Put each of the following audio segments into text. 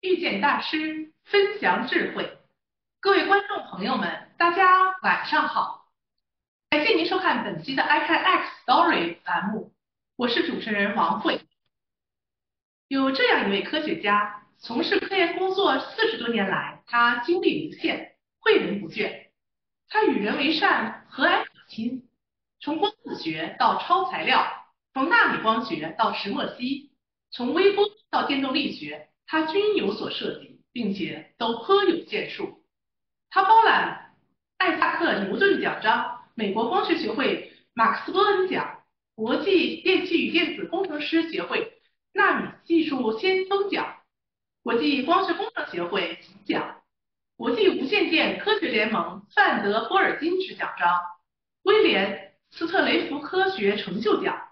遇见大师，分享智慧。各位观众朋友们，大家晚上好！感谢您收看本期的 iCANX Story 栏目，我是主持人王慧。有这样一位科学家，从事科研工作四十多年来，他精力无限，诲人不倦。他与人为善，和蔼可亲。从光子学到超材料，从纳米光学到石墨烯，从微波到电动力学。他均有所涉及，并且都颇有建树。他包揽艾萨克·牛顿奖章、美国光学学会马克思·波恩奖、国际电气与电子工程师协会纳米技术先锋奖、国际光学工程协会金奖、国际无线电科学联盟范德波尔金质奖章、威廉斯特雷弗科学成就奖、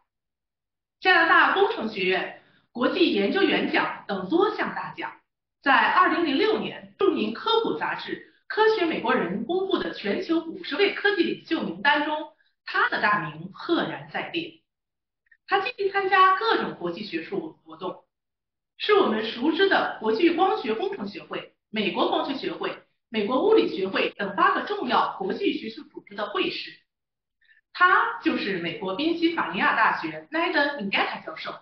加拿大工程学院。国际研究员奖等多项大奖，在2006年著名科普杂志《科学美国人》公布的全球五十位科技领袖名单中，他的大名赫然在列。他积极参加各种国际学术活动，是我们熟知的国际光学工程学会、美国光学学会、美国物理学会等八个重要国际学术组织的会士。他就是美国宾夕法尼亚大学 Nada Ingeta 教授。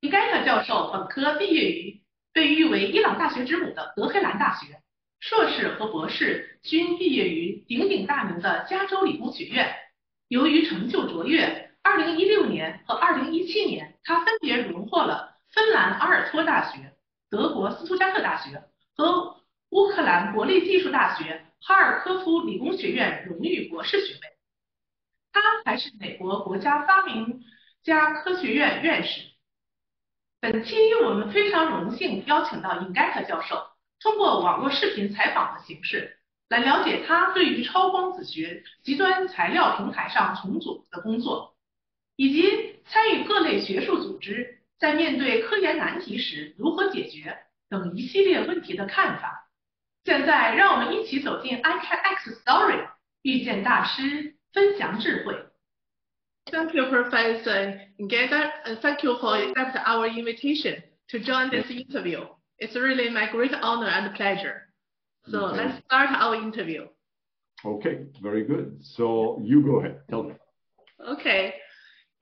伊盖特教授本科毕业于被誉为伊朗大学之母的德黑兰大学，硕士和博士均毕业于鼎鼎大名的加州理工学院。由于成就卓越，2016年和2017年，他分别荣获了芬兰阿尔托大学、德国斯图加特大学和乌克兰国立技术大学哈尔科夫理工学院荣誉博士学位。他还是美国国家发明家科学院院士。本期我们非常荣幸邀请到尹盖特教授，通过网络视频采访的形式，来了解他对于超光子学极端材料平台上重组的工作，以及参与各类学术组织在面对科研难题时如何解决等一系列问题的看法。现在，让我们一起走进 iCANX Story，遇见大师，分享智慧。Thank you, Professor Engheta, and thank you for accepting our invitation to join this interview. It's really my great honor and pleasure. So okay. let's start our interview. Okay, very good. So you go ahead, tell me. Okay,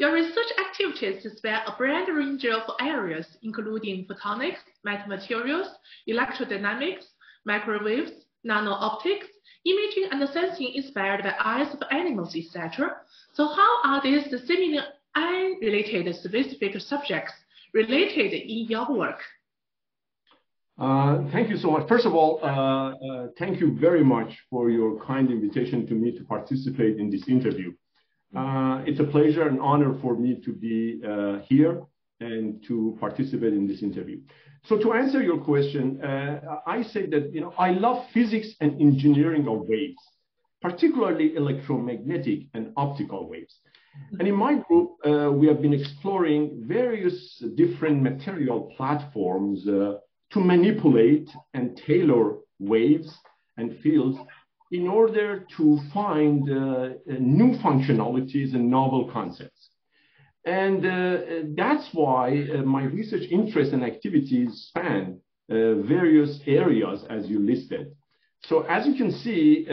your research activities span a broad range of areas, including photonics, metamaterials, electrodynamics, microwaves, nano-optics, imaging and sensing inspired by eyes of animals, etc. So how are these seemingly unrelated specific subjects related in your work? Uh, thank you so much. First of all, uh, uh, thank you very much for your kind invitation to me to participate in this interview. Uh, it's a pleasure and honor for me to be uh, here and to participate in this interview. So to answer your question, uh, I say that you know I love physics and engineering of waves, particularly electromagnetic and optical waves. And in my group, uh, we have been exploring various different material platforms uh, to manipulate and tailor waves and fields in order to find uh, new functionalities and novel concepts. And uh, that's why uh, my research interests and activities span uh, various areas as you listed. So as you can see,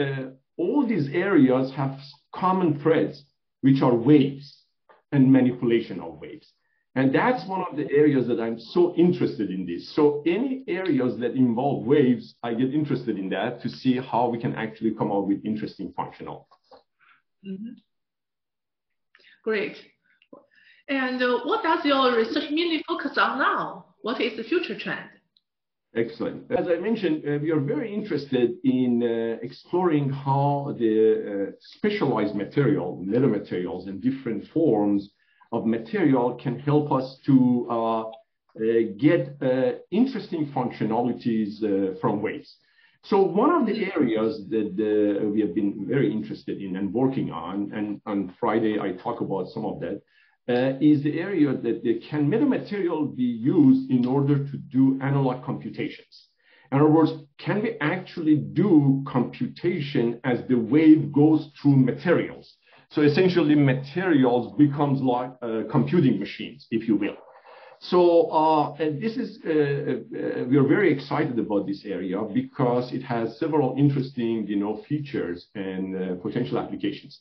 all these areas have common threads, which are waves and manipulation of waves. And that's one of the areas that I'm so interested in this. So any areas that involve waves, I get interested in that to see how we can actually come up with interesting functional. Mm -hmm. Great. And uh, what does your research mainly focus on now? What is the future trend? Excellent. As I mentioned, uh, we are very interested in uh, exploring how the uh, specialized material, metamaterials, and different forms of material can help us to uh, uh, get interesting functionalities from waves. So one of the areas that we have been very interested in and working on, and on Friday I talk about some of that, uh, is the area that the, can metamaterial be used in order to do analog computations? In other words, can we actually do computation as the wave goes through materials? So essentially materials becomes like uh, computing machines, if you will. So uh, this is, uh, uh, we are very excited about this area because it has several interesting, you know, features and uh, potential applications.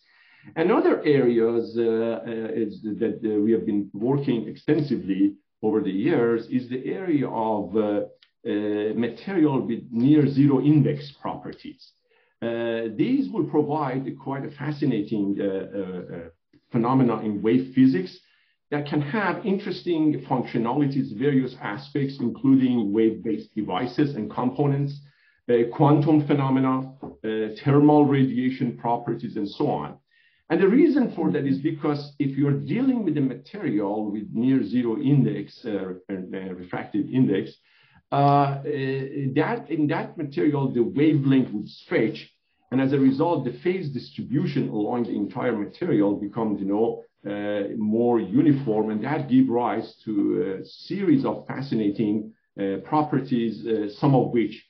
Another areas uh, is that we have been working extensively over the years is the area of material with near zero index properties. These will provide quite a fascinating phenomena in wave physics that can have interesting functionalities, various aspects, including wave-based devices and components, uh, quantum phenomena, uh, thermal radiation properties, and so on. And the reason for that is because if you're dealing with a material with near zero index, uh, uh refractive index, uh, uh, that in that material, the wavelength would stretch. And as a result, the phase distribution along the entire material becomes, you know, uh, more uniform, and that give rise to a series of fascinating uh, properties, uh, some of which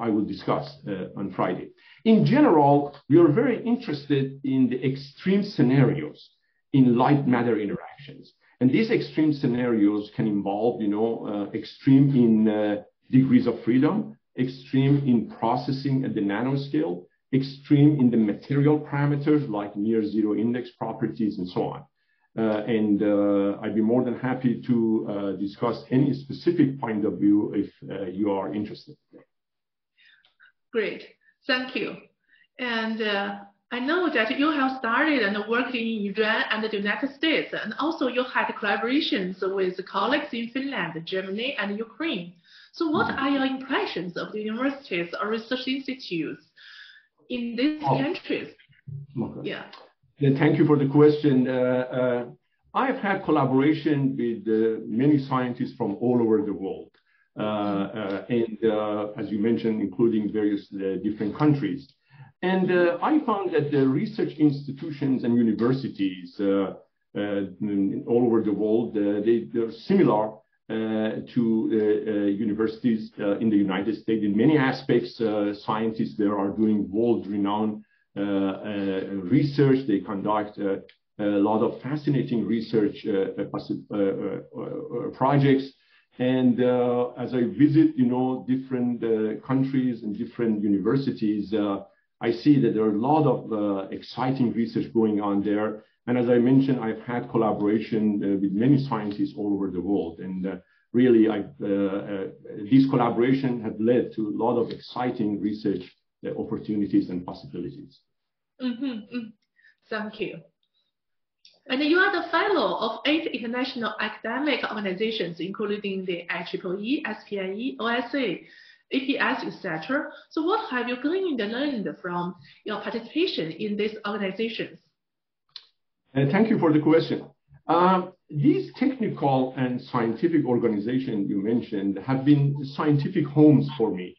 I will discuss on Friday. In general, we are very interested in the extreme scenarios in light matter interactions. And these extreme scenarios can involve, you know, uh, extreme in uh, degrees of freedom, extreme in processing at the nanoscale, extreme in the material parameters like near zero index properties and so on. Uh, and uh, I'd be more than happy to uh, discuss any specific point of view if you are interested. Great. Thank you. And I know that you have started and worked in Iran and the United States, and also you had collaborations with colleagues in Finland, Germany, and Ukraine. So what are your impressions of the universities or research institutes in these oh. countries? Okay. Yeah. Thank you for the question. Uh, uh, I've had collaboration with uh, many scientists from all over the world. And as you mentioned, including various different countries. And uh, I found that the research institutions and universities uh, uh, all over the world, they're similar to universities in the United States. In many aspects, scientists there are doing world-renowned uh, uh, research. They conduct uh, a lot of fascinating research projects. And as I visit, you know, different countries and different universities, I see that there are a lot of exciting research going on there. And as I mentioned, I've had collaboration uh, with many scientists all over the world. And uh, really, I, uh, these collaborations have led to a lot of exciting research opportunities and possibilities. Mm-hmm, mm-hmm. Thank you. And you are the fellow of eight international academic organizations, including the IEEE, SPIE, OSA, APS, etc. So what have you gleaned and learned from your participation in these organizations? Uh, thank you for the question. Um, these technical and scientific organizations you mentioned have been scientific homes for me.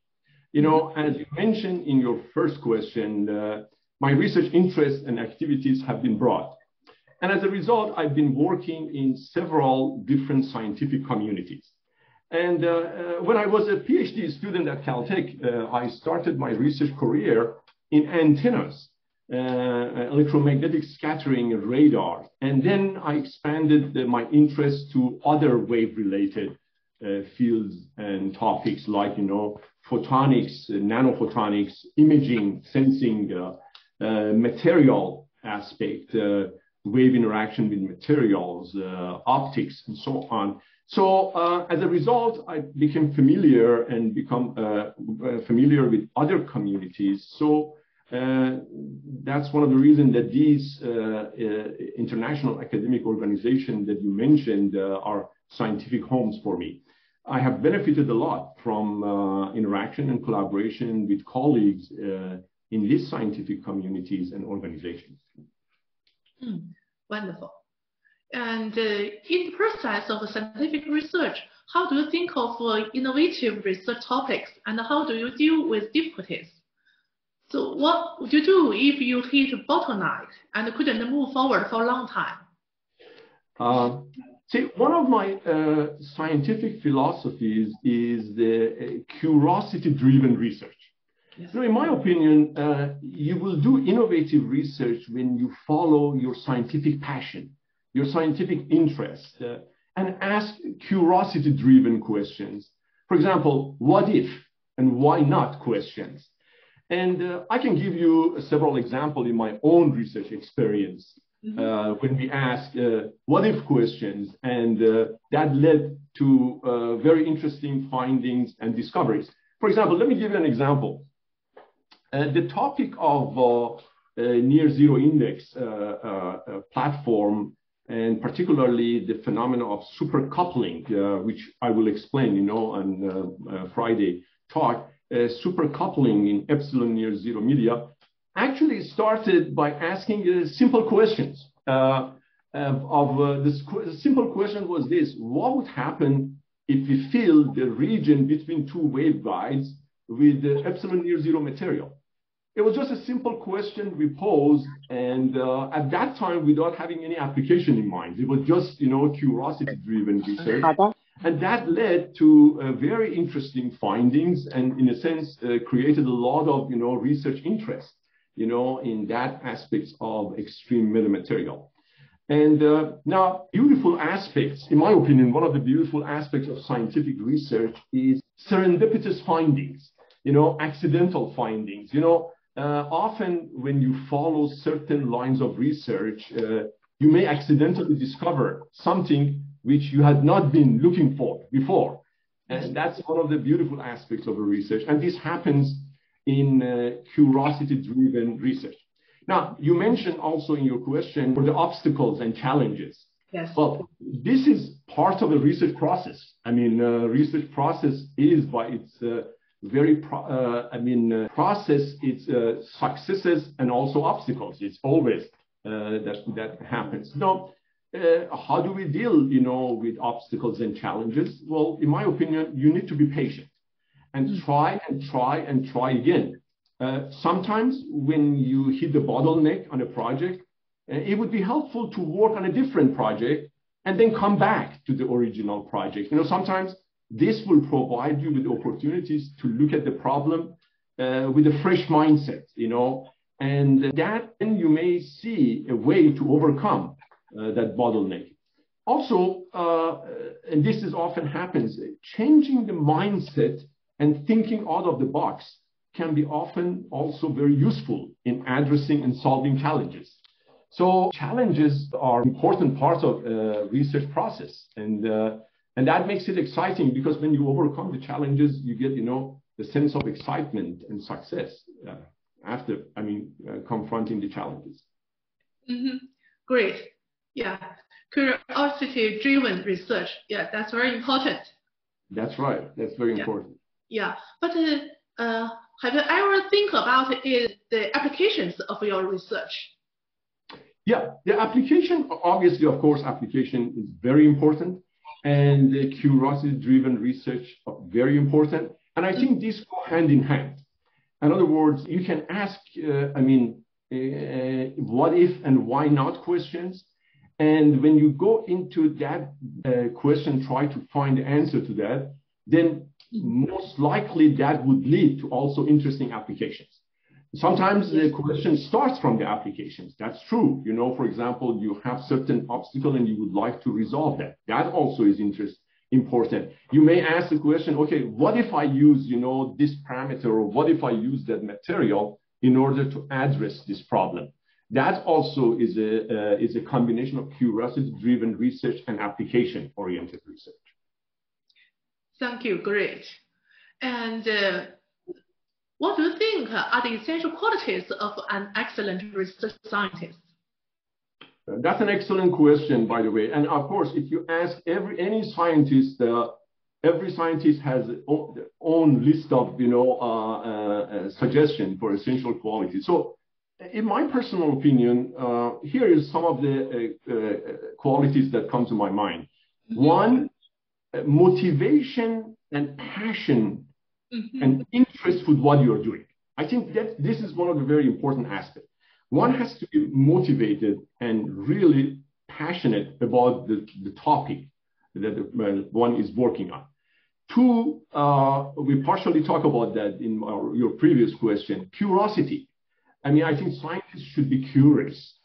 You know, as you mentioned in your first question, uh, my research interests and activities have been broad. And as a result, I've been working in several different scientific communities. And uh, uh, when I was a PhD student at Caltech, uh, I started my research career in antennas, uh, electromagnetic scattering radar. And then I expanded my interest to other wave-related uh, fields and topics like, you know, photonics, nanophotonics, imaging, sensing, material aspect, wave interaction with materials, optics, and so on. So uh, as a result, I became familiar and become uh, familiar with other communities. So uh, that's one of the reasons that these international academic organizations that you mentioned are scientific homes for me. I have benefited a lot from uh, interaction and collaboration with colleagues uh, in these scientific communities and organizations. Mm, wonderful. And uh, in the process of scientific research, how do you think of uh, innovative research topics and how do you deal with difficulties? So what would you do if you hit a bottleneck and couldn't move forward for a long time? Uh, see, one of my uh, scientific philosophies is the uh, curiosity-driven research. Yes. So in my opinion, uh, you will do innovative research when you follow your scientific passion, your scientific interest, uh, and ask curiosity-driven questions. For example, what if and why not questions. And uh, I can give you several examples in my own research experience mm-hmm. uh, when we ask uh, what if questions, and uh, that led to uh, very interesting findings and discoveries. For example, let me give you an example. Uh, the topic of near zero index platform and particularly the phenomenon of supercoupling, uh, which I will explain, you know, on uh, Friday talk, uh, supercoupling in epsilon near zero media, actually started by asking simple questions. of this the simple question was this: What would happen if we fill the region between two waveguides with epsilon near zero material? It was just a simple question we posed, and uh, at that time, without having any application in mind, it was just you know curiosity-driven research, and that led to uh, very interesting findings, and in a sense, uh, created a lot of you know research interest, you know, in that aspects of extreme metamaterial. And uh, now, beautiful aspects, in my opinion, one of the beautiful aspects of scientific research is serendipitous findings, you know, accidental findings. You know, uh, often when you follow certain lines of research, uh, you may accidentally discover something which you had not been looking for before. And that's one of the beautiful aspects of a research. And this happens in uh, curiosity-driven research. Now, you mentioned also in your question for the obstacles and challenges. Yes. Well, this is part of the research process. I mean, uh, research process is by its uh, very, pro- uh, I mean, uh, process its uh, successes and also obstacles. It's always uh, that that happens. Now, uh, how do we deal, you know, with obstacles and challenges? Well, in my opinion, you need to be patient and mm. try and try and try again. Uh, sometimes when you hit the bottleneck on a project, it would be helpful to work on a different project and then come back to the original project. You know, sometimes this will provide you with opportunities to look at the problem uh, with a fresh mindset, you know, and that then you may see a way to overcome uh, that bottleneck. Also, uh, and this is often happens, changing the mindset and thinking out of the box can be often also very useful in addressing and solving challenges. So challenges are important part of uh, research process, and uh, and that makes it exciting because when you overcome the challenges, you get, you know, the sense of excitement and success uh, after, I mean, uh, confronting the challenges. Mm-hmm. Great. Yeah. Curiosity driven research. Yeah, that's very important. That's right. That's very yeah. important. Yeah. But uh, uh, have you ever think about it, the applications of your research? Yeah, the application, obviously, of course, application is very important and the curiosity-driven research are very important. And I think these go hand in hand. In other words, you can ask, uh, I mean, uh, what if and why not questions. And when you go into that uh, question, try to find the answer to that, then most likely that would lead to also interesting applications. Sometimes the question starts from the applications. That's true. You know, for example, you have certain obstacle and you would like to resolve that. That also is interest, important. You may ask the question, okay, what if I use, you know, this parameter or what if I use that material in order to address this problem? That also is a, uh, is a combination of curiosity-driven research and application-oriented research. Thank you. Great. And uh, what do you think are the essential qualities of an excellent research scientist? That's an excellent question, by the way. And of course, if you ask every any scientist, uh, every scientist has their own list of you know uh, uh, suggestion for essential qualities. So, in my personal opinion, uh, here is some of the uh, uh, qualities that come to my mind. Mm -hmm. One, motivation and passion mm-hmm. and interest with what you're doing. I think that this is one of the very important aspects. One has to be motivated and really passionate about the, the topic that one is working on. Two, uh, we partially talk about that in our, your previous question, curiosity. I mean, I think scientists should be curious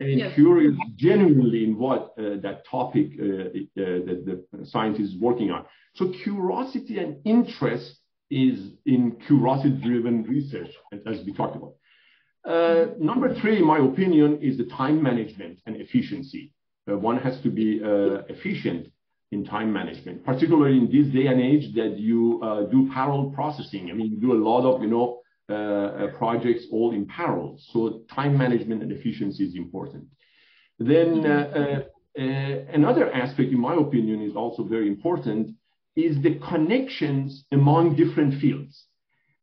and yes. curious genuinely in what uh, that topic uh, uh that the scientist is working on. So curiosity and interest is in curiosity-driven research, as we talked about. Uh, number three, in my opinion, is the time management and efficiency. Uh, one has to be uh, efficient in time management, particularly in this day and age that you uh, do parallel processing. I mean, you do a lot of, you know, uh, uh, projects all in parallel. So time management and efficiency is important. Then another aspect, in my opinion, is also very important, is the connections among different fields,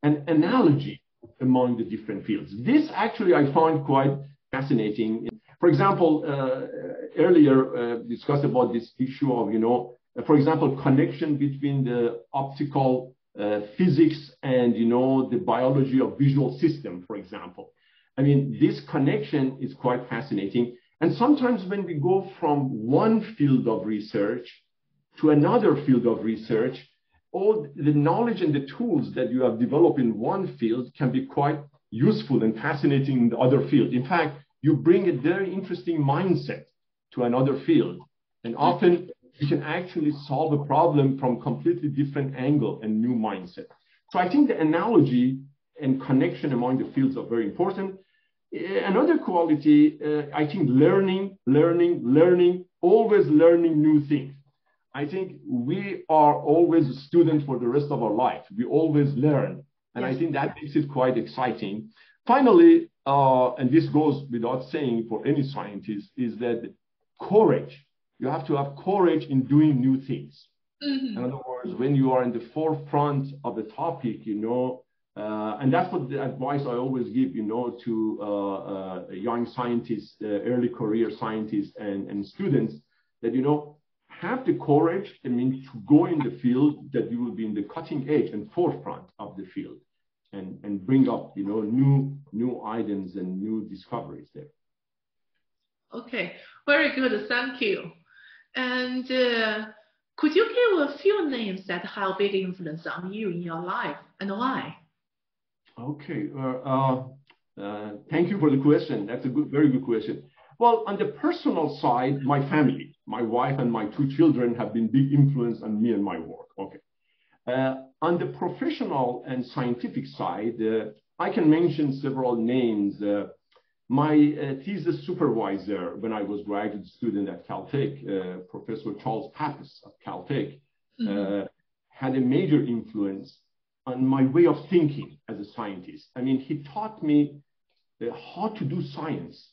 and analogy among the different fields. This actually I found quite fascinating. For example, uh, earlier uh, discussed about this issue of, you know, for example, connection between the optical uh, physics and, you know, the biology of visual system, for example. I mean, this connection is quite fascinating. And sometimes when we go from one field of research to another field of research, all the knowledge and the tools that you have developed in one field can be quite useful and fascinating in the other field. In fact, you bring a very interesting mindset to another field. And often you can actually solve a problem from completely different angle and new mindset. So I think the analogy and connection among the fields are very important. Eh, another quality, uh, I think learning, learning, learning, always learning new things. I think we are always a student for the rest of our life. We always learn. And yes. I think that makes it quite exciting. Finally, uh, and this goes without saying for any scientist, is that courage. You have to have courage in doing new things. Mm-hmm. In other words, when you are in the forefront of the topic, you know, uh, and that's what the advice I always give, you know, to uh, uh young scientists, uh, early career scientists, and, and students, that you know, have the courage, I mean, to go in the field that you will be in the cutting edge and forefront of the field and, and bring up, you know, new, new items and new discoveries there. Okay, very good, thank you. And uh, could you give a few names that have big influence on you in your life and why? Okay, uh, uh, thank you for the question. That's a good, very good question. Well, on the personal side, my family, my wife and my two children have been big influence on me and my work. Okay. Uh, on the professional and scientific side, uh, I can mention several names. Uh, my uh, thesis supervisor when I was graduate student at Caltech, uh, Professor Charles Papas of Caltech, mm-hmm. had a major influence on my way of thinking as a scientist. I mean, he taught me how to do science.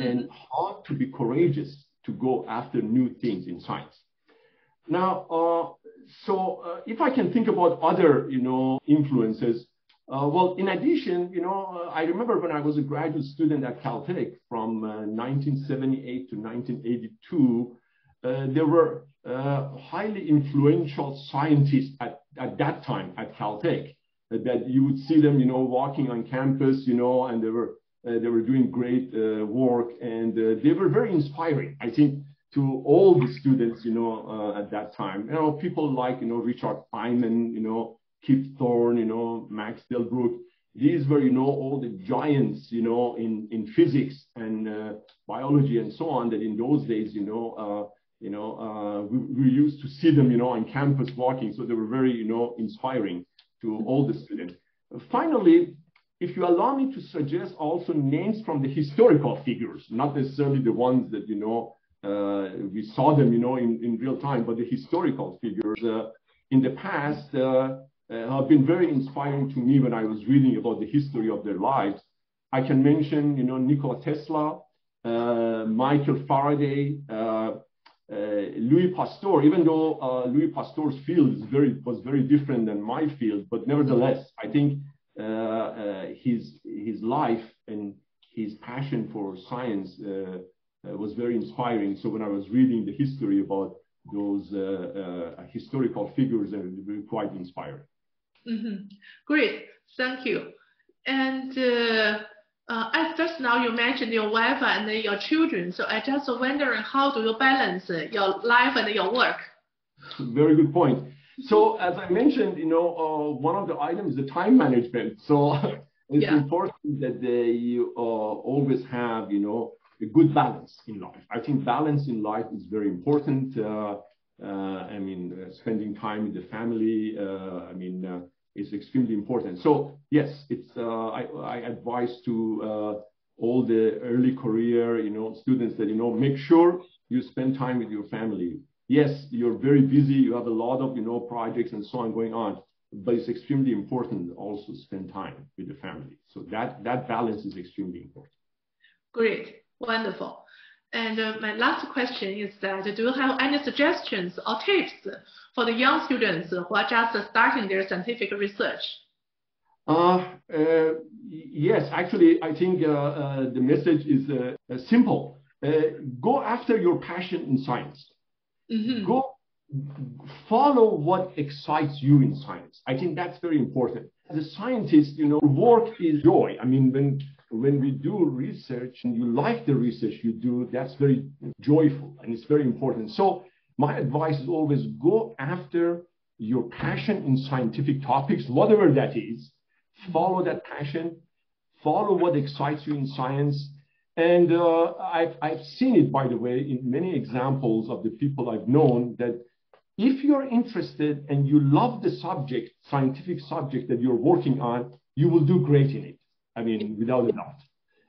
And how to be courageous to go after new things in science. Now, uh, so uh, if I can think about other, you know, influences, uh, well, in addition, you know, uh, I remember when I was a graduate student at Caltech from 1978 uh, to 1982, uh, there were highly influential scientists at, at that time at Caltech that you would see them, you know, walking on campus, you know, and they were they were doing great uh, work and uh, they were very inspiring, I think, to all the students, you know, at that time. You know, people like, you know, Richard Feynman, you know, Kip Thorne, you know, Max Delbruck. These were, you know, all the giants, you know, in, in physics and uh, biology and so on that in those days, you know, uh, you know, uh, we, we, used to see them, you know, on campus walking. So they were very, you know, inspiring to all the students. Finally, if you allow me to suggest also names from the historical figures, not necessarily the ones that, you know, uh, we saw them, you know, in, in real time, but the historical figures uh, in the past uh, uh have been very inspiring to me when I was reading about the history of their lives. I can mention, you know, Nikola Tesla, uh, Michael Faraday, uh, Louis Pasteur, even though Louis Pasteur's field very, was very different than my field, but nevertheless, I think uh, uh, his his life and his passion for science uh, was very inspiring. So when I was reading the history about those historical figures, they were quite inspiring. Mm -hmm. Great, thank you. And Uh, as just now you mentioned your wife and your children, so I just wondering how do you balance your life and your work? Very good point. So as I mentioned, you know, uh, one of the items is the time management. So it's yeah. important that they, you uh, always have, you know, a good balance in life. I think balance in life is very important. Uh, uh I mean, uh, spending time with the family. Uh, I mean, is extremely important. So yes, it's I, I, advise to all the early career, you know, students that you know make sure you spend time with your family yes, you're very busy, you have a lot of, you know, projects and so on going on, but it's extremely important to also spend time with the family. So that, that balance is extremely important. Great, wonderful. And uh, my last question is that do you have any suggestions or tips for the young students who are just starting their scientific research? Uh, uh, yes, actually, I think uh, uh the message is uh, simple. go after your passion in science. Mm-hmm. Go follow what excites you in science. I think that's very important. As a scientist, you know, work is joy. I mean, when when we do research and you like the research you do, that's very joyful and it's very important. So my advice is always go after your passion in scientific topics, whatever that is. Follow that passion, follow what excites you in science, and uh, I've, I've seen it, by the way, in many examples of the people I've known that if you're interested and you love the subject, scientific subject that you're working on, you will do great in it. I mean, without a doubt.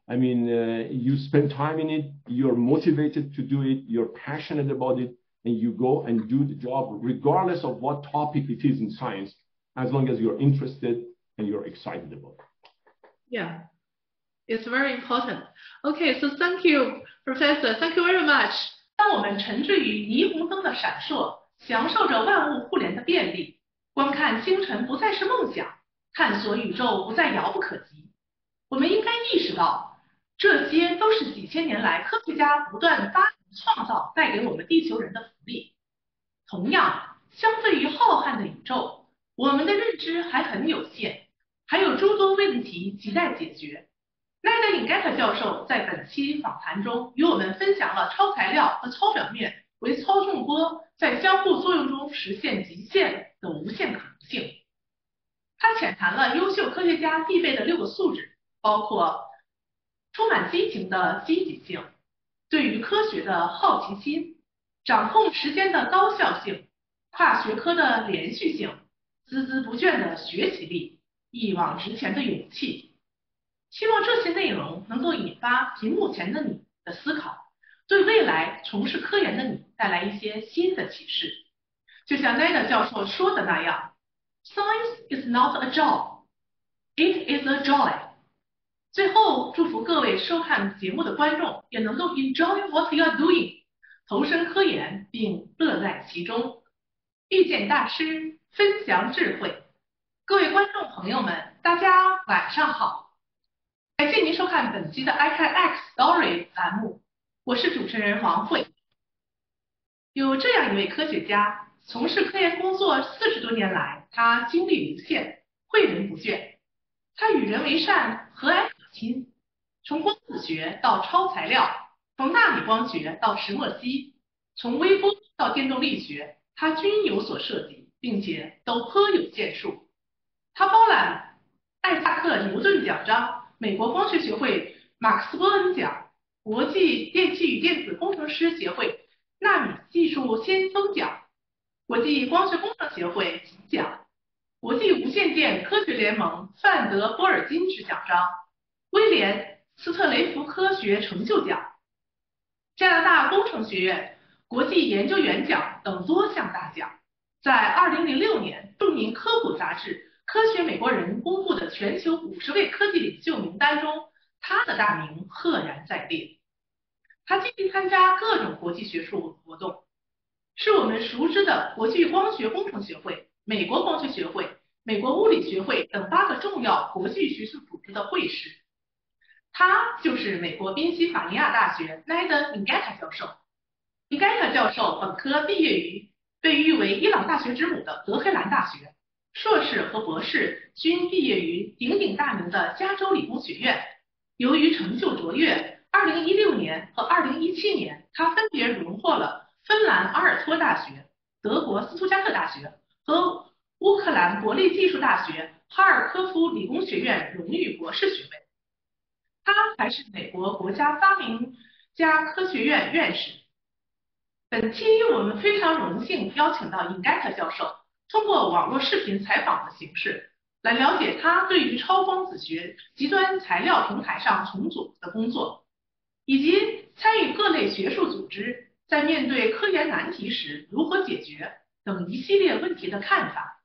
I mean, uh, you spend time in it, you're motivated to do it, you're passionate about it, and you go and do the job regardless of what topic it is in science, as long as you're interested and you're excited about it. Yeah, it's very important. Okay, so thank you, Professor. Thank you very much. 当我们沉醉于霓虹灯的闪烁，享受着万物互联的便利，观看星辰不再是梦想，探索宇宙不再遥不可及。我们应该意识到，这些都是几千年来科学家不断发明创造带给我们地球人的福利。同样，相对于浩瀚的宇宙，我们的认知还很有限，还有诸多问题亟待解决。奈德·尹盖特教授在本期访谈中与我们分享了超材料和超表面为操纵波在相互作用中实现极限的无限可能性。他浅谈了优秀科学家必备的六个素质，包括充满激情的积极性、对于科学的好奇心、掌控时间的高效性、跨学科的连续性、孜孜不倦的学习力、一往直前的勇气。希望这些内容能够引发屏幕前的你的思考，对未来从事科研的你带来一些新的启示。就像奈德教授说的那样，Science is not a job, it is a joy。最后，祝福各位收看节目的观众也能够 enjoy what you are doing，投身科研并乐在其中。遇见大师，分享智慧。各位观众朋友们，大家晚上好。感谢您收看本期的 iCAD X Story 栏目，我是主持人王慧。有这样一位科学家，从事科研工作四十多年来，他精力无限，诲人不倦。他与人为善，和蔼可亲。从光子学到超材料，从纳米光学到石墨烯，从微波到电动力学，他均有所涉及，并且都颇有建树。他包揽艾萨克·牛顿奖章。美国光学学会马克思波恩奖、国际电气与电子工程师协会纳米技术先锋奖、国际光学工程协会金奖、国际无线电科学联盟范德波尔金质奖章、威廉斯特雷弗科学成就奖、加拿大工程学院国际研究员奖等多项大奖。在2006年，著名科普杂志。科学美国人公布的全球五十位科技领袖名单中，他的大名赫然在列。他积极参加各种国际学术活动，是我们熟知的国际光学工程学会、美国光学学会、美国物理学会等八个重要国际学术组织的会士。他就是美国宾夕法尼亚大学奈德·米盖塔教授。米盖塔教授本科毕业于被誉为伊朗大学之母的德黑兰大学。硕士和博士均毕业于鼎鼎大名的加州理工学院，由于成就卓越，2016年和2017年，他分别荣获了芬兰阿尔托大学、德国斯图加特大学和乌克兰国立技术大学哈尔科夫理工学院荣誉博士学位。他还是美国国家发明家科学院院士。本期我们非常荣幸邀请到尹盖特教授，通过网络视频采访的形式，来了解他对于超光子学极端材料平台上重组的工作，以及参与各类学术组织在面对科研难题时如何解决等一系列问题的看法。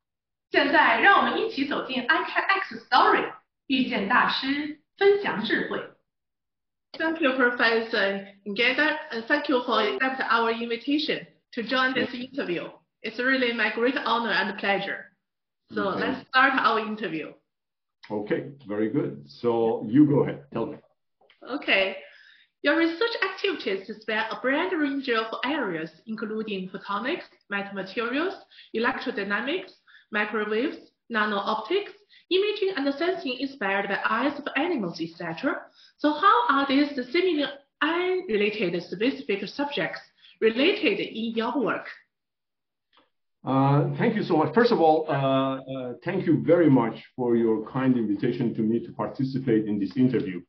现在，让我们一起走进 iCAX Story，遇见大师，分享智慧。Thank you, Professor Ngeda, and thank you for accepting our invitation to join this interview. It's really my great honor and pleasure. So Okay. let's start our interview. Okay, very good. So you go ahead, tell me. Okay. Your research activities span a broad range of areas, including photonics, metamaterials, electrodynamics, microwaves, nano-optics, imaging and sensing inspired by eyes of animals, etc. So how are these seemingly unrelated specific subjects related in your work? Uh, thank you so much. First of all, uh, uh, thank you very much for your kind invitation to me to participate in this interview.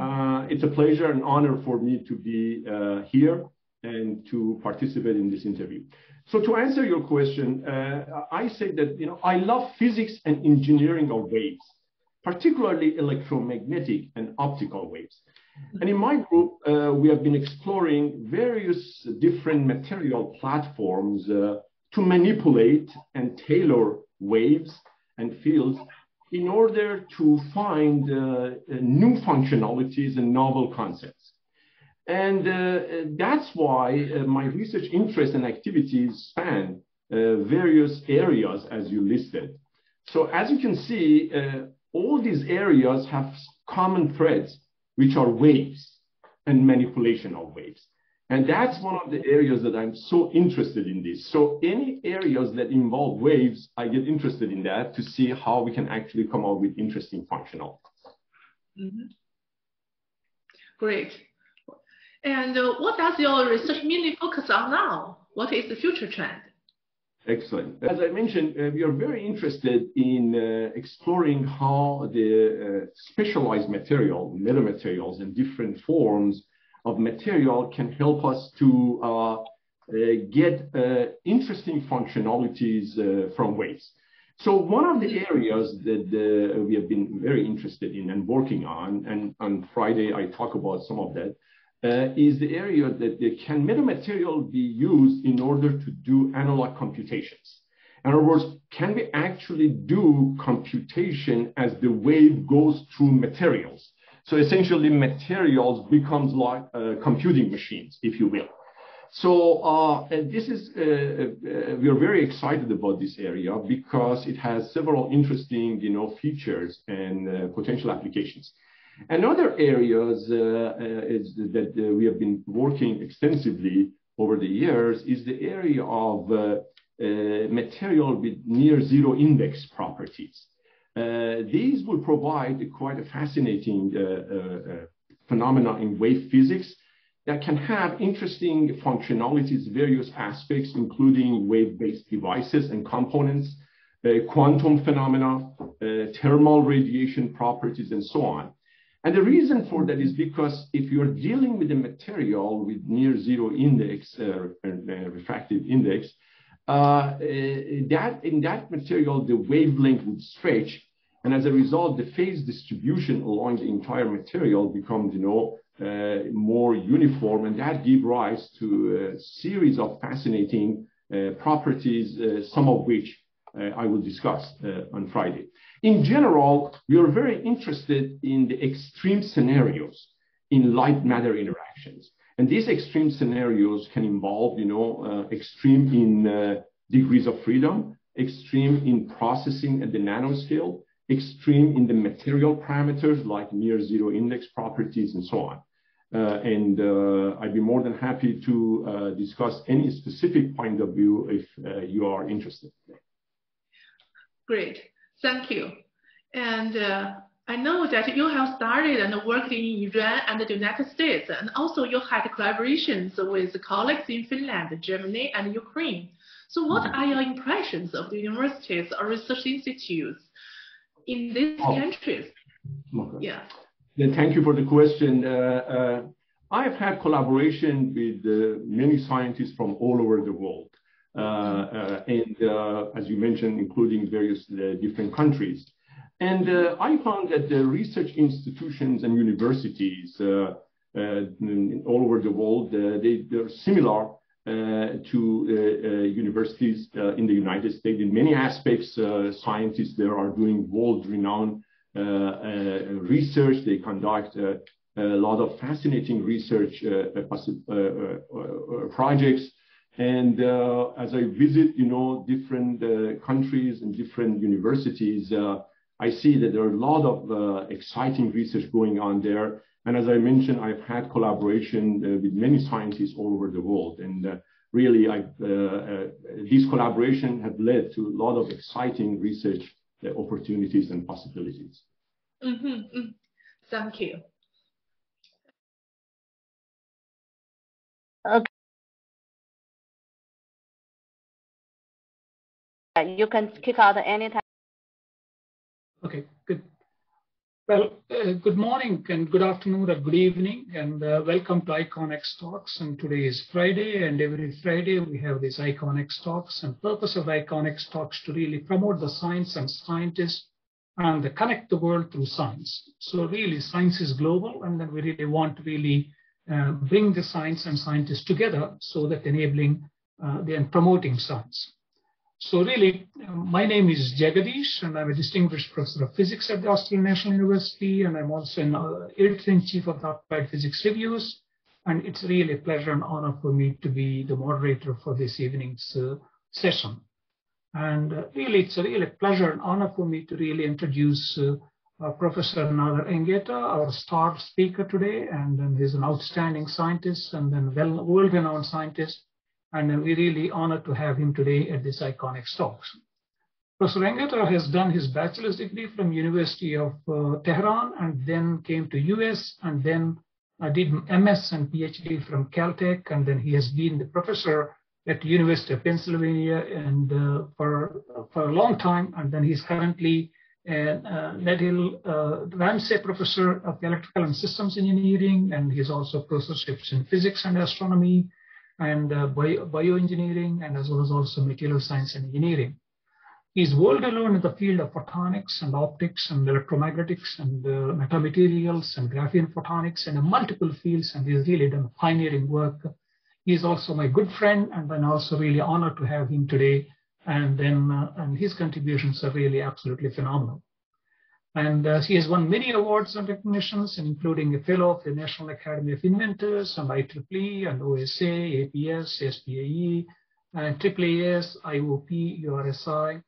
Uh, it's a pleasure and honor for me to be uh, here and to participate in this interview. So to answer your question, I say that you know I love physics and engineering of waves, particularly electromagnetic and optical waves. And in my group, we have been exploring various different material platforms to manipulate and tailor waves and fields in order to find uh, uh, new functionalities and novel concepts. And uh, that's why uh, my research interests and activities span uh, various areas as you listed. So as you can see, uh, all these areas have common threads, which are waves and manipulation of waves. And that's one of the areas that I'm so interested in this. So any areas that involve waves, I get interested in that to see how we can actually come up with interesting functional. Mhm. Great. And uh, what does your research mainly focus on now? What is the future trend? Excellent. As I mentioned, uh, we are very interested in uh, exploring how the uh, specialized material, metamaterials, and different forms of material can help us to uh, uh, get uh, interesting functionalities uh, from waves. So one of the areas that we have been very interested in and working on, and on Friday I talk about some of that, is the area that can metamaterial be used in order to do analog computations? In other words, can we actually do computation as the wave goes through materials? So essentially, materials becomes like uh, computing machines, if you will. So uh, this is uh, uh, we are very excited about this area because it has several interesting, you know, features and uh, potential applications. Another areas uh, is that we have been working extensively over the years is the area of material with near zero index properties. Uh, these will provide quite a fascinating uh, uh, phenomena in wave physics that can have interesting functionalities, various aspects, including wave-based devices and components, uh, quantum phenomena, uh, thermal radiation properties, and so on. And the reason for that is because if you're dealing with a material with near zero index, uh, refractive index, uh, that in that material, the wavelength would stretch. And as a result, the phase distribution along the entire material becomes, you know, uh, more uniform, and that give rise to a series of fascinating uh, properties, uh, some of which uh, I will discuss uh, on Friday. In general, we are very interested in the extreme scenarios in light matter interactions. And these extreme scenarios can involve, you know, uh, extreme in uh, degrees of freedom, extreme in processing at the nanoscale, extreme in the material parameters like near zero index properties and so on. Uh, and uh, I'd be more than happy to uh, discuss any specific point of view if uh, you are interested. Great, thank you. And I know that you have started and worked in Iran and the United States, and also you had collaborations with colleagues in Finland, Germany, and Ukraine. So what are your impressions of the universities or research institutes in these oh. countries? Okay. Yeah. Then thank you for the question. Uh, uh, I've had collaboration with uh, many scientists from all over the world. Uh, uh, and uh, as you mentioned, including various different countries. And uh, I found that the research institutions and universities uh, uh, all over the world, they, they're similar uh, to uh, uh, universities in the United States. In many aspects, scientists there are doing world-renowned research. They conduct a lot of fascinating research projects. And as I visit, you know, different countries and different universities, I see that there are a lot of exciting research going on there. And as I mentioned, I've had collaboration uh, with many scientists all over the world. And uh, really, I, uh, these collaborations have led to a lot of exciting research opportunities and possibilities. Mm -hmm. Thank you. Okay. You can kick out anytime. Okay, good. Well, uh, good morning and good afternoon or good evening, and uh, welcome to iCANX Talks. And today is Friday, and every Friday we have these iCANX Talks. And purpose of iCANX Talks to really promote the science and scientists and connect the world through science. So really, science is global, and then we really want to really uh, bring the science and scientists together so that enabling uh, and promoting science. So really, my name is Jagadish, and I'm a distinguished professor of physics at the Australian National University, and I'm also an uh, editor-in-chief of the Applied Physics Reviews. And it's really a pleasure and honor for me to be the moderator for this evening's uh, session. And uh, really, it's a really pleasure and honor for me to really introduce uh, uh Professor Nader Engheta, our star speaker today, and, and he's an outstanding scientist and then well, world-renowned scientist and we're really honored to have him today at this iCANX Talks. Professor Engheta has done his bachelor's degree from University of uh, Tehran and then came to US and then uh, did MS and PhD from Caltech and then he has been the professor at the University of Pennsylvania and uh, for for a long time and then he's currently an uh, uh, Ramsey Professor of Electrical and Systems Engineering and he's also professorships in Physics and Astronomy and uh, bio, bioengineering and as well as also material science and engineering. He's world alone in the field of photonics and optics and electromagnetics and uh, metamaterials and graphene photonics and multiple fields and he's really done pioneering work. He's also my good friend and I'm also really honored to have him today and then uh, and his contributions are really absolutely phenomenal. And uh, he has won many awards and recognitions, including a fellow of the National Academy of Inventors and IEEE and OSA, APS, SPIE, and AAAS, IOP, URSI.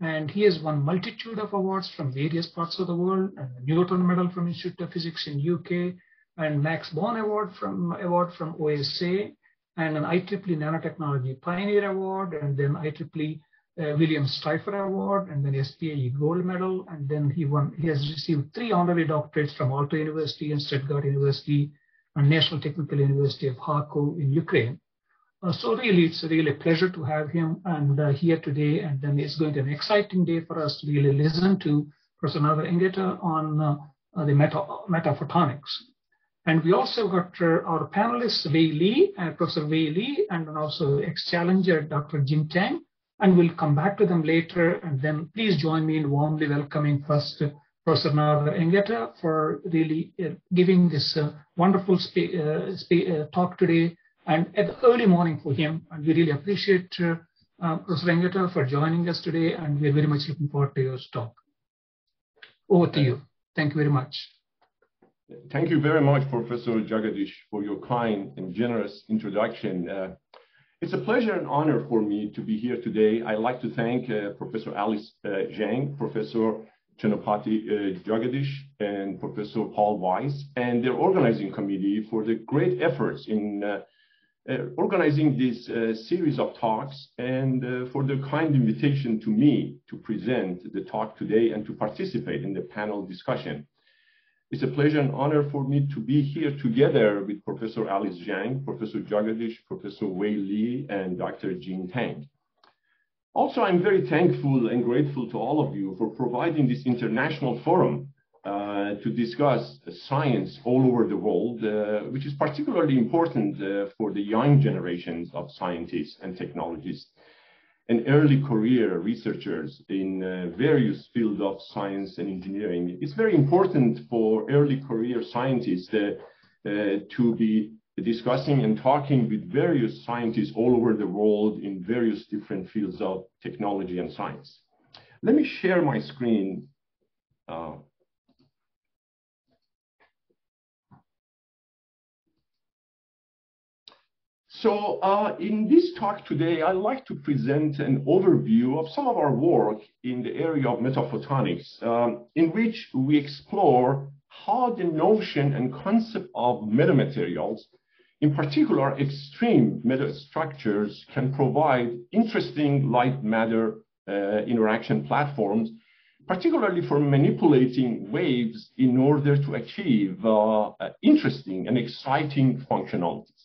And he has won multitude of awards from various parts of the world, and Newton Medal from Institute of Physics in UK, and Max Born Award from award from OSA, and an IEEE Nanotechnology Pioneer Award, and then IEEE uh, William Streifer Award and then SPIE Gold Medal. And then he won, he has received three honorary doctorates from Aalto University and Stuttgart University and National Technical University of Kharkov in Ukraine. Uh, so really, it's really a pleasure to have him and uh, here today. And then it's going to be an exciting day for us to really listen to Professor Nader Engheta on uh, uh, the meta, metaphotonics. And we also got uh, our panelists, Wei Li, Professor Wei Li, and also ex-challenger Dr. Jing Tang and we'll come back to them later. And then please join me in warmly welcoming first Professor Nader Engheta for really uh, giving this uh, wonderful uh, uh, talk today and at the early morning for him. And we really appreciate uh, uh, Professor Engheta for joining us today, and we're very much looking forward to your talk. Over to you. Thank you very much. Thank you very much, Professor Jagadish, for your kind and generous introduction. It's a pleasure and honor for me to be here today. I'd like to thank uh, Professor Alice uh, Zhang, Professor Chennapati uh, Jagadish, and Professor Paul Weiss, and their organizing committee for the great efforts in uh, uh, organizing this uh, series of talks and uh, for the kind invitation to me to present the talk today and to participate in the panel discussion. It's a pleasure and honor for me to be here together with Professor Alice Zhang, Professor Jagadish, Professor Wei Li, and Dr. Jing Tang. Also, I'm very thankful and grateful to all of you for providing this international forum uh, to discuss science all over the world, uh, which is particularly important uh, for the young generations of scientists and technologists and early career researchers in uh, various fields of science and engineering. It's very important for early career scientists uh, uh, to be discussing and talking with various scientists all over the world in various different fields of technology and science. Let me share my screen. So uh, in this talk today, I'd like to present an overview of some of our work in the area of metaphotonics, um, in which we explore how the notion and concept of metamaterials, in particular extreme metastructures, can provide interesting light-matter uh, interaction platforms, particularly for manipulating waves in order to achieve uh, interesting and exciting functionalities.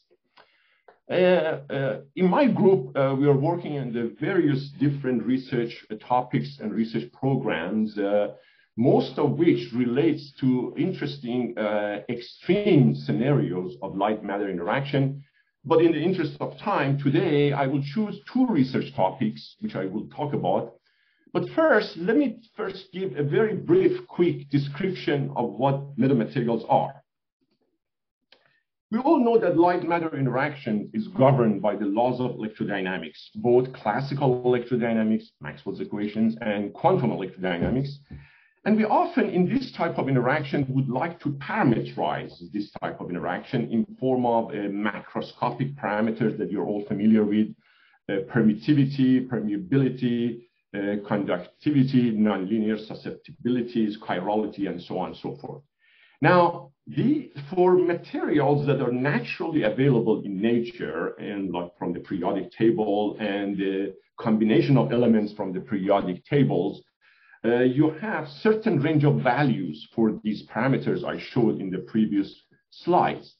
Uh, uh, in my group, uh, we are working on the various different research topics and research programs, most of which relates to interesting extreme scenarios of light-matter interaction. But in the interest of time today, I will choose two research topics, which I will talk about. But first, let me first give a very brief, quick description of what metamaterials are. We all know that light matter interaction is governed by the laws of electrodynamics, both classical electrodynamics, Maxwell's equations, and quantum electrodynamics. And we often, in this type of interaction, would like to parameterize this type of interaction in form of uh, macroscopic parameters that you're all familiar with, uh, permittivity, permeability, uh, conductivity, nonlinear susceptibilities, chirality, and so on and so forth. Now, the, for materials that are naturally available in nature and like from the periodic table and the combination of elements from the periodic tables, uh, you have certain range of values for these parameters I showed in the previous slides.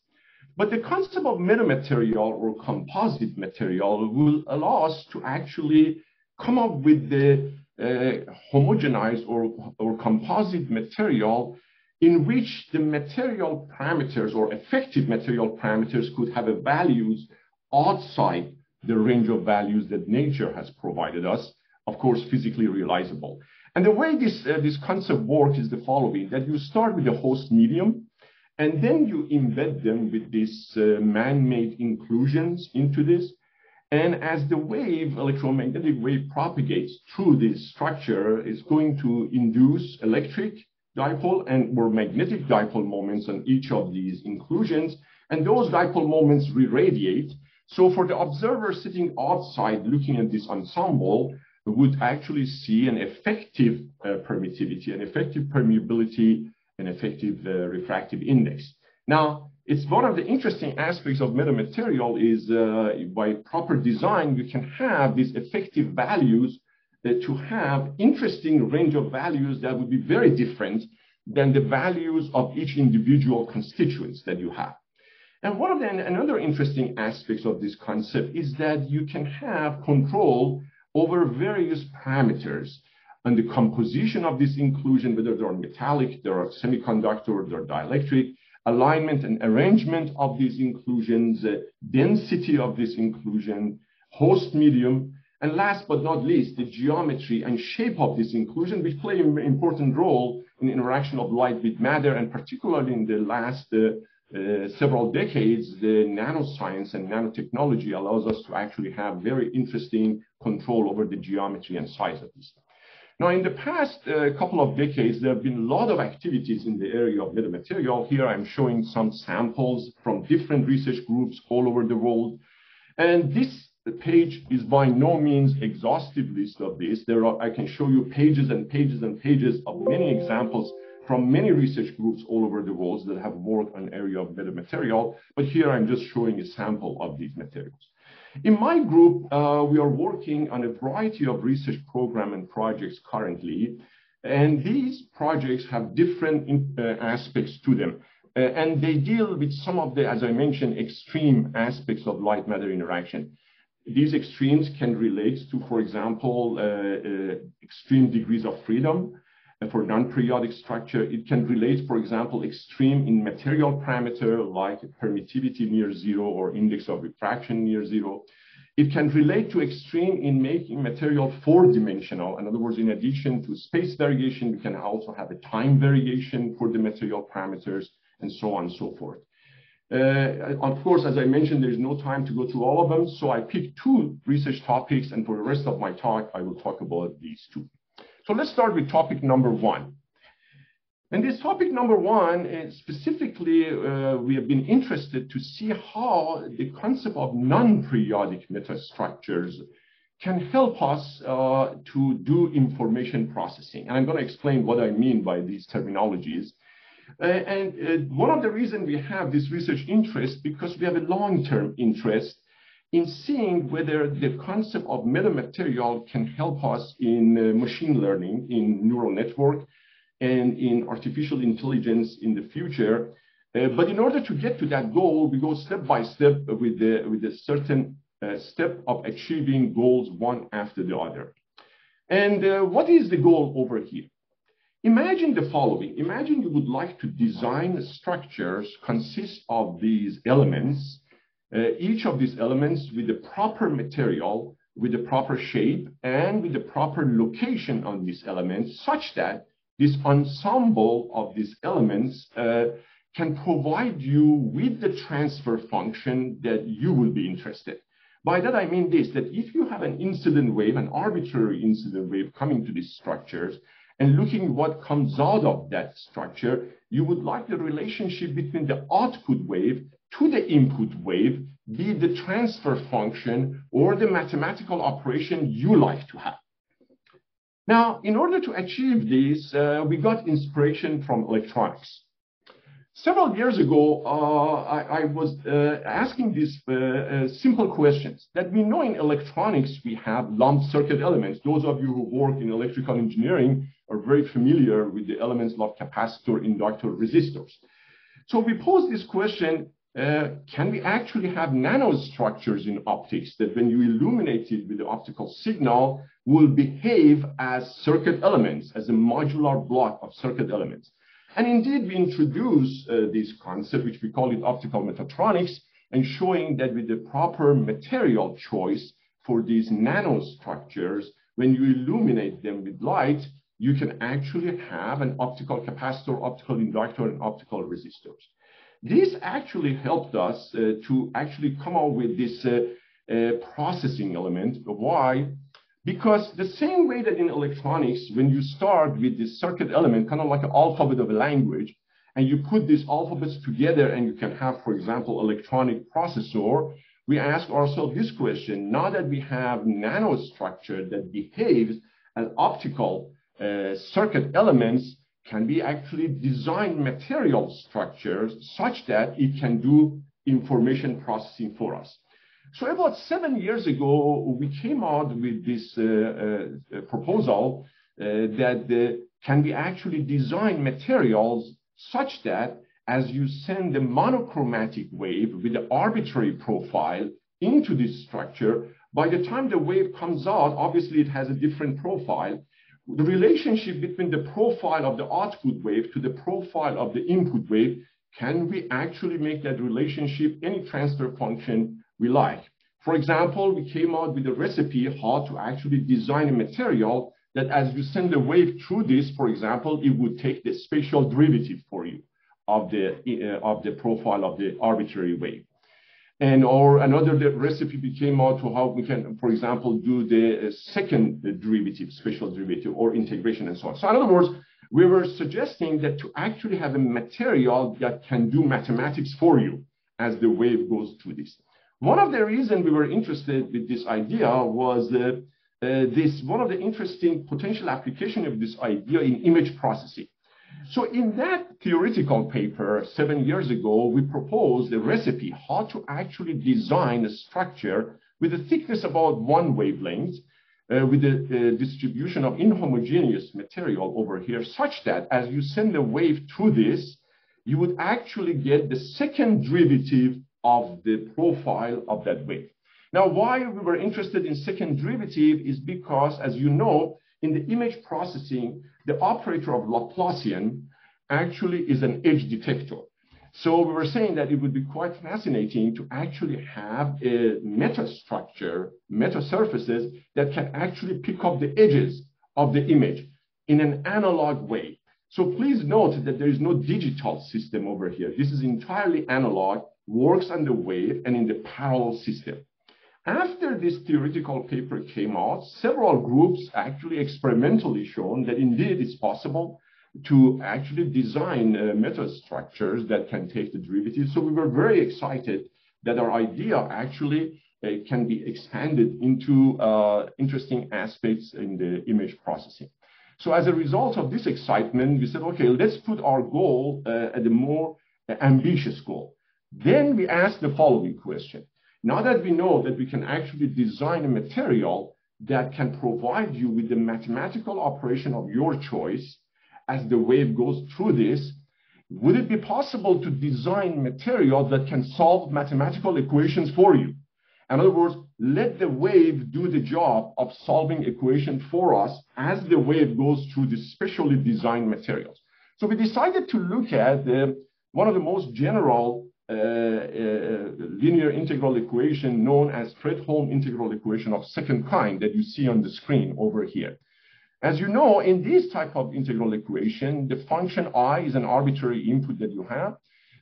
But the concept of metamaterial or composite material will allow us to actually come up with the uh, homogenized or, or composite material in which the material parameters or effective material parameters could have values outside the range of values that nature has provided us, of course, physically realizable. And the way this, uh, this concept works is the following, that you start with the host medium, and then you embed them with these uh, man-made inclusions into this. And as the wave, electromagnetic wave propagates through this structure, is going to induce electric dipole and or magnetic dipole moments on each of these inclusions. And those dipole moments re-radiate. So for the observer sitting outside looking at this ensemble would actually see an effective uh, permittivity, an effective permeability, an effective uh, refractive index. Now, it's one of the interesting aspects of metamaterial is uh, by proper design, you can have these effective values to have interesting range of values that would be very different than the values of each individual constituents that you have. And one of the another interesting aspects of this concept is that you can have control over various parameters and the composition of this inclusion, whether they're metallic, they're semiconductor, they're dielectric, alignment and arrangement of these inclusions, uh, density of this inclusion, host medium, and last but not least, the geometry and shape of this inclusion, which play an important role in the interaction of light with matter, and particularly in the last uh, uh, several decades, the nanoscience and nanotechnology allows us to actually have very interesting control over the geometry and size of this. Now, in the past uh, couple of decades, there have been a lot of activities in the area of metamaterial. Here I'm showing some samples from different research groups all over the world. And this the page is by no means exhaustive list of this. There are, I can show you pages and pages and pages of many examples from many research groups all over the world that have worked on area of metamaterial, but here I'm just showing a sample of these materials. In my group, uh, we are working on a variety of research program and projects currently, and these projects have different in, uh, aspects to them. Uh, and they deal with some of the, as I mentioned, extreme aspects of light matter interaction. These extremes can relate to, for example, uh, uh, extreme degrees of freedom. And for non-periodic structure, it can relate, for example, extreme in material parameter like permittivity near zero or index of refraction near zero. It can relate to extreme in making material four-dimensional. In other words, in addition to space variation, we can also have a time variation for the material parameters and so on and so forth. Uh, of course, as I mentioned, there's no time to go through all of them. So I picked two research topics, and for the rest of my talk, I will talk about these two. So let's start with topic number one. And this topic number one specifically, uh, we have been interested to see how the concept of non-periodic metastructures can help us uh, to do information processing. And I'm going to explain what I mean by these terminologies. Uh, and uh, one of the reasons we have this research interest because we have a long-term interest in seeing whether the concept of metamaterial can help us in uh, machine learning, in neural network, and in artificial intelligence in the future. Uh, but in order to get to that goal, we go step by step with the with a certain uh, step of achieving goals one after the other. And uh, what is the goal over here? Imagine the following. Imagine you would like to design structures consist of these elements, uh, each of these elements with the proper material, with the proper shape, and with the proper location on these elements, such that this ensemble of these elements uh, can provide you with the transfer function that you will be interested. By that, I mean this, that if you have an incident wave, an arbitrary incident wave coming to these structures, and looking what comes out of that structure, you would like the relationship between the output wave to the input wave be the transfer function or the mathematical operation you like to have. Now, in order to achieve this, uh, we got inspiration from electronics. Several years ago, uh, I, I, was uh, asking these uh, uh, simple questions that we know in electronics, we have lumped circuit elements. Those of you who work in electrical engineering are very familiar with the elements of capacitor, inductor, resistors. So we pose this question, uh, can we actually have nanostructures in optics that when you illuminate it with the optical signal will behave as circuit elements, as a modular block of circuit elements? And indeed, we introduce uh, this concept, which we call it optical metatronics, and showing that with the proper material choice for these nanostructures, when you illuminate them with light, you can actually have an optical capacitor, optical inductor, and optical resistors. This actually helped us uh, to actually come up with this uh, uh, processing element. Why? Because the same way that in electronics, when you start with this circuit element, kind of like an alphabet of a language, and you put these alphabets together and you can have, for example, electronic processor, we ask ourselves this question, now that we have nanostructure that behaves as optical uh, circuit elements can be actually designed material structures such that it can do information processing for us. So about seven years ago, we came out with this uh, uh, proposal uh, that can we actually design materials such that as you send the monochromatic wave with the arbitrary profile into this structure, by the time the wave comes out, obviously it has a different profile, the relationship between the profile of the output wave to the profile of the input wave, can we actually make that relationship any transfer function we like? For example, we came out with a recipe how to actually design a material that as you send the wave through this, for example, it would take the spatial derivative for you of the, uh, of the profile of the arbitrary wave. And or another recipe became out to how we can, for example, do the uh, second derivative, spatial derivative, or integration and so on. So in other words, we were suggesting that to actually have a material that can do mathematics for you as the wave goes through this. One of the reasons we were interested with this idea was uh, uh, this one of the interesting potential application of this idea in image processing. So in that theoretical paper seven years ago, we proposed a recipe how to actually design a structure with a thickness about one wavelength uh, with uh, distribution of inhomogeneous material over here such that as you send a wave through this, you would actually get the second derivative of the profile of that wave. Now, why we were interested in second derivative is because, as you know, in the image processing, the operator of Laplacian actually is an edge detector. So we were saying that it would be quite fascinating to actually have a meta structure, meta surfaces that can actually pick up the edges of the image in an analog way. So please note that there is no digital system over here. This is entirely analog, works on the wave and in the parallel system. After this theoretical paper came out, several groups actually experimentally shown that indeed it's possible to actually design uh, meta structures that can take the derivatives. So we were very excited that our idea actually uh, can be expanded into uh, interesting aspects in the image processing. So as a result of this excitement, we said, okay, let's put our goal uh, at a more ambitious goal. Then we asked the following question. Now that we know that we can actually design a material that can provide you with the mathematical operation of your choice as the wave goes through this, would it be possible to design material that can solve mathematical equations for you? In other words, let the wave do the job of solving equation for us as the wave goes through the specially designed materials. So we decided to look at the, one of the most general Uh, uh, linear integral equation known as Fredholm integral equation of second kind that you see on the screen over here. As you know, in this type of integral equation, the function i is an arbitrary input that you have.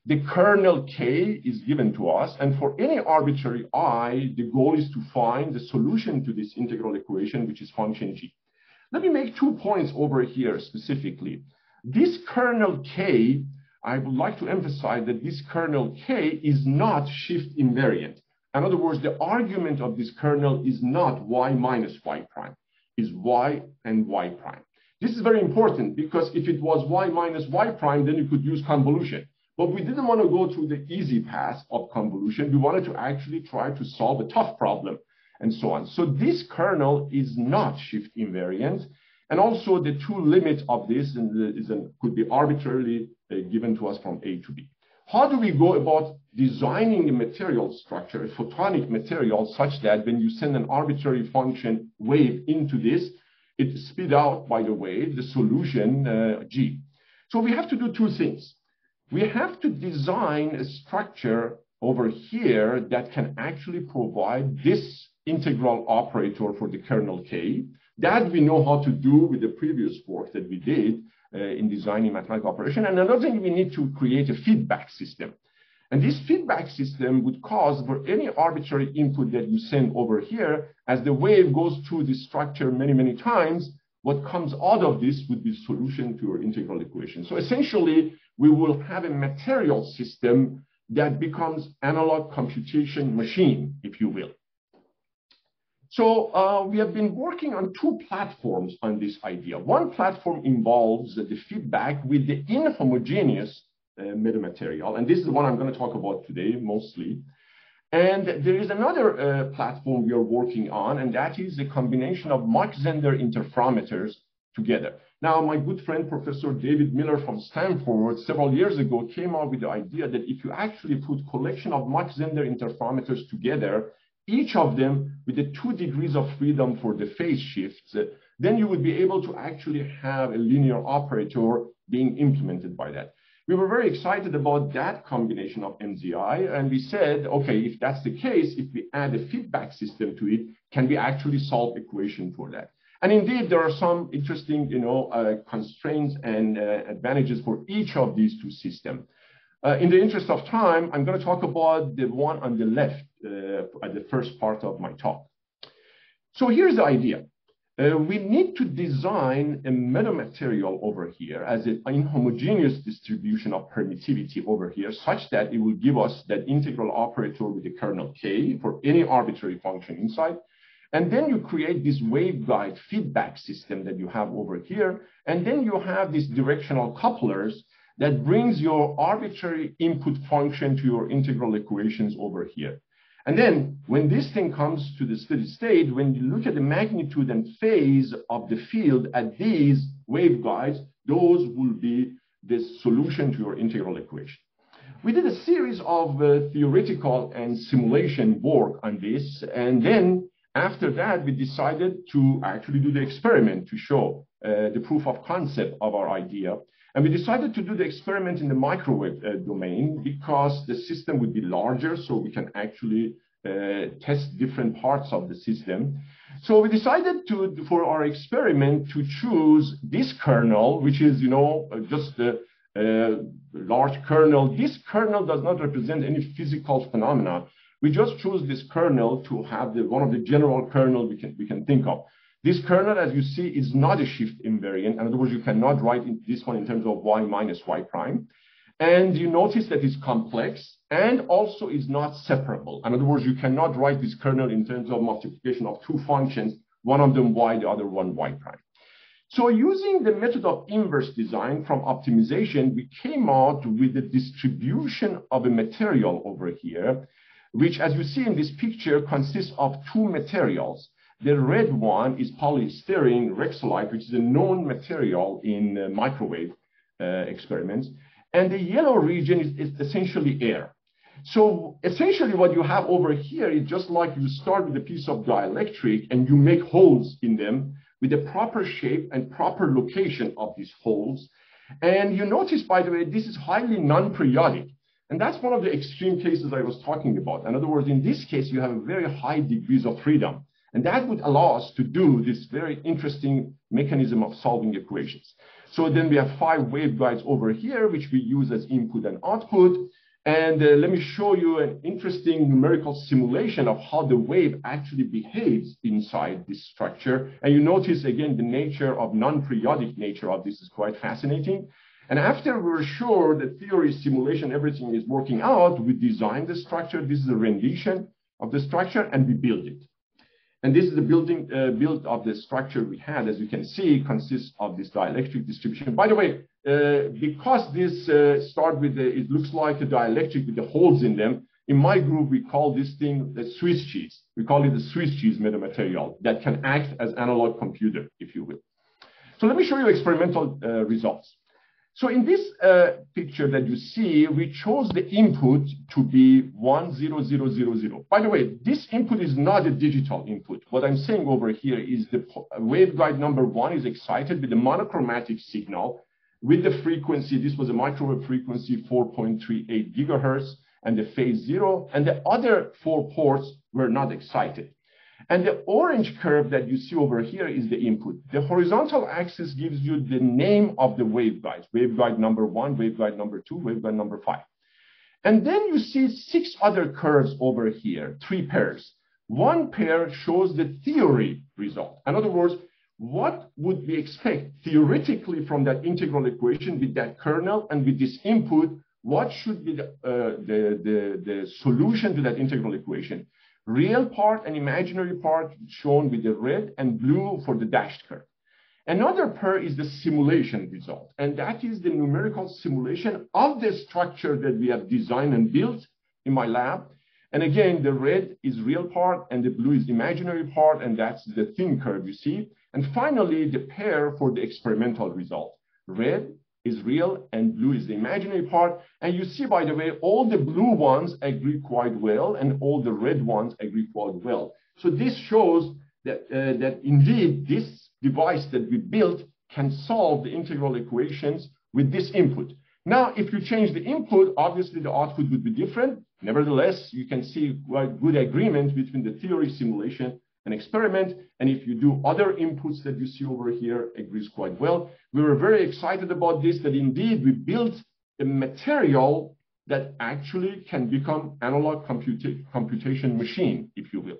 The kernel k is given to us, and for any arbitrary i, the goal is to find the solution to this integral equation, which is function g. Let me make two points over here specifically. This kernel k I would like to emphasize that this kernel K is not shift invariant. In other words, the argument of this kernel is not y minus y prime, is y and y prime. This is very important because if it was y minus y prime, then you could use convolution. But we didn't want to go through the easy path of convolution. We wanted to actually try to solve a tough problem and so on. So this kernel is not shift invariant. And also the two limits of this is an, could be arbitrarily given to us from A to B. How do we go about designing a material structure, a photonic material, such that when you send an arbitrary function wave into this, it spit out, by the way, the solution uh, G. So we have to do two things. We have to design a structure over here that can actually provide this integral operator for the kernel K. That we know how to do with the previous work that we did uh, Uh, in designing mathematical operation. And another thing, we need to create a feedback system. And this feedback system would cause for any arbitrary input that you send over here, as the wave goes through this structure many, many times, what comes out of this would be solution to your integral equation. So essentially, we will have a material system that becomes analog computation machine, if you will. So uh, we have been working on two platforms on this idea. One platform involves the feedback with the inhomogeneous uh, metamaterial, and this is one I'm going to talk about today mostly. And there is another uh, platform we are working on, and that is the combination of Mach-Zehnder interferometers together. Now, my good friend, Professor David Miller from Stanford, several years ago came up with the idea that if you actually put collection of Mach-Zehnder interferometers together, each of them with the two degrees of freedom for the phase shifts, then you would be able to actually have a linear operator being implemented by that. We were very excited about that combination of MZI, and we said, okay, if that's the case, if we add a feedback system to it, can we actually solve equation for that? And indeed, there are some interesting, you know, uh, constraints and uh, advantages for each of these two systems. Uh, in the interest of time, I'm going to talk about the one on the left uh, at the first part of my talk. So here's the idea. Uh, we need to design a metamaterial over here as an inhomogeneous distribution of permittivity over here such that it will give us that integral operator with the kernel k for any arbitrary function inside. And then you create this waveguide feedback system that you have over here. And then you have these directional couplers that brings your arbitrary input function to your integral equations over here. And then when this thing comes to the steady state, when you look at the magnitude and phase of the field at these waveguides, those will be the solution to your integral equation. We did a series of uh, theoretical and simulation work on this. And then after that, we decided to actually do the experiment to show uh, the proof of concept of our idea. And we decided to do the experiment in the microwave uh, domain because the system would be larger, so we can actually uh, test different parts of the system. So we decided to, for our experiment, to choose this kernel, which is, you know, uh, just a, a large kernel. This kernel does not represent any physical phenomena. We just choose this kernel to have the, one of the general kernel we can, we can think of. This kernel, as you see, is not a shift invariant. In other words, you cannot write this one in terms of y minus y prime. And you notice that it's complex and also is not separable. In other words, you cannot write this kernel in terms of multiplication of two functions, one of them y, the other one y prime. So using the method of inverse design from optimization, we came out with the distribution of a material over here, which as you see in this picture consists of two materials. The red one is polystyrene rexolite, which is a known material in uh, microwave uh, experiments. And the yellow region is, is essentially air. So essentially what you have over here is just like you start with a piece of dielectric and you make holes in them with the proper shape and proper location of these holes. And you notice, by the way, this is highly non-periodic. And that's one of the extreme cases I was talking about. In other words, in this case, you have a very high degrees of freedom. And that would allow us to do this very interesting mechanism of solving equations. So then we have five waveguides over here, which we use as input and output. And uh, let me show you an interesting numerical simulation of how the wave actually behaves inside this structure. And you notice again, the nature of non-periodic nature of this is quite fascinating. And after we were sure that theory, simulation, everything is working out, we designed the structure. This is a rendition of the structure and we build it. And this is the building uh, build of the structure we had, as you can see, consists of this dielectric distribution. By the way, uh, because this uh, start with the, it looks like a dielectric with the holes in them, in my group, we call this thing the Swiss cheese. We call it the Swiss cheese metamaterial that can act as analog computer, if you will. So let me show you experimental uh, results. So in this uh, picture that you see, we chose the input to be 10000. By the way, this input is not a digital input. What I'm saying over here is the waveguide number one is excited with the monochromatic signal with the frequency. This was a microwave frequency 4.38 gigahertz and the phase zero. And the other four ports were not excited. And the orange curve that you see over here is the input. The horizontal axis gives you the name of the waveguides, waveguide number one, waveguide number two, waveguide number five. And then you see six other curves over here, three pairs. One pair shows the theory result. In other words, what would we expect theoretically from that integral equation with that kernel and with this input? What should be the, uh, the, the, the solution to that integral equation? Real part and imaginary part shown with the red and blue for the dashed curve. Another pair is the simulation result, and that is the numerical simulation of the structure that we have designed and built in my lab. And again, the red is real part and the blue is imaginary part, and that's the thin curve you see. And finally, the pair for the experimental result. Red is real and blue is the imaginary part. And you see, by the way, all the blue ones agree quite well and all the red ones agree quite well. So this shows that, uh, that indeed this device that we built can solve the integral equations with this input. Now, if you change the input, obviously the output would be different. Nevertheless, you can see quite good agreement between the theory simulation an experiment. And if you do other inputs that you see over here, agrees quite well. We were very excited about this, that indeed we built a material that actually can become analog computa computation machine, if you will.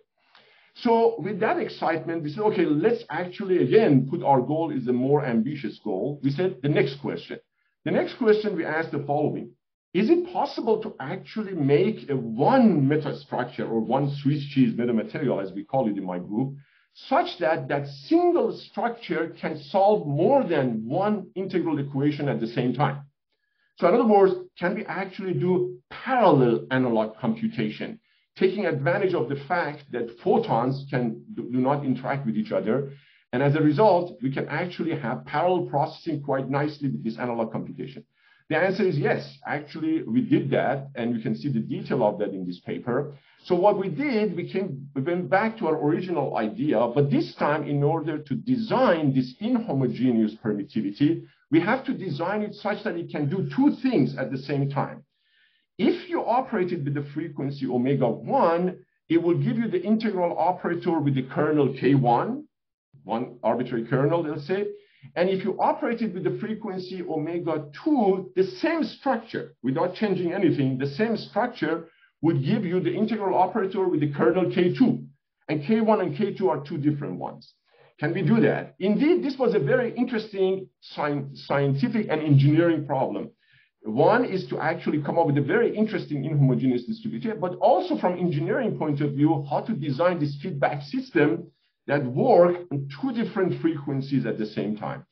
So with that excitement, we said, okay, let's actually, again, put our goal is a more ambitious goal. We said the next question. The next question we asked the following. Is it possible to actually make a one metastructure or one Swiss cheese metamaterial, as we call it in my group, such that that single structure can solve more than one integral equation at the same time. So in other words, can we actually do parallel analog computation, taking advantage of the fact that photons can do not interact with each other. And as a result, we can actually have parallel processing quite nicely with this analog computation. The answer is yes. Actually, we did that, and you can see the detail of that in this paper. So what we did, we came, we went back to our original idea, but this time in order to design this inhomogeneous permittivity, we have to design it such that it can do two things at the same time. If you operate it with the frequency omega 1, it will give you the integral operator with the kernel k1, one arbitrary kernel, let's say. And if you operate it with the frequency omega 2, the same structure, without changing anything, the same structure would give you the integral operator with the kernel K2. And K1 and K2 are two different ones. Can we do that? Indeed, this was a very interesting scientific and engineering problem. One is to actually come up with a very interesting inhomogeneous distribution, but also from engineering point of view, how to design this feedback system that work on two different frequencies at the same time.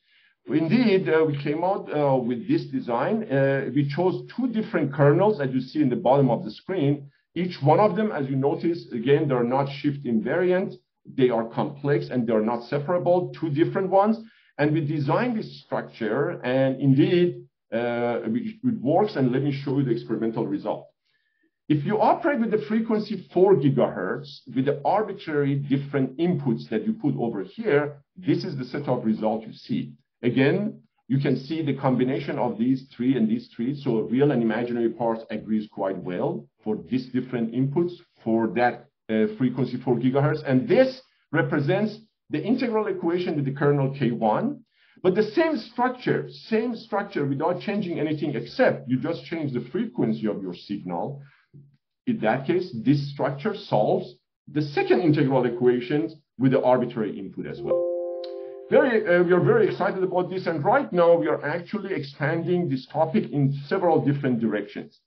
Indeed, uh, we came out uh, with this design. Uh, we chose two different kernels, as you see in the bottom of the screen. Each one of them, as you notice, again, they're not shift invariant. They are complex and they're not separable, two different ones. And we designed this structure, and indeed, uh, it works. And let me show you the experimental result. If you operate with the frequency 4 gigahertz with the arbitrary different inputs that you put over here, this is the set of results you see. Again, you can see the combination of these three and these three. So real and imaginary parts agrees quite well for these different inputs for that uh, frequency 4 gigahertz. And this represents the integral equation with the kernel K1. But the same structure, same structure without changing anything except you just change the frequency of your signal. In that case, this structure solves the second integral equation with the arbitrary input as well. Very, uh, we are very excited about this. And right now we are actually expanding this topic in several different directions.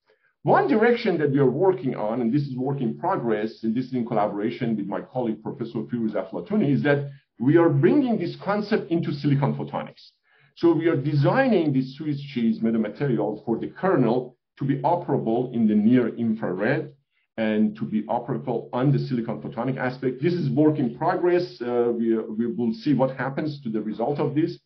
One direction that we are working on, and this is work in progress, and this is in collaboration with my colleague, Professor Firooz Aflatouni, is that we are bringing this concept into silicon photonics. So we are designing this Swiss cheese metamaterial for the kernel to be operable in the near infrared and to be operable on the silicon photonic aspect. This is work in progress. Uh, we, we will see what happens to the result of this.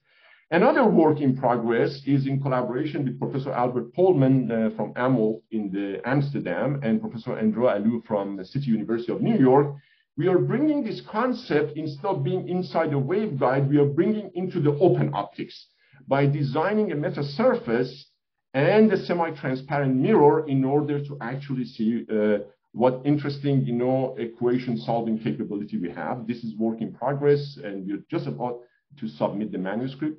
Another work in progress is in collaboration with Professor Albert Polman uh, from AMO in the Amsterdam and Professor Andrew Alù from the City University of New York. We are bringing this concept, instead of being inside a waveguide, we are bringing into the open optics by designing a meta surface and a semi-transparent mirror in order to actually see uh, what interesting, you know, equation solving capability we have. This is work in progress, and we're just about to submit the manuscript.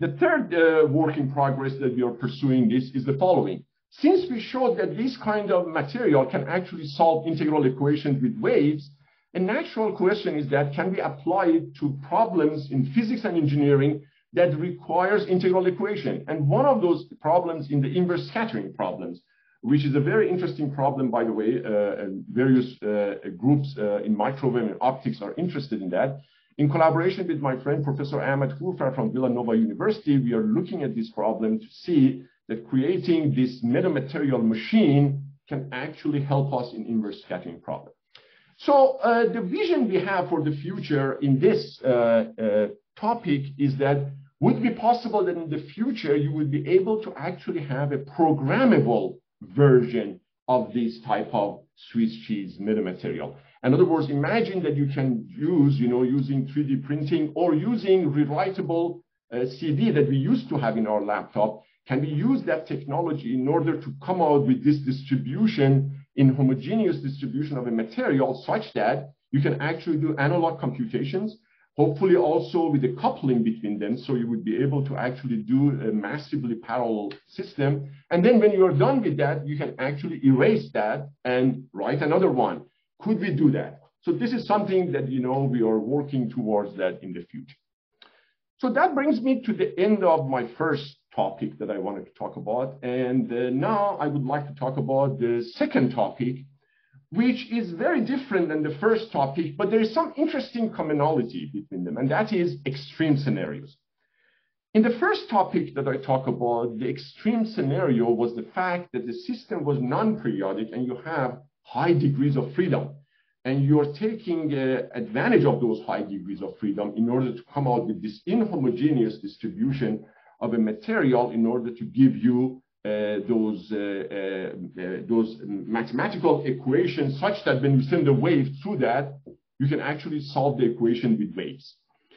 The third uh, work in progress that we are pursuing this is the following. Since we showed that this kind of material can actually solve integral equations with waves, a natural question is that can we apply it to problems in physics and engineering that requires integral equation? And one of those problems in the inverse scattering problems which is a very interesting problem, by the way. Uh, various uh, groups uh, in microwave and optics are interested in that. In collaboration with my friend, Professor Ahmed Hoorfar from Villanova University, we are looking at this problem to see that creating this metamaterial machine can actually help us in inverse scattering problem. So uh, the vision we have for the future in this uh, uh, topic is that would be possible that in the future you would be able to actually have a programmable version of this type of Swiss cheese metamaterial. In other words, imagine that you can use, you know, using 3D printing or using rewritable uh, CD that we used to have in our laptop, can we use that technology in order to come out with this distribution in homogeneous distribution of a material such that you can actually do analog computations hopefully also with a coupling between them so you would be able to actually do a massively parallel system. And then when you're done with that, you can actually erase that and write another one. Could we do that? So this is something that, you know, we are working towards that in the future. So that brings me to the end of my first topic that I wanted to talk about. And uh, now I would like to talk about the second topic, which is very different than the first topic, but there is some interesting commonality between them, and that is extreme scenarios. In the first topic that I talk about, the extreme scenario was the fact that the system was non-periodic and you have high degrees of freedom. And you're taking uh, advantage of those high degrees of freedom in order to come out with this inhomogeneous distribution of a material in order to give you those, uh, uh, those mathematical equations such that when you send a wave through that, you can actually solve the equation with waves.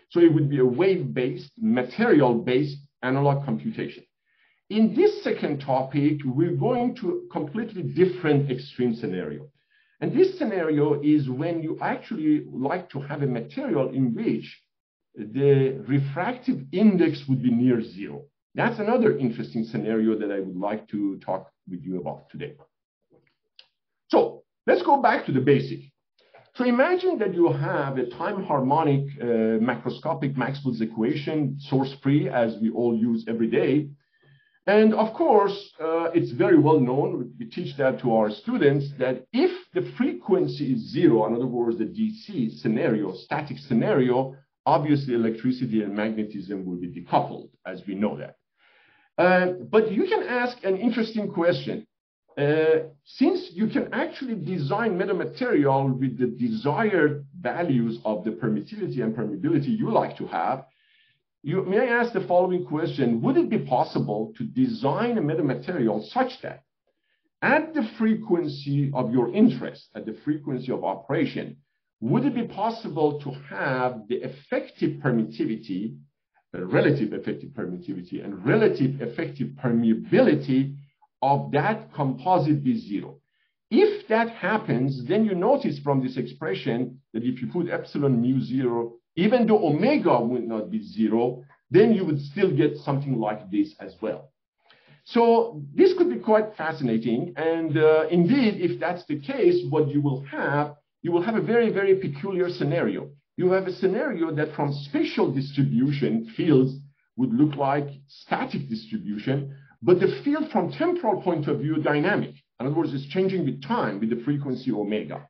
So it would be a wave-based, material-based analog computation. In this second topic, we're going to completely different extreme scenario. And this scenario is when you actually like to have a material in which the refractive index would be near zero. That's another interesting scenario that I would like to talk with you about today. So let's go back to the basic. So imagine that you have a time harmonic uh, macroscopic Maxwell's equation, source free, as we all use every day. And of course, uh, it's very well known, we teach that to our students, that if the frequency is zero, in other words, the DC scenario, static scenario, obviously electricity and magnetism will be decoupled, as we know that. Uh, but you can ask an interesting question. Uh, since you can actually design metamaterial with the desired values of the permittivity and permeability you like to have, you may I ask the following question, would it be possible to design a metamaterial such that at the frequency of your interest, at the frequency of operation, would it be possible to have the effective permittivity, relative effective permittivity and relative effective permeability of that composite be zero. If that happens, then you notice from this expression that if you put epsilon mu zero, even though omega would not be zero, then you would still get something like this as well. So this could be quite fascinating. And uh, indeed, if that's the case, what you will have, you will have a very, very peculiar scenario. You have a scenario that from spatial distribution fields would look like static distribution, but the field from temporal point of view, dynamic. In other words, it's changing with time with the frequency omega.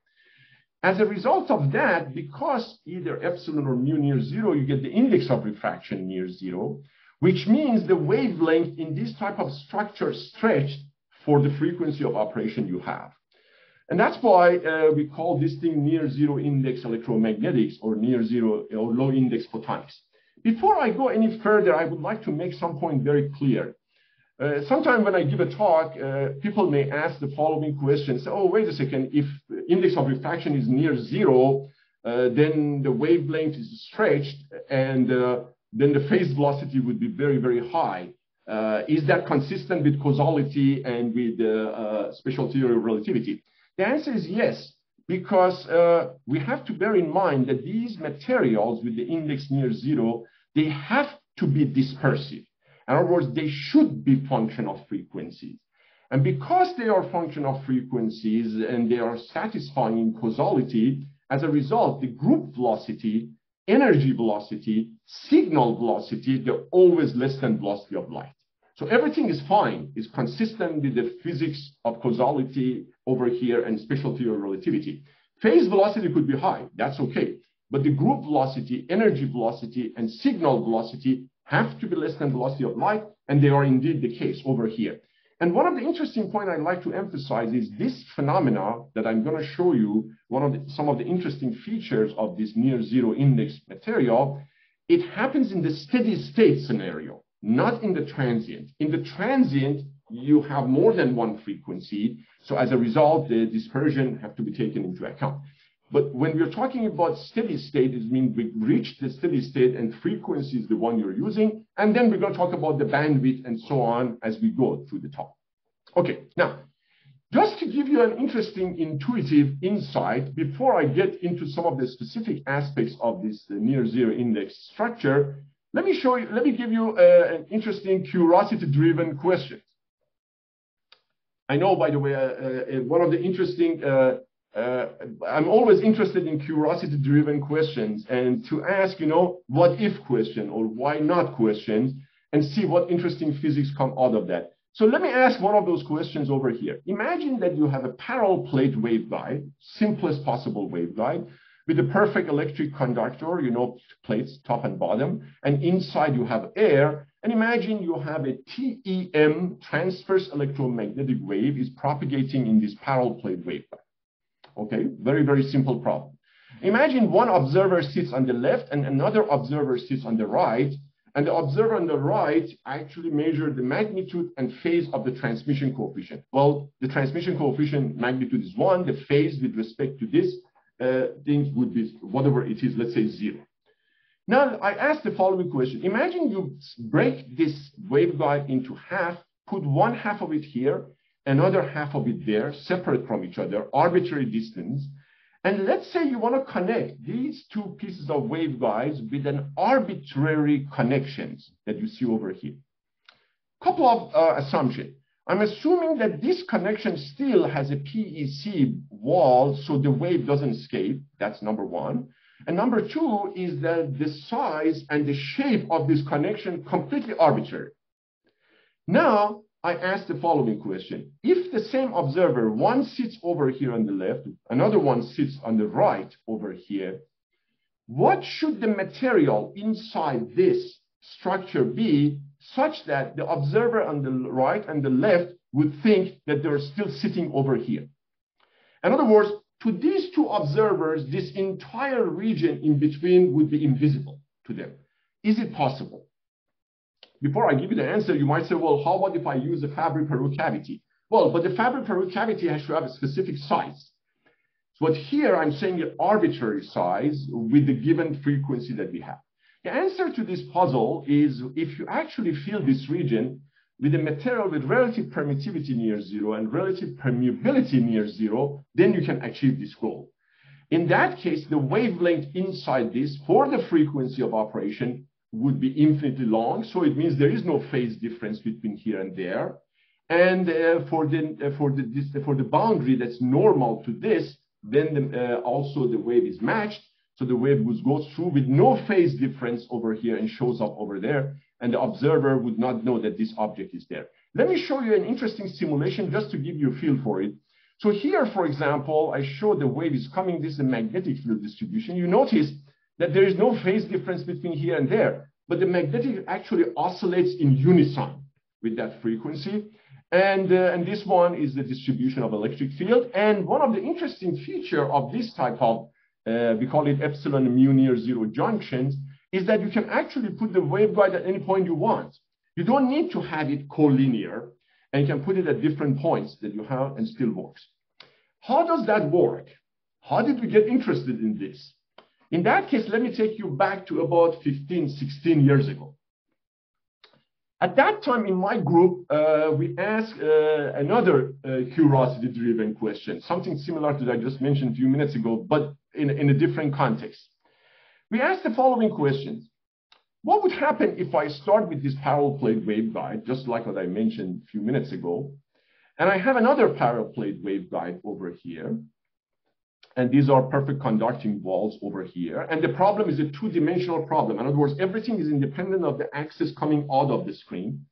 As a result of that, because either epsilon or mu near zero, you get the index of refraction near zero, which means the wavelength in this type of structure stretched for the frequency of operation you have. And that's why uh, we call this thing near zero index electromagnetics or near zero or low index photonics. Before I go any further, I would like to make some point very clear. Uh, sometimes when I give a talk, uh, people may ask the following questions. Oh, wait a second, if index of refraction is near zero, uh, then the wavelength is stretched and uh, then the phase velocity would be very, very high. Uh, is that consistent with causality and with uh, special theory of relativity? The answer is yes, because uh, we have to bear in mind that these materials with the index near zero, they have to be dispersive. In other words, they should be function of frequencies. And because they are function of frequencies and they are satisfying causality, as a result, the group velocity, energy velocity, signal velocity, they're always less than velocity of light. So everything is fine, is consistent with the physics of causality over here and special theory of relativity. Phase velocity could be high, that's okay. But the group velocity, energy velocity, and signal velocity have to be less than velocity of light, and they are indeed the case over here. And one of the interesting points I'd like to emphasize is this phenomena that I'm going to show you, one of the, some of the interesting features of this near zero index material, it happens in the steady state scenario, not in the transient. In the transient, you have more than one frequency. So as a result, the dispersion have to be taken into account. But when we're talking about steady state, it means we reach the steady state and frequency is the one you're using. And then we're going to talk about the bandwidth and so on as we go through the talk. Okay, now, just to give you an interesting intuitive insight, before I get into some of the specific aspects of this near zero index structure, let me show you, let me give you uh, an interesting curiosity driven question. I know, by the way, uh, uh, one of the interesting uh, uh, I'm always interested in curiosity driven questions and to ask, you know, what if question or why not questions. and see what interesting physics come out of that. So let me ask one of those questions over here. Imagine that you have a parallel plate waveguide, simplest possible waveguide, with a perfect electric conductor, you know, plates top and bottom, and inside you have air. And imagine you have a TEM, transverse electromagnetic wave, is propagating in this parallel plate waveguide. Okay, very, very simple problem. Imagine one observer sits on the left and another observer sits on the right, and the observer on the right actually measured the magnitude and phase of the transmission coefficient. Well, the transmission coefficient magnitude is one, the phase with respect to this uh, thing would be whatever it is, let's say zero. Now, I ask the following question. Imagine you break this waveguide into half, put one half of it here, another half of it there, separate from each other, arbitrary distance, and let's say you want to connect these two pieces of waveguides with an arbitrary connections that you see over here. Couple of uh, assumptions. I'm assuming that this connection still has a PEC wall so the wave doesn't escape. That's number one. And number two is that the size and the shape of this connection completely arbitrary. Now, I ask the following question. If the same observer, one sits over here on the left, another one sits on the right over here, what should the material inside this structure be such that the observer on the right and the left would think that they're still sitting over here? In other words, to these two observers, this entire region in between would be invisible to them. Is it possible? before I give you the answer, you might say, well, how about if I use a Fabry-Perot cavity? Well, but the Fabry-Perot cavity has to have a specific size. So but here I'm saying an arbitrary size with the given frequency that we have. The answer to this puzzle is if you actually fill this region with a material with relative permittivity near zero and relative permeability near zero, then you can achieve this goal. In that case, the wavelength inside this for the frequency of operation would be infinitely long. So it means there is no phase difference between here and there. And uh, for the uh, for the this, for the boundary that's normal to this, then the, uh, also the wave is matched. So the wave would go through with no phase difference over here and shows up over there. And the observer would not know that this object is there. Let me show you an interesting simulation just to give you a feel for it. So here, for example, I show the wave is coming. This is a magnetic field distribution. You notice that there is no phase difference between here and there, but the magnetic actually oscillates in unison with that frequency. And, uh, and this one is the distribution of electric field. And one of the interesting feature of this type of, uh, we call it epsilon mu near zero junctions, is that you can actually put the waveguide at any point you want. You don't need to have it collinear, and you can put it at different points that you have and still works. How does that work? How did we get interested in this? In that case, let me take you back to about 15, 16 years ago. At that time in my group, uh, we asked uh, another uh, curiosity-driven question, something similar to that I just mentioned a few minutes ago, but in, in a different context. We asked the following questions. What would happen if I start with this parallel plate waveguide, just like what I mentioned a few minutes ago, and I have another parallel plate waveguide over here, and these are perfect conducting walls over here. And the problem is a two-dimensional problem. In other words, everything is independent of the axis coming out of the screen.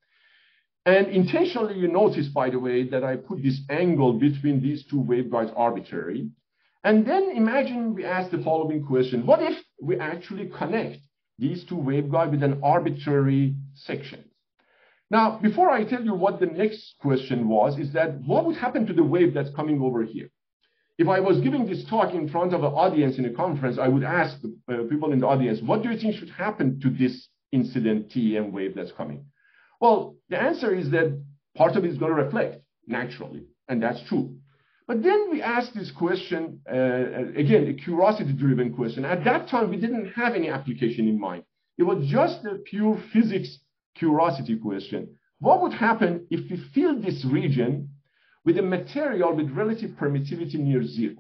And intentionally, you notice, by the way, that I put this angle between these two waveguides arbitrary. And then imagine we ask the following question. What if we actually connect these two waveguides with an arbitrary section? Now, before I tell you what the next question was, is that what would happen to the wave that's coming over here? if I was giving this talk in front of an audience in a conference, I would ask the uh, people in the audience, what do you think should happen to this incident TEM wave that's coming? Well, the answer is that part of it is going to reflect naturally, and that's true. But then we asked this question, uh, again, a curiosity-driven question. At that time, we didn't have any application in mind. It was just a pure physics curiosity question. What would happen if we fill this region with a material with relative permittivity near zero.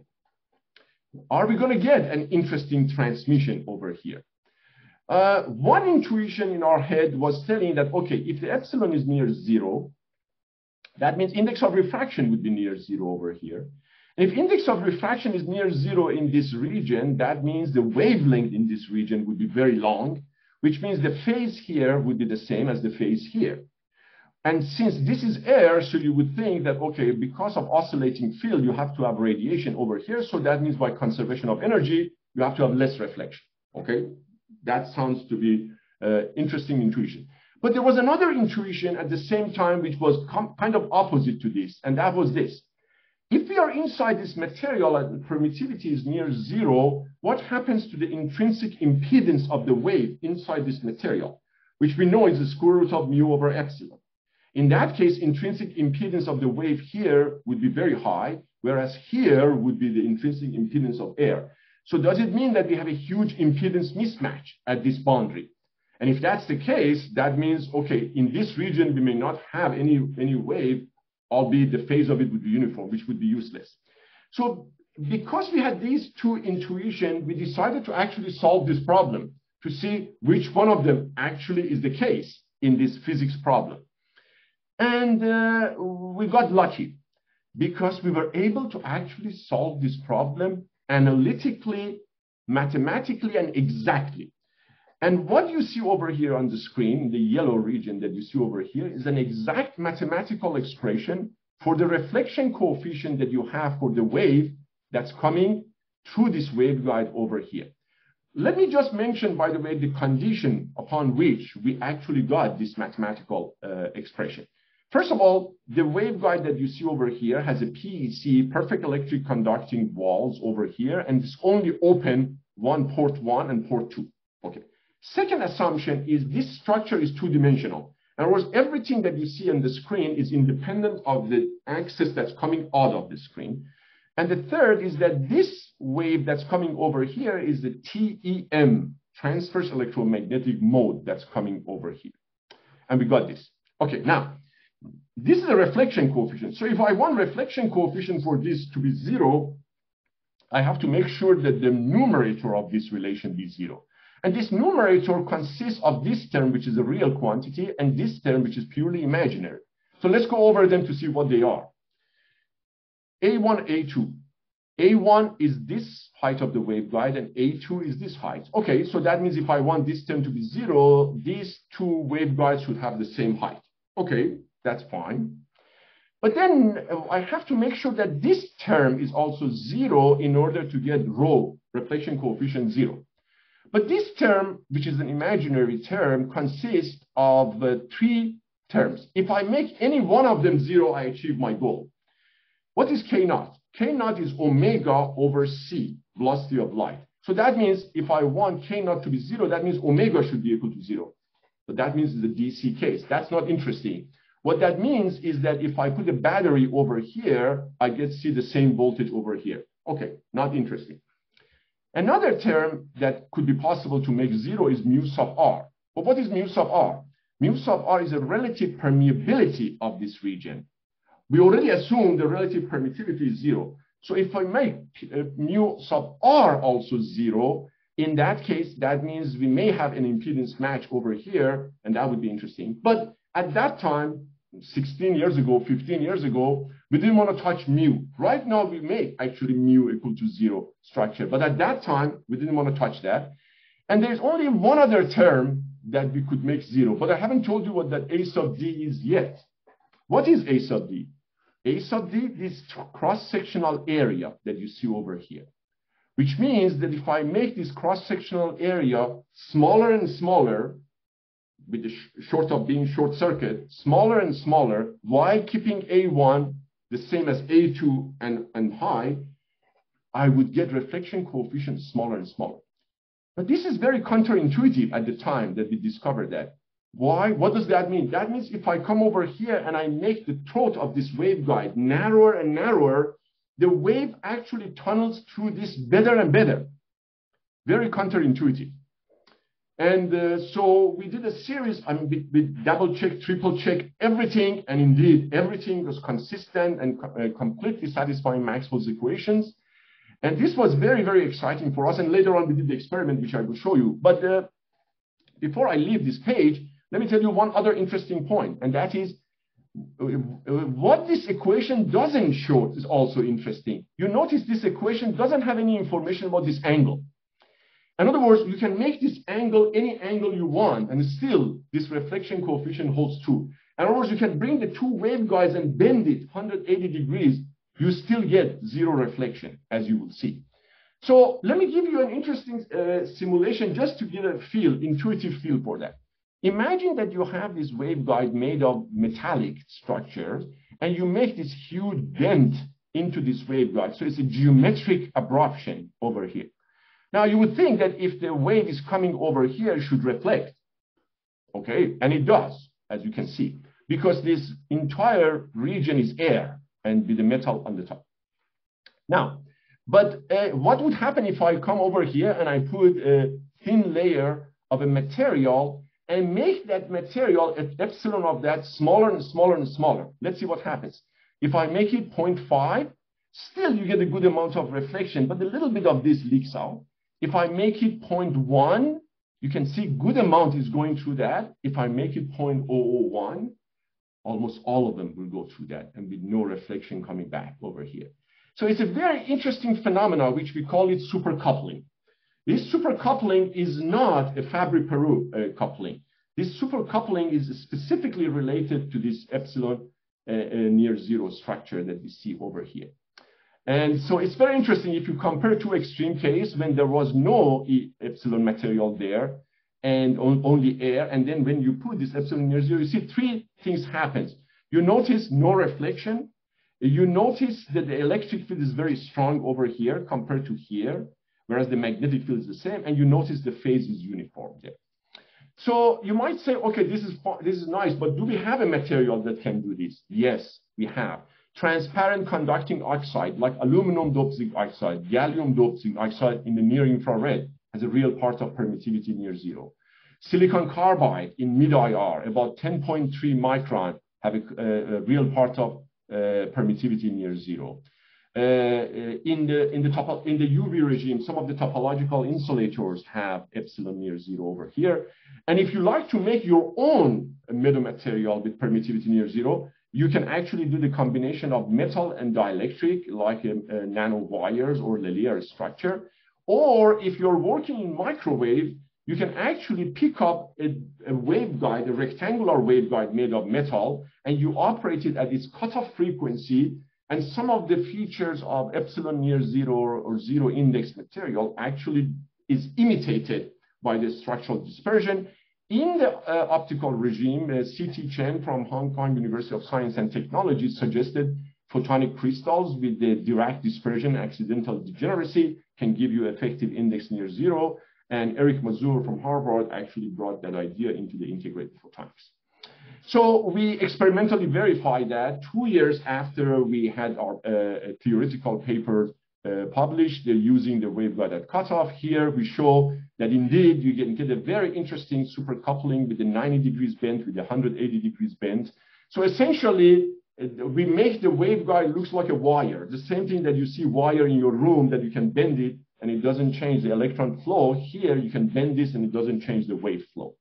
Are we going to get an interesting transmission over here? Uh, one intuition in our head was telling that, okay, if the epsilon is near zero, that means index of refraction would be near zero over here. If index of refraction is near zero in this region, that means the wavelength in this region would be very long, which means the phase here would be the same as the phase here. And since this is air, so you would think that, okay, because of oscillating field, you have to have radiation over here. So that means by conservation of energy, you have to have less reflection. Okay, that sounds to be uh, interesting intuition. But there was another intuition at the same time, which was kind of opposite to this, and that was this. If we are inside this material and permittivity is near zero, what happens to the intrinsic impedance of the wave inside this material, which we know is the square root of mu over epsilon? In that case, intrinsic impedance of the wave here would be very high, whereas here would be the intrinsic impedance of air. So does it mean that we have a huge impedance mismatch at this boundary? And if that's the case, that means, okay, in this region, we may not have any, any wave, albeit the phase of it would be uniform, which would be useless. So because we had these two intuitions, we decided to actually solve this problem to see which one of them actually is the case in this physics problem. And uh, we got lucky because we were able to actually solve this problem analytically, mathematically, and exactly. And what you see over here on the screen, the yellow region that you see over here, is an exact mathematical expression for the reflection coefficient that you have for the wave that's coming through this waveguide over here. Let me just mention, by the way, the condition upon which we actually got this mathematical uh, expression. First of all, the waveguide that you see over here has a PEC, perfect electric conducting walls over here, and it's only open one port one and port two. Okay. Second assumption is this structure is two-dimensional. In other words, everything that you see on the screen is independent of the axis that's coming out of the screen. And the third is that this wave that's coming over here is the TEM, transverse electromagnetic mode that's coming over here. And we got this. Okay, now, this is a reflection coefficient. So if I want reflection coefficient for this to be zero, I have to make sure that the numerator of this relation be zero. And this numerator consists of this term, which is a real quantity, and this term, which is purely imaginary. So let's go over them to see what they are. A1, A2. A1 is this height of the waveguide, and A2 is this height. Okay, so that means if I want this term to be zero, these two waveguides should have the same height. Okay, that's fine. But then uh, I have to make sure that this term is also zero in order to get rho, reflection coefficient zero. But this term, which is an imaginary term, consists of uh, three terms. If I make any one of them zero, I achieve my goal. What is K naught? K naught is omega over C, velocity of light. So that means if I want K naught to be zero, that means omega should be equal to zero. But that means a DC case. That's not interesting. What that means is that if I put a battery over here, I get see the same voltage over here. Okay, not interesting. Another term that could be possible to make zero is mu sub r. But what is mu sub r? Mu sub r is a relative permeability of this region. We already assume the relative permittivity is zero. So if I make uh, mu sub r also zero, in that case, that means we may have an impedance match over here, and that would be interesting. But at that time, 16 years ago, 15 years ago, we didn't want to touch mu. Right now, we make actually mu equal to zero structure. But at that time, we didn't want to touch that. And there's only one other term that we could make zero. But I haven't told you what that A sub D is yet. What is A sub D? A sub D is cross-sectional area that you see over here. Which means that if I make this cross-sectional area smaller and smaller, with the sh short of being short circuit, smaller and smaller, while keeping A1 the same as A2 and, and high, I would get reflection coefficient smaller and smaller. But this is very counterintuitive at the time that we discovered that. Why? What does that mean? That means if I come over here and I make the throat of this waveguide narrower and narrower, the wave actually tunnels through this better and better. Very counterintuitive. And uh, so we did a series, I mean, we, we double check, triple check everything. And indeed, everything was consistent and co uh, completely satisfying Maxwell's equations. And this was very, very exciting for us. And later on, we did the experiment, which I will show you. But uh, before I leave this page, let me tell you one other interesting point, and that is uh, what this equation doesn't show is also interesting. You notice this equation doesn't have any information about this angle. In other words, you can make this angle any angle you want, and still this reflection coefficient holds true. In other words, you can bring the two waveguides and bend it 180 degrees, you still get zero reflection, as you will see. So let me give you an interesting uh, simulation just to get a feel, intuitive feel for that. Imagine that you have this waveguide made of metallic structures, and you make this huge dent into this waveguide. So it's a geometric abruption over here. Now you would think that if the wave is coming over here, it should reflect. Okay, and it does, as you can see, because this entire region is air and with the metal on the top. Now, but uh, what would happen if I come over here and I put a thin layer of a material and make that material at epsilon of that smaller and smaller and smaller? Let's see what happens. If I make it 0.5, still you get a good amount of reflection, but a little bit of this leaks out. If I make it 0.1, you can see good amount is going through that. If I make it 0.001, almost all of them will go through that and with no reflection coming back over here. So it's a very interesting phenomenon, which we call it supercoupling. This supercoupling is not a Fabry-Perot uh, coupling. This supercoupling is specifically related to this epsilon uh, uh, near zero structure that we see over here. And so it's very interesting if you compare two extreme cases when there was no e epsilon material there and on, only air. And then when you put this epsilon near zero, you see three things happen. You notice no reflection. You notice that the electric field is very strong over here compared to here, whereas the magnetic field is the same. And you notice the phase is uniform there. So you might say, okay, this is, this is nice, but do we have a material that can do this? Yes, we have transparent conducting oxide like aluminum doped zinc oxide, gallium doped zinc oxide in the near infrared has a real part of permittivity near zero. Silicon carbide in mid-IR, about 10.3 micron, have a, a, a real part of uh, permittivity near zero. Uh, in the in the top in the UV regime, some of the topological insulators have epsilon near zero over here. And if you like to make your own metamaterial with permittivity near zero, you can actually do the combination of metal and dielectric, like um, uh, nanowires or Lelier structure. Or if you're working in microwave, you can actually pick up a, a waveguide, a rectangular waveguide made of metal, and you operate it at its cutoff frequency. And some of the features of epsilon near zero or zero index material actually is imitated by the structural dispersion. In the uh, optical regime, uh, C.T. Chan from Hong Kong University of Science and Technology suggested photonic crystals with the Dirac dispersion accidental degeneracy can give you effective index near zero. And Eric Mazur from Harvard actually brought that idea into the integrated photonics. So we experimentally verified that two years after we had our uh, theoretical paper uh, published using the waveguide at cutoff. Here we show that indeed you can get a very interesting supercoupling with the 90 degrees bend with the 180 degrees bend. So essentially, uh, we make the waveguide looks like a wire. The same thing that you see wire in your room that you can bend it and it doesn't change the electron flow. Here you can bend this and it doesn't change the wave flow.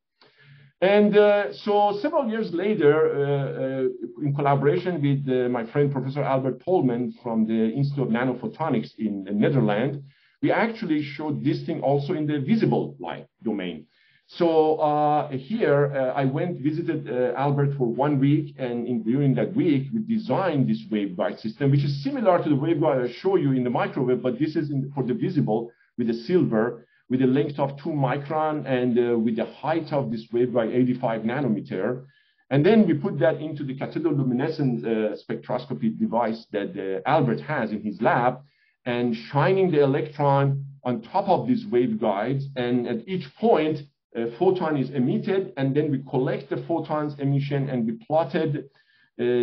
And uh, so several years later, uh, uh, in collaboration with uh, my friend Professor Albert Polman from the Institute of Nanophotonics in the Netherlands, we actually showed this thing also in the visible light domain. So uh, here uh, I went, visited Albert for one week, and in, during that week, we designed this waveguide system, which is similar to the waveguide I show you in the microwave, but this is in, for the visible with the silver with a length of two micron and uh, with the height of this wave by 85 nanometer. And then we put that into the cathodoluminescent uh, spectroscopy device that uh, Albert has in his lab and shining the electron on top of these waveguides. And at each point, a photon is emitted, and then we collect the photon's emission and we plotted uh,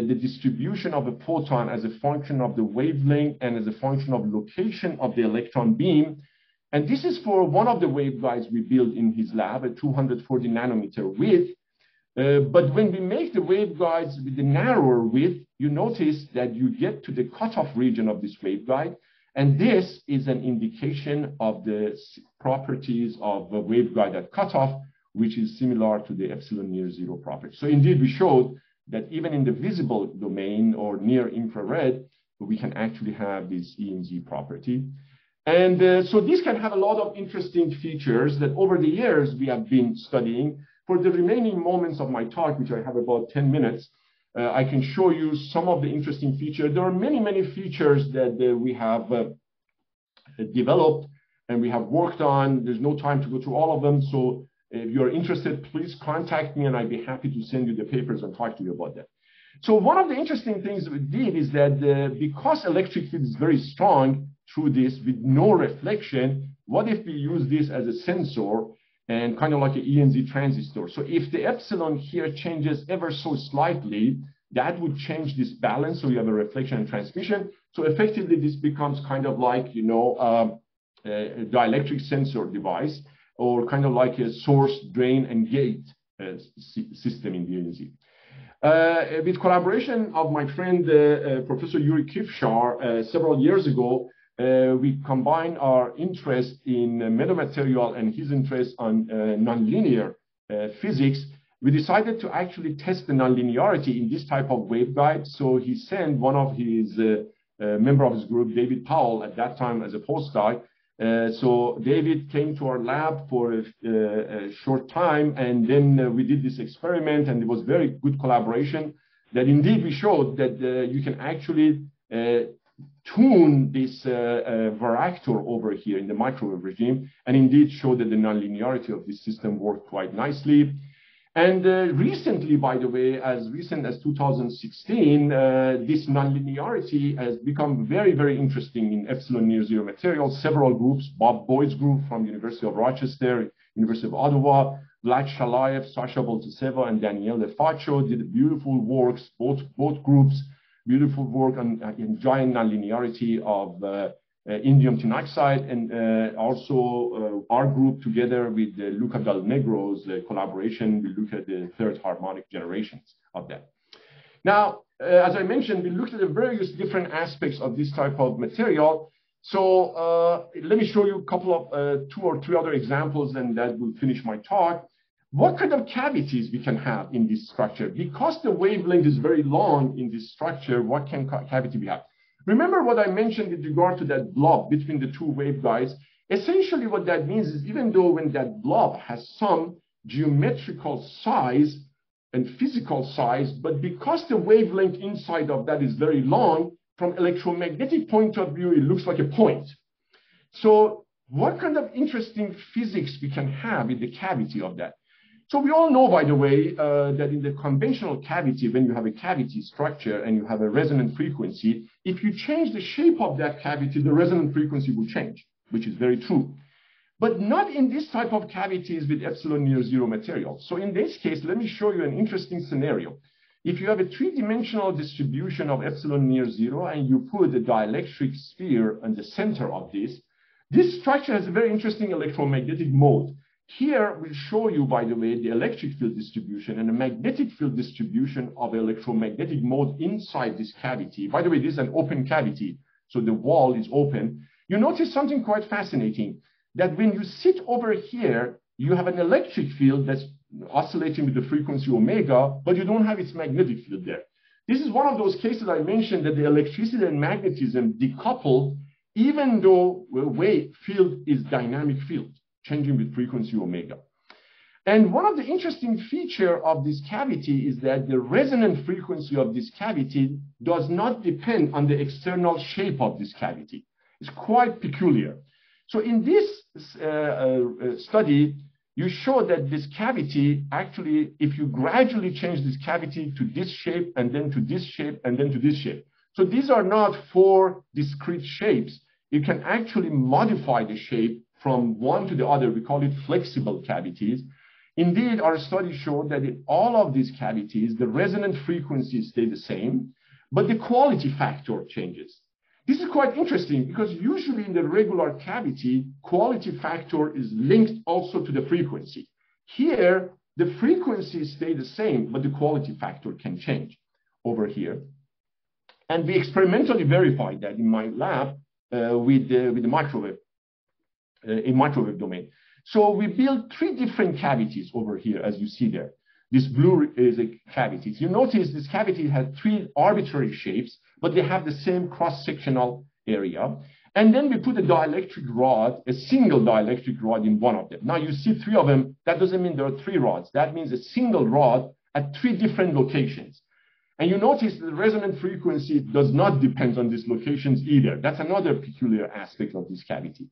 the distribution of a photon as a function of the wavelength and as a function of location of the electron beam. And this is for one of the waveguides we built in his lab, a 240 nanometer width. Uh, but when we make the waveguides with the narrower width, you notice that you get to the cutoff region of this waveguide. And this is an indication of the properties of a waveguide at cutoff, which is similar to the epsilon near zero property. So indeed, we showed that even in the visible domain or near infrared, we can actually have this ENZ property. And uh, so this can have a lot of interesting features that over the years we have been studying. For the remaining moments of my talk, which I have about 10 minutes, uh, I can show you some of the interesting features. There are many, many features that uh, we have uh, developed and we have worked on. There's no time to go through all of them. So if you're interested, please contact me and I'd be happy to send you the papers and talk to you about that. So one of the interesting things we did is that uh, because electric field is very strong through this with no reflection, what if we use this as a sensor and kind of like an ENZ transistor? So if the epsilon here changes ever so slightly, that would change this balance. So you have a reflection and transmission. So effectively, this becomes kind of like, you know, um, a dielectric sensor device or kind of like a source, drain, and gate uh, system in the ENZ. Uh, with collaboration of my friend, uh, uh, Professor Yuri Kivshar, uh, several years ago, we combined our interest in metamaterial and his interest on nonlinear physics. We decided to actually test the nonlinearity in this type of waveguide. So he sent one of his member of his group, David Powell, at that time as a postdoc, uh, so David came to our lab for a, uh, a short time, and then uh, we did this experiment, and it was very good collaboration. That indeed we showed that uh, you can actually uh, tune this varactor over here in the microwave regime, and indeed show that the nonlinearity of this system worked quite nicely. And uh, recently, by the way, as recent as 2016, uh, this nonlinearity has become very, very interesting in epsilon near zero materials. Several groups, Bob Boyd's group from University of Rochester, University of Ottawa, Vlad Shalaev, Sasha Boltasseva, and Daniele Faccio did beautiful works, both, both groups, beautiful work on uh, giant nonlinearity of uh, uh, indium tin oxide, and uh, also uh, our group together with Luca Dal Negro's collaboration, we look at the third harmonic generations of that. Now, as I mentioned, we looked at the various different aspects of this type of material. So let me show you a couple of two or three other examples and that will finish my talk. What kind of cavities we can have in this structure? Because the wavelength is very long in this structure, what can cavity we have? Remember what I mentioned with regard to that blob between the two waveguides? Essentially what that means is even though when that blob has some geometrical size and physical size, but because the wavelength inside of that is very long, from electromagnetic point of view, it looks like a point. So what kind of interesting physics we can have in the cavity of that? So we all know, by the way, uh, that in the conventional cavity, when you have a cavity structure and you have a resonant frequency, if you change the shape of that cavity, the resonant frequency will change, which is very true. But not in this type of cavities with epsilon near zero material. So in this case, let me show you an interesting scenario. If you have a three-dimensional distribution of epsilon near zero and you put a dielectric sphere in the center of this, this structure has a very interesting electromagnetic mode. Here we'll show you, by the way, the electric field distribution and the magnetic field distribution of electromagnetic mode inside this cavity. By the way, this is an open cavity, so the wall is open. You notice something quite fascinating, that when you sit over here, you have an electric field that's oscillating with the frequency omega, but you don't have its magnetic field there. This is one of those cases I mentioned that the electricity and magnetism decouple, even though the wave field is dynamic field changing with frequency omega. And one of the interesting feature of this cavity is that the resonant frequency of this cavity does not depend on the external shape of this cavity. It's quite peculiar. So in this uh, uh, study, you show that this cavity actually, if you gradually change this cavity to this shape and then to this shape and then to this shape. So these are not four discrete shapes. You can actually modify the shape from one to the other. We call it flexible cavities. Indeed, our study showed that in all of these cavities, the resonant frequencies stay the same, but the quality factor changes. This is quite interesting because usually in the regular cavity, quality factor is linked also to the frequency. Here, the frequencies stay the same, but the quality factor can change over here. And we experimentally verified that in my lab uh, with, the, with the microwave Uh, in microwave domain. So we built three different cavities over here, as you see there. This blue is a cavity. You notice this cavity has three arbitrary shapes, but they have the same cross-sectional area. And then we put a dielectric rod, a single dielectric rod in one of them. Now you see three of them. That doesn't mean there are three rods. That means a single rod at three different locations. And you notice the resonant frequency does not depend on these locations either. That's another peculiar aspect of this cavity.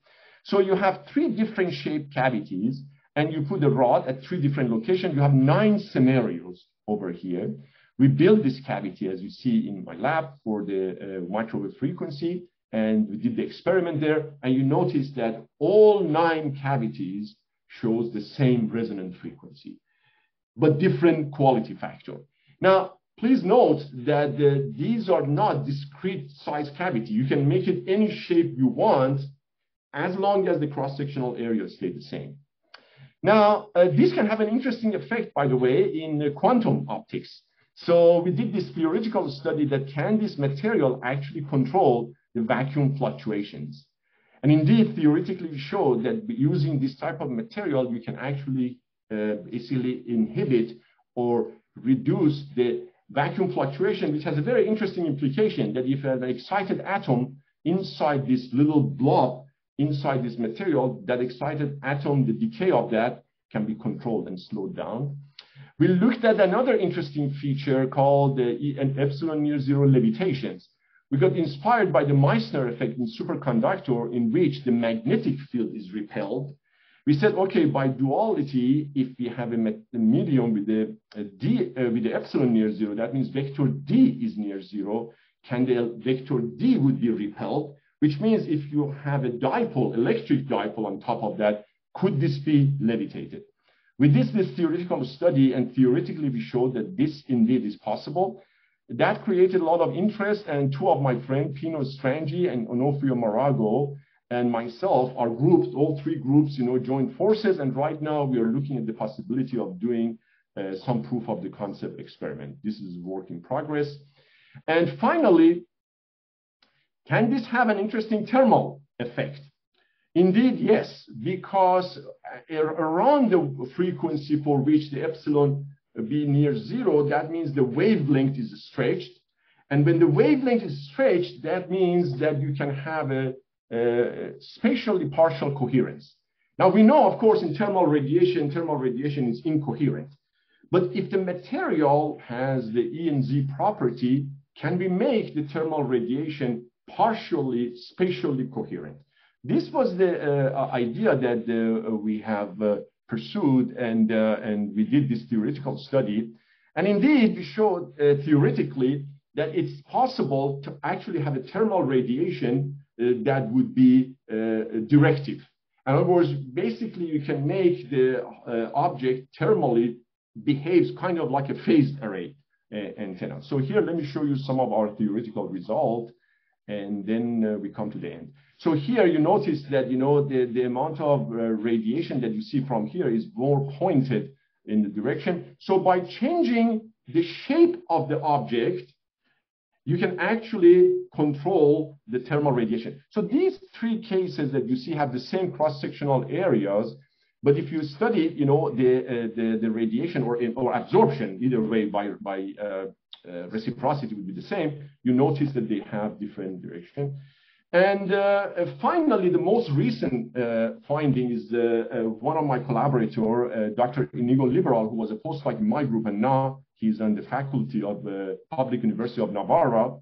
So you have three different shaped cavities, and you put the rod at three different locations. You have nine scenarios over here. We built this cavity, as you see in my lab, for the uh, microwave frequency, and we did the experiment there. And you notice that all nine cavities shows the same resonant frequency, but different quality factor. Now, Please note that the, these are not discrete size cavity. You can make it any shape you want as long as the cross-sectional area stay the same. Now, uh, this can have an interesting effect, by the way, in uh, quantum optics. So we did this theoretical study that can this material actually control the vacuum fluctuations? And indeed, theoretically, we showed that using this type of material, you can actually uh, basically inhibit or reduce the vacuum fluctuation, which has a very interesting implication that if an excited atom inside this little blob, inside this material, that excited atom, the decay of that can be controlled and slowed down. We looked at another interesting feature called the e epsilon near zero levitations. We got inspired by the Meissner effect in superconductor in which the magnetic field is repelled we said, okay, by duality, if we have a, medium with the d uh, with the epsilon near zero, that means vector d is near zero. Can the vector d would be repelled? Which means if you have a dipole, electric dipole on top of that, could this be levitated? We did this theoretical study, and theoretically we showed that this indeed is possible. That created a lot of interest, and two of my friends, Pino Strangi and Onofrio Marago and myself are grouped, all three groups, you know, joined forces. And right now we are looking at the possibility of doing uh, some proof of the concept experiment. This is work in progress. And finally, can this have an interesting thermal effect? Indeed, yes, because uh, around the frequency for which the epsilon be near zero, that means the wavelength is stretched. And when the wavelength is stretched, that means that you can have a uh, spatially partial coherence. Now we know, of course, in thermal radiation, thermal radiation is incoherent. But if the material has the E and Z property, can we make the thermal radiation partially spatially coherent? This was the uh, idea that uh, we have uh, pursued, and, uh, and we did this theoretical study. And indeed, we showed uh, theoretically that it's possible to actually have a thermal radiation uh, that would be directive. In other words, basically you can make the object thermally behaves kind of like a phased array antenna. So here, let me show you some of our theoretical results, and then we come to the end. So here you notice that you know the, the amount of uh, radiation that you see from here is more pointed in the direction. So by changing the shape of the object, you can actually control the thermal radiation. So these three cases that you see have the same cross-sectional areas, but if you study, you know, the, uh, the, the, radiation or, or absorption, either way by, by uh, uh, reciprocity would be the same, you notice that they have different direction. And uh, finally, the most recent uh, finding is uh, one of my collaborator, Dr. Inigo Liberal, who was a postdoc in my group, and now He's on the faculty of the Public University of Navarra.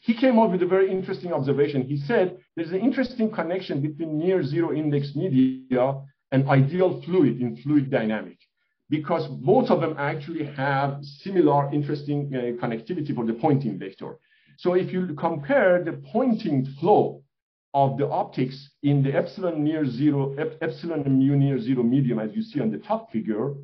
He came up with a very interesting observation. He said there's an interesting connection between near zero index media and ideal fluid in fluid dynamics because both of them actually have similar interesting uh, connectivity for the Poynting vector. So if you compare the Poynting flow of the optics in the epsilon near zero, epsilon mu near zero medium, as you see on the top figure,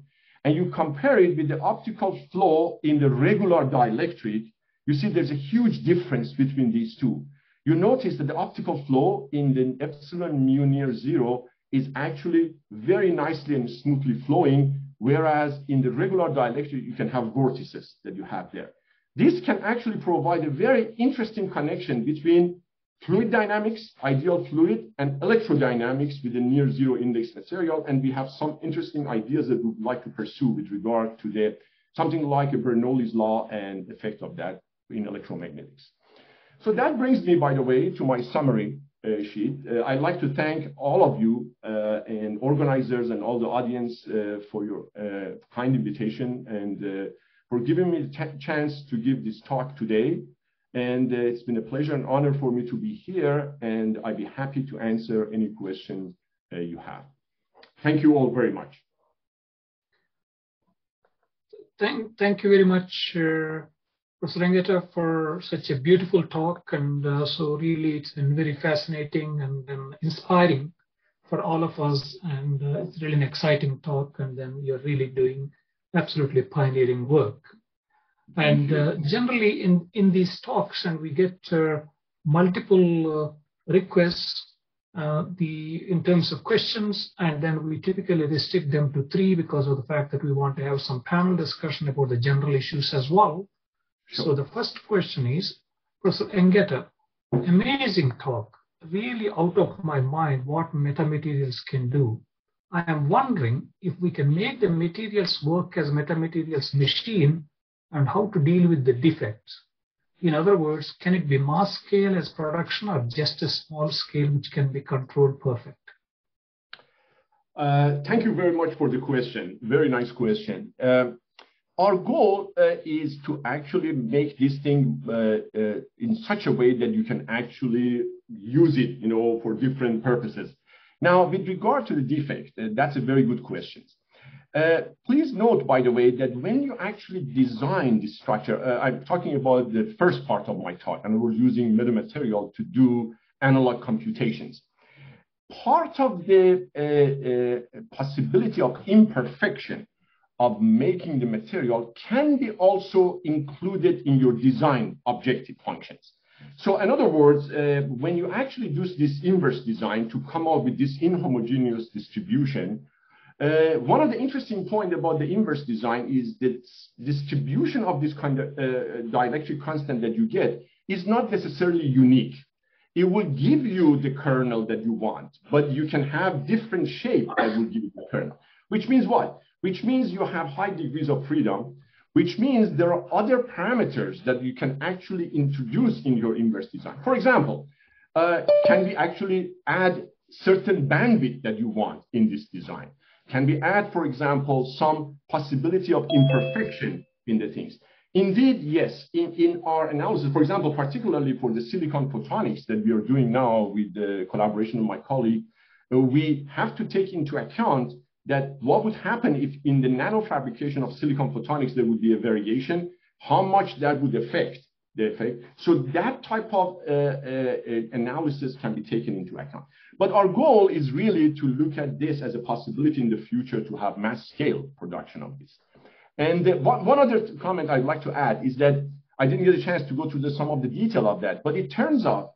and you compare it with the optical flow in the regular dielectric, you see there's a huge difference between these two. You notice that the optical flow in the epsilon mu near zero is actually very nicely and smoothly flowing, whereas in the regular dielectric, you can have vortices that you have there. This can actually provide a very interesting connection between fluid dynamics, ideal fluid, and electrodynamics with a near zero index material. And we have some interesting ideas that we'd like to pursue with regard to the something like a Bernoulli's law and effect of that in electromagnetics. So that brings me, by the way, to my summary. Uh, sheet. Uh, I'd like to thank all of you uh, and organizers and all the audience for your kind invitation and for giving me the chance to give this talk today. And it's been a pleasure and honor for me to be here, and I'd be happy to answer any questions you have. Thank you all very much. Thank, thank you very much, uh, Professor Engheta, for such a beautiful talk. And uh, so really it's been very fascinating and, and, inspiring for all of us. And uh, it's really an exciting talk. And then you're really doing absolutely pioneering work. And uh, generally in, in these talks, and we get uh, multiple uh, requests uh, the in terms of questions, and then we typically restrict them to three because of the fact that we want to have some panel discussion about the general issues as well. Sure. So the first question is, Professor Engheta, amazing talk, really out of my mind what metamaterials can do. I am wondering if we can make the materials work as metamaterials machine and how to deal with the defects. In other words, can it be mass scale as production or just a small scale which can be controlled perfect? Uh, thank you very much for the question. Very nice question. Uh, our goal uh, is to actually make this thing uh, uh, in such a way that you can actually use it, you know, for different purposes. Now, with regard to the defect, uh, that's a very good question. Uh, please note, by the way, that when you actually design this structure, uh, I'm talking about the first part of my talk, and we're using metamaterial to do analog computations. Part of the uh, possibility of imperfection of making the material can be also included in your design objective functions. So in other words, uh, when you actually do this inverse design to come up with this inhomogeneous distribution, uh, one of the interesting points about the inverse design is that distribution of this kind of uh, dielectric constant that you get is not necessarily unique. It will give you the kernel that you want, but you can have different shape that will give you the kernel. Which means what? Which means you have high degrees of freedom, which means there are other parameters that you can actually introduce in your inverse design. For example, uh, can we actually add certain bandwidth that you want in this design? Can we add, for example, some possibility of imperfection in the things? Indeed, yes. In, in our analysis, for example, particularly for the silicon photonics that we are doing now with the collaboration of my colleague, uh, we have to take into account that what would happen if in the nanofabrication of silicon photonics there would be a variation, how much that would affect the effect. So that type of uh, uh, analysis can be taken into account. But our goal is really to look at this as a possibility in the future to have mass scale production of this. And one, one other comment I'd like to add is that I didn't get a chance to go through the, some of the detail of that, but it turns out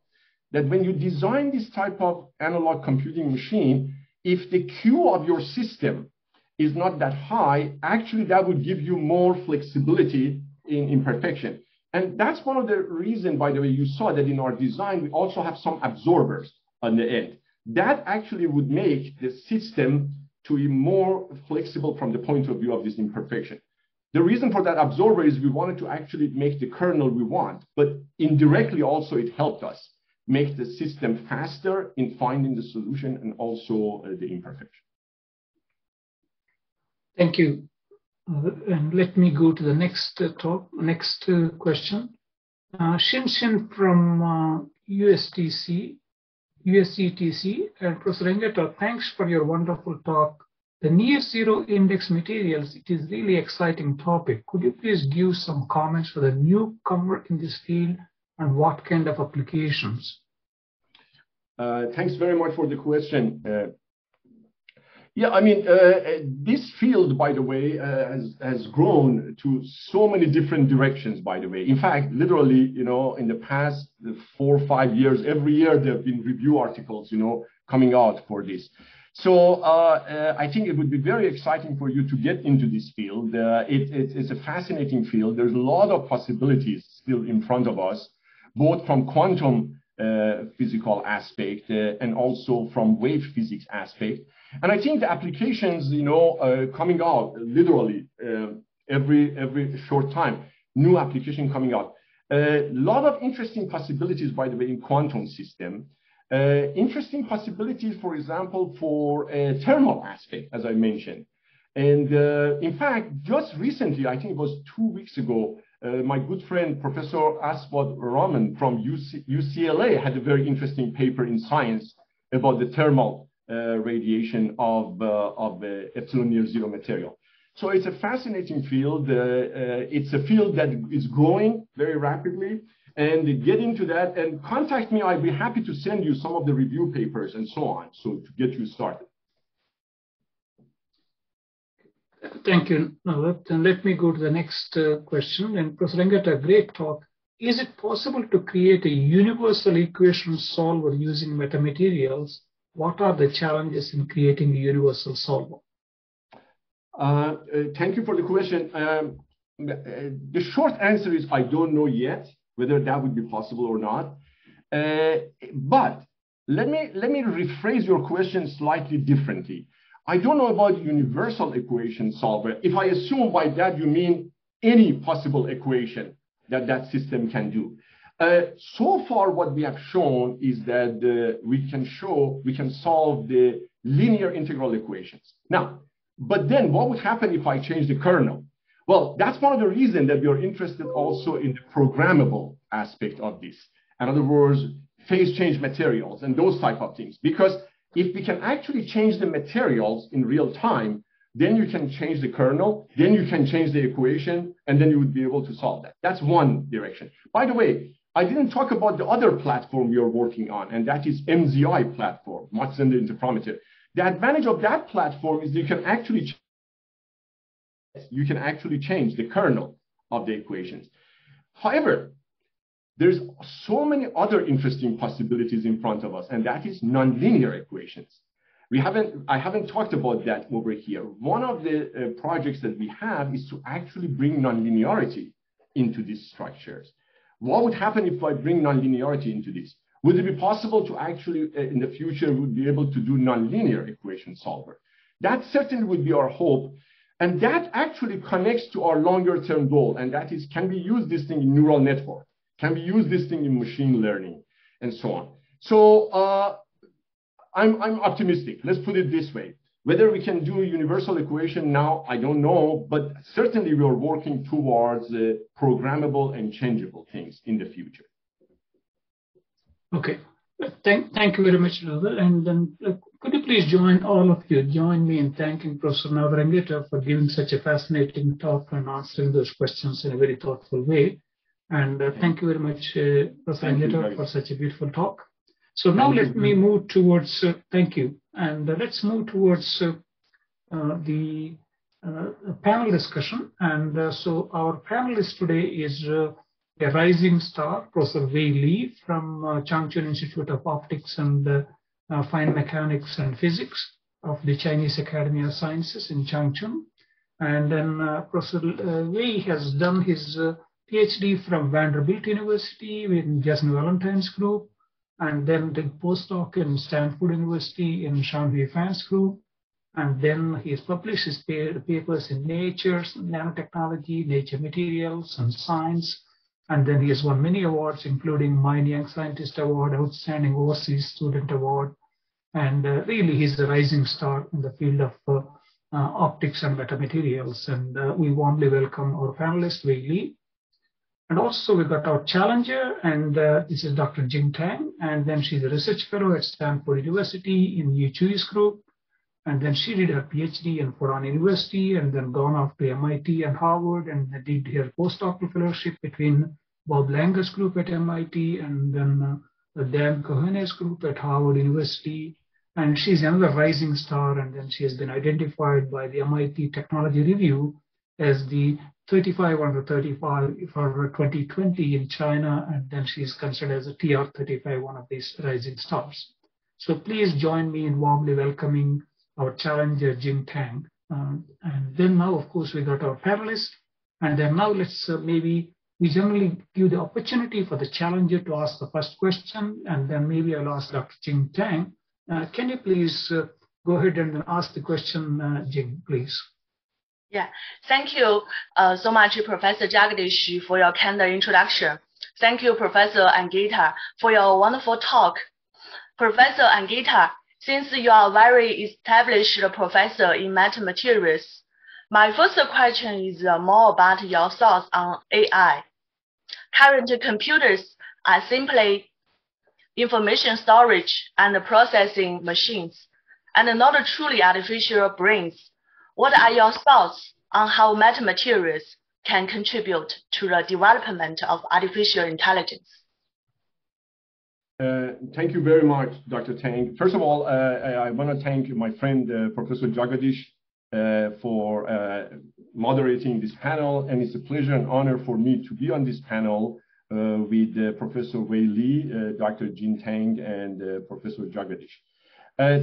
that when you design this type of analog computing machine, if the Q of your system is not that high, actually that would give you more flexibility in imperfection. And that's one of the reasons, by the way, you saw that in our design, we also have some absorbers on the end. That actually would make the system to be more flexible from the point of view of this imperfection. The reason for that absorber is we wanted to actually make the kernel we want, but indirectly also it helped us make the system faster in finding the solution and also uh, the imperfection. Thank you. Uh, and let me go to the next uh, talk, next uh, question. Uh, Shin Shin from USTC, uh, USCTC, and Professor Engheta, thanks for your wonderful talk. The near zero index materials, it is really exciting topic. Could you please give some comments for the newcomer in this field and what kind of applications? Uh, thanks very much for the question. Uh, yeah, I mean, uh, this field, by the way, uh, has, has grown to so many different directions, by the way. In fact, literally, you know, in the past four or five years, every year there have been review articles, you know, coming out for this. So uh, uh, I think it would be very exciting for you to get into this field. Uh, it, it, it's a fascinating field. There's a lot of possibilities still in front of us, both from quantum uh, physical aspect and also from wave physics aspect. And I think the applications, you know, uh, coming out literally uh, every every short time, new application coming out. A lot of interesting possibilities, by the way, in quantum system. Uh, interesting possibilities, for example, for a thermal aspect, as I mentioned. And uh, in fact, just recently, I think it was two weeks ago, uh, my good friend, Professor Aaswath Raman from UC UCLA had a very interesting paper in Science about the thermal uh, radiation of, uh, of epsilon near zero material. So it's a fascinating field. Uh, uh, it's a field that is growing very rapidly. And get into that and contact me. I'd be happy to send you some of the review papers and so on, so to get you started. Thank you, Nader. And let me go to the next uh, question. And Professor Rangata, great talk. Is it possible to create a universal equation solver using metamaterials? What are the challenges in creating a universal solver? Uh, uh, thank you for the question. Um, uh, the short answer is I don't know yet whether that would be possible or not. Uh, but let me let me rephrase your question slightly differently. I don't know about universal equation solver. If I assume by that you mean any possible equation that that system can do. Uh, so far, what we have shown is that uh, we can show, we can solve the linear integral equations. Now, but then what would happen if I change the kernel? Well, that's one of the reasons that we are interested also in the programmable aspect of this. In other words, phase change materials and those type of things. Because if we can actually change the materials in real time, then you can change the kernel, then you can change the equation, and then you would be able to solve that. That's one direction. By the way, I didn't talk about the other platform are working on, and that is MZI platform, Mach Zehnder Interferometer. The advantage of that platform is you can actually you can actually change the kernel of the equations. However, there's so many other interesting possibilities in front of us, and that is nonlinear equations. We haven't, I haven't talked about that over here. One of the uh, projects that we have is to actually bring nonlinearity into these structures. What would happen if I bring nonlinearity into this? Would it be possible to actually, uh, in the future, would be able to do nonlinear equation solver? That certainly would be our hope. And that actually connects to our longer term goal. And that is, can we use this thing in neural network? Can we use this thing in machine learning and so on? So uh, I'm, I'm optimistic. Let's put it this way. Whether we can do a universal equation now, I don't know, but certainly we are working towards uh, programmable and changeable things in the future. Okay. Thank, thank you very much, Nader. And then uh, could you please join all of you, join me in thanking Professor Nader Engheta for giving such a fascinating talk and answering those questions in a very thoughtful way. And uh, thank you very much, uh, Professor Engheta, for such a beautiful talk. So now thank let you. me move towards, uh, thank you. And uh, let's move towards uh, uh, the panel discussion. And so our panelist today is a rising star, Professor Wei Li from Changchun Institute of Optics and Fine Mechanics and Physics of the Chinese Academy of Sciences in Changchun. And then Professor Wei has done his PhD from Vanderbilt University with Jason Valentine's group, and then did postdoc in Stanford University in Shanhui Fan's group. And then he has published his papers in Nature, Nanotechnology, Nature Materials, and Science. And then he has won many awards, including Mine Young Scientist Award, Outstanding Overseas Student Award. And uh, really, he's a rising star in the field of uh, uh, optics and metamaterials. And uh, we warmly welcome our panelist, Wei Li. And also we got our challenger, and uh, this is Dr. Jing Tang, and then she's a research fellow at Stanford University in Yi Cui's group. And then she did her PhD in Fudan University and then gone off to MIT and Harvard and did her postdoctoral fellowship between Bob Langer's group at MIT and then uh, Dan Cohen's group at Harvard University. And she's another rising star, and then she has been identified by the MIT Technology Review as the 35 under 35 for 2020 in China, and then she's considered as a TR35, one of these rising stars. So please join me in warmly welcoming our challenger, Jing Tang. Um, and then now, of course, we got our panelists. And then now let's uh, maybe, we generally give the opportunity for the challenger to ask the first question, and then maybe I'll ask Dr. Jing Tang. Uh, can you please uh, go ahead and ask the question, uh, Jing, please? Yeah, thank you uh, so much, Professor Jagdish, for your kind introduction. Thank you, Professor Engheta, for your wonderful talk. Professor Engheta, since you are a very established professor in metamaterials, my first question is uh, more about your thoughts on AI. Current computers are simply information storage and processing machines, and not truly artificial brains. What are your thoughts on how metamaterials can contribute to the development of artificial intelligence? Uh, thank you very much, Dr. Tang. First of all, uh, I, I want to thank my friend, uh, Professor Jagadish, uh, for uh, moderating this panel. And it's a pleasure and honor for me to be on this panel uh, with Professor Wei Li, Dr. Jin Tang, and Professor Jagadish.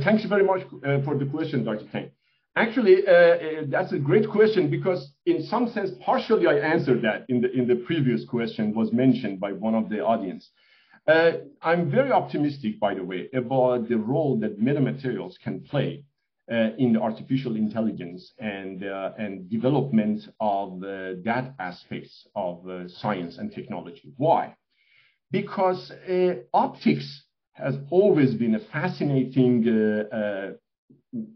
thanks very much for the question, Dr. Tang. Actually, uh, that's a great question because in some sense, partially I answered that in the, in the previous question was mentioned by one of the audience. Uh, I'm very optimistic, by the way, about the role that metamaterials can play uh, in artificial intelligence and, uh, and development of uh, that aspects of uh, science and technology. Why? Because uh, optics has always been a fascinating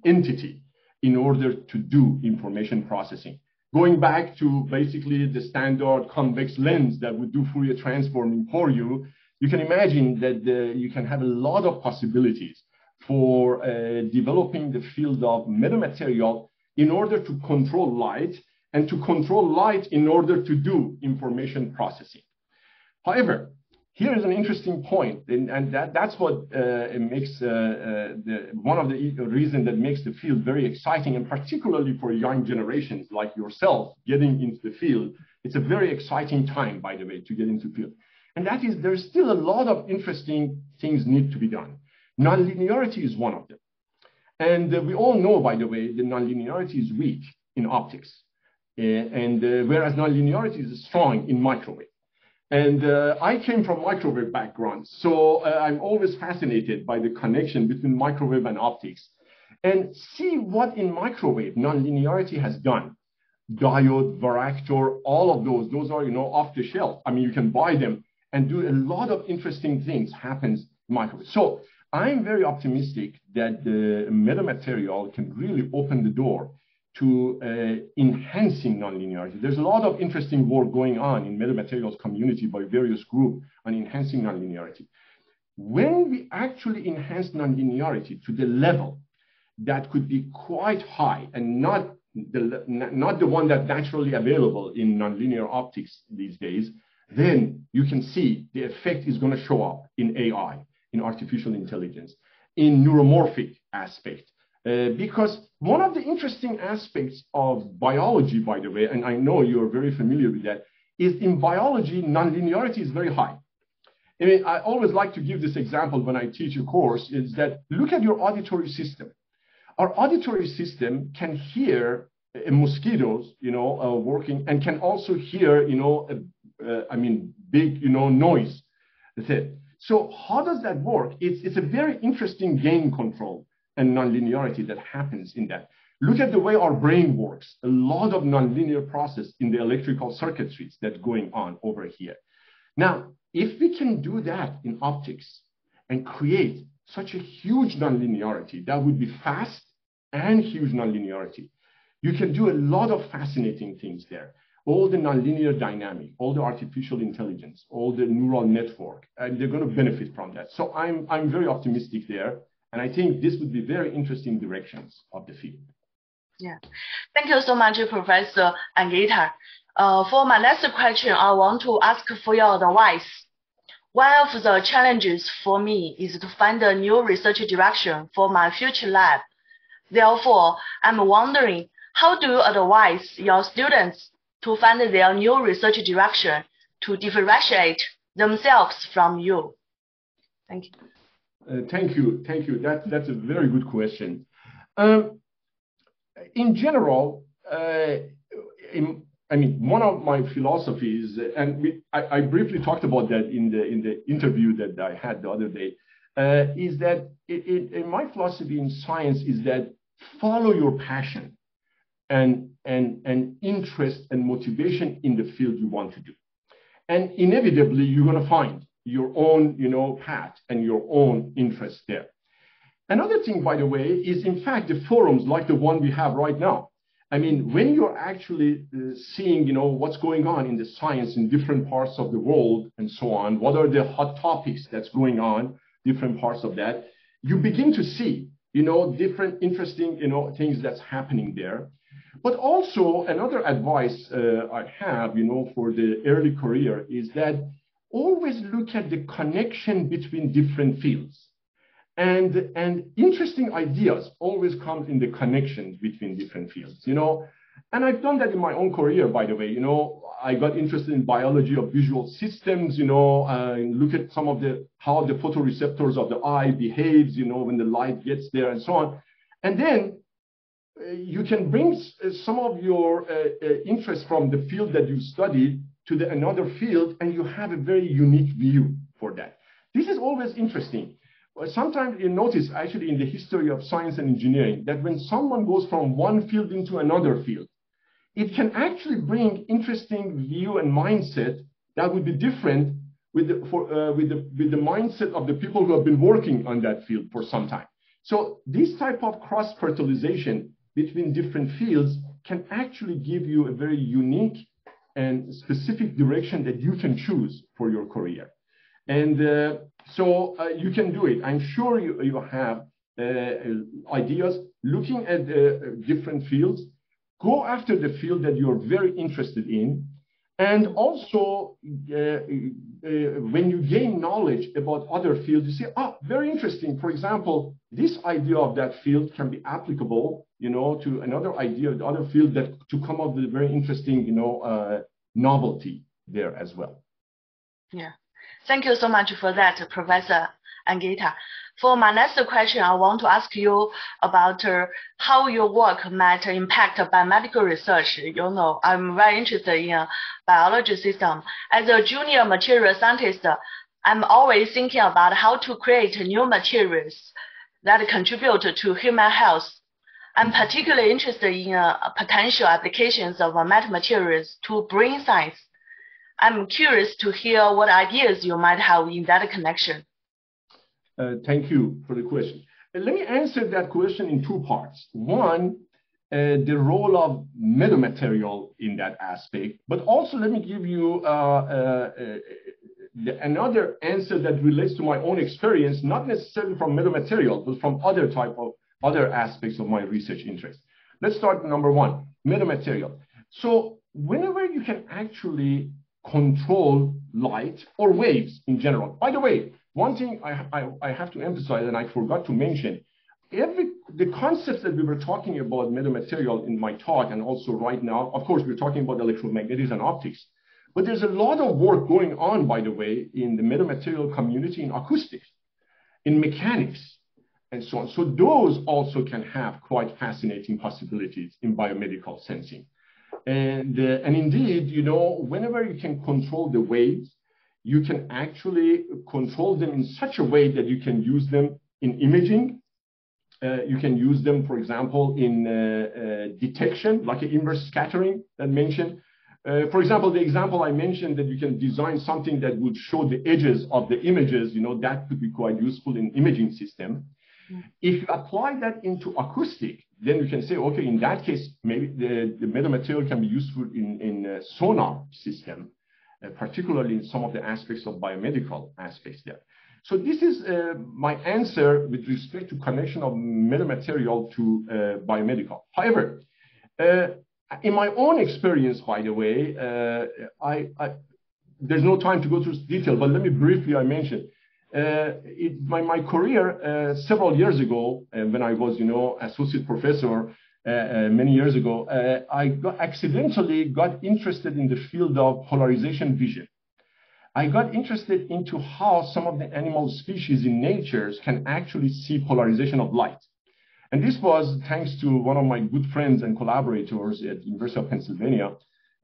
entity in order to do information processing. Going back to basically the standard convex lens that would do Fourier transforming for you, you can imagine that the, you can have a lot of possibilities for uh, developing the field of metamaterial in order to control light and to control light in order to do information processing. However, here is an interesting point, and, and that, that's what uh, makes uh, uh, the, one of the reasons that makes the field very exciting, and particularly for young generations like yourself getting into the field. It's a very exciting time, by the way, to get into the field. And that is there's still a lot of interesting things need to be done. Nonlinearity is one of them. And uh, we all know, by the way, that nonlinearity is weak in optics, uh, and uh, whereas nonlinearity is strong in microwave. And uh, I came from microwave background, so uh, I'm always fascinated by the connection between microwave and optics. And see what in microwave nonlinearity has done. Diode, varactor, all of those, those are, you know, off the shelf. I mean, you can buy them and do a lot of interesting things happens in microwave. So I'm very optimistic that the metamaterial can really open the door to uh, enhancing nonlinearity. There's a lot of interesting work going on in metamaterials community by various groups on enhancing nonlinearity. When we actually enhance nonlinearity to the level that could be quite high and not the, not the one that's naturally available in nonlinear optics these days, then you can see the effect is going to show up in AI, in artificial intelligence, in neuromorphic aspect, uh, because one of the interesting aspects of biology, by the way, and I know you're very familiar with that, is in biology, nonlinearity is very high. I mean, I always like to give this example when I teach a course, is that look at your auditory system. Our auditory system can hear uh, mosquitoes, you know, uh, working, and can also hear, you know, uh, I mean, big, you know, noise. That's it. So how does that work? It's, it's a very interesting gain control and nonlinearity that happens in that. Look at the way our brain works. A lot of nonlinear process in the electrical circuitries that's going on over here. Now, if we can do that in optics and create such a huge nonlinearity, that would be fast and huge nonlinearity. You can do a lot of fascinating things there. All the nonlinear dynamic, all the artificial intelligence, all the neural network, and they're going to benefit from that. So I'm, I'm very optimistic there. And I think this would be very interesting directions of the field. Yeah, thank you so much, Professor Engheta. Uh, for my next question, I want to ask for your advice. One of the challenges for me is to find a new research direction for my future lab. Therefore, I'm wondering, how do you advise your students to find their new research direction to differentiate themselves from you? Thank you. Uh, thank you. Thank you. That, that's a very good question. Um, in general, uh, in, I mean, one of my philosophies, and we, I, I, briefly talked about that in the in the interview that I had the other day, uh, is that it, it, my philosophy in science is that follow your passion and and and interest and motivation in the field you want to do, and inevitably you're going to find your own, you know, path and your own interest there. Another thing, by the way, is in fact the forums like the one we have right now. I mean, when you're actually uh, seeing, you know, what's going on in the science in different parts of the world and so on, what are the hot topics that's going on, different parts of that, you begin to see, you know, different interesting, you know, things that's happening there. But also another advice uh, I have, you know, for the early career is that always look at the connection between different fields. And, and interesting ideas always come in the connections between different fields, you know. And I've done that in my own career, by the way. You know, I got interested in biology of visual systems, you know, uh, look at some of the, how the photoreceptors of the eye behaves, you know, when the light gets there and so on. And then uh, you can bring uh, some of your uh, uh, interest from the field that you studied to the another field, and you have a very unique view for that. This is always interesting. Sometimes you notice actually in the history of science and engineering that when someone goes from one field into another field, it can actually bring interesting view and mindset that would be different with the, for, uh, with, the, with the mindset of the people who have been working on that field for some time. So this type of cross-fertilization between different fields can actually give you a very unique and specific direction that you can choose for your career. And uh, so uh, you can do it. I'm sure you, you have uh, ideas looking at uh, different fields. Go after the field that you're very interested in. And also, uh, uh, when you gain knowledge about other fields, you say, oh, very interesting. For example, this idea of that field can be applicable, you know, to another idea, the other field that to come up with a very interesting, you know, novelty there as well. Yeah. Thank you so much for that, Professor Engheta. For my next question, I want to ask you about uh, how your work might impact biomedical research. You know, I'm very interested in uh, biology system. As a junior material scientist, I'm always thinking about how to create new materials that contribute to human health. I'm particularly interested in uh, potential applications of metamaterials to brain science. I'm curious to hear what ideas you might have in that connection. Uh, thank you for the question. Uh, let me answer that question in two parts. One, uh, the role of metamaterial in that aspect, but also let me give you uh, uh, the, another answer that relates to my own experience, not necessarily from metamaterial, but from other type of other aspects of my research interest. Let's start with number one, metamaterial. So whenever you can actually control light or waves in general. By the way, one thing I, I, I, have to emphasize, and I forgot to mention, every the concepts that we were talking about metamaterial in my talk and also right now, of course, we're talking about electromagnetics and optics, but there's a lot of work going on, by the way, in the metamaterial community in acoustics, in mechanics, and so on. So those also can have quite fascinating possibilities in biomedical sensing. And, uh, and indeed, you know, whenever you can control the waves, you can actually control them in such a way that you can use them in imaging. Uh, you can use them, for example, in uh, uh detection, like inverse scattering that mentioned. Uh, for example, the example I mentioned that you can design something that would show the edges of the images, you know, that could be quite useful in imaging system. If you apply that into acoustic, then you can say, okay, in that case, maybe the, the metamaterial can be useful in, in a sonar system, particularly in some of the aspects of biomedical aspects there. So this is uh, my answer with respect to connection of metamaterial to uh, biomedical. However, uh, in my own experience, by the way, uh, I, I, there's no time to go through detail, but let me briefly I mention uh, it, my, my career uh, several years ago, uh, when I was, you know, associate professor Uh, uh, many years ago, uh, I got, accidentally got interested in the field of polarization vision. I got interested into how some of the animal species in nature can actually see polarization of light. And this was thanks to one of my good friends and collaborators at University of Pennsylvania,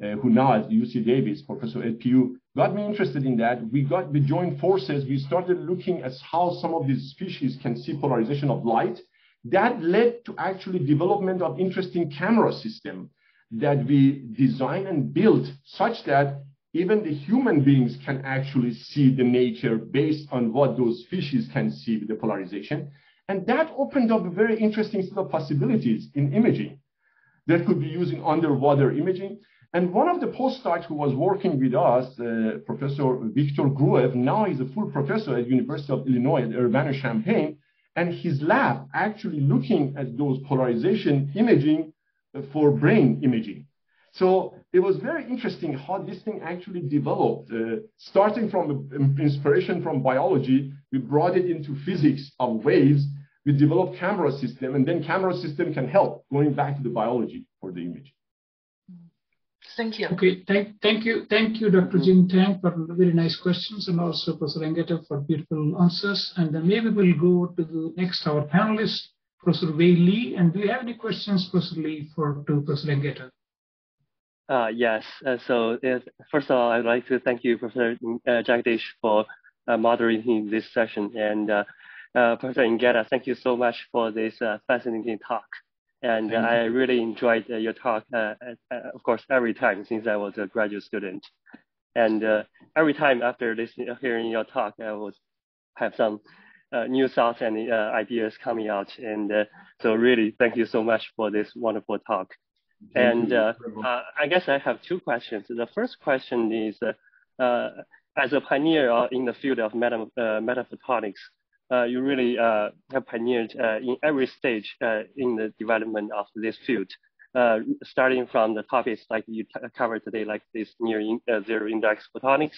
uh, who now at UC Davis, Professor Ed Pugh, got me interested in that. We got we joined forces. We started looking at how some of these species can see polarization of light. That led to actually development of interesting camera system that we designed and built such that even the human beings can actually see the nature based on what those fishes can see with the polarization. And that opened up a very interesting set of possibilities in imaging that could be using underwater imaging. And one of the postdocs who was working with us, uh, Professor Victor Gruev, now he's a full professor at University of Illinois at Urbana-Champaign, and his lab actually looking at those polarization imaging for brain imaging. So it was very interesting how this thing actually developed. Uh, starting from inspiration from biology, we brought it into physics of waves. We developed camera system, and then camera system can help going back to the biology for the image. Thank you. Okay, thank, thank you, thank you, Dr. Jin Tang, for very nice questions, and also Professor Engheta for beautiful answers. And then maybe we'll go to the next our panelist, Professor Wei Li. And do you have any questions, Professor Li, for to Professor Engheta? Uh, yes. Uh, so first of all, I'd like to thank you, Professor uh, Jagdish, for uh, moderating this session. And uh, uh, Professor Engheta, thank you so much for this fascinating talk. And I really enjoyed uh, your talk, uh, uh, of course, every time since I was a graduate student. And every time after listening, hearing your talk, I would have some new thoughts and ideas coming out. And so really, thank you so much for this wonderful talk. And uh, uh, I guess I have two questions. The first question is, uh, as a pioneer in the field of meta, metaphotonics, you really have pioneered in every stage in the development of this field. Uh, starting from the topics like you covered today, like this near in, uh, zero index photonics,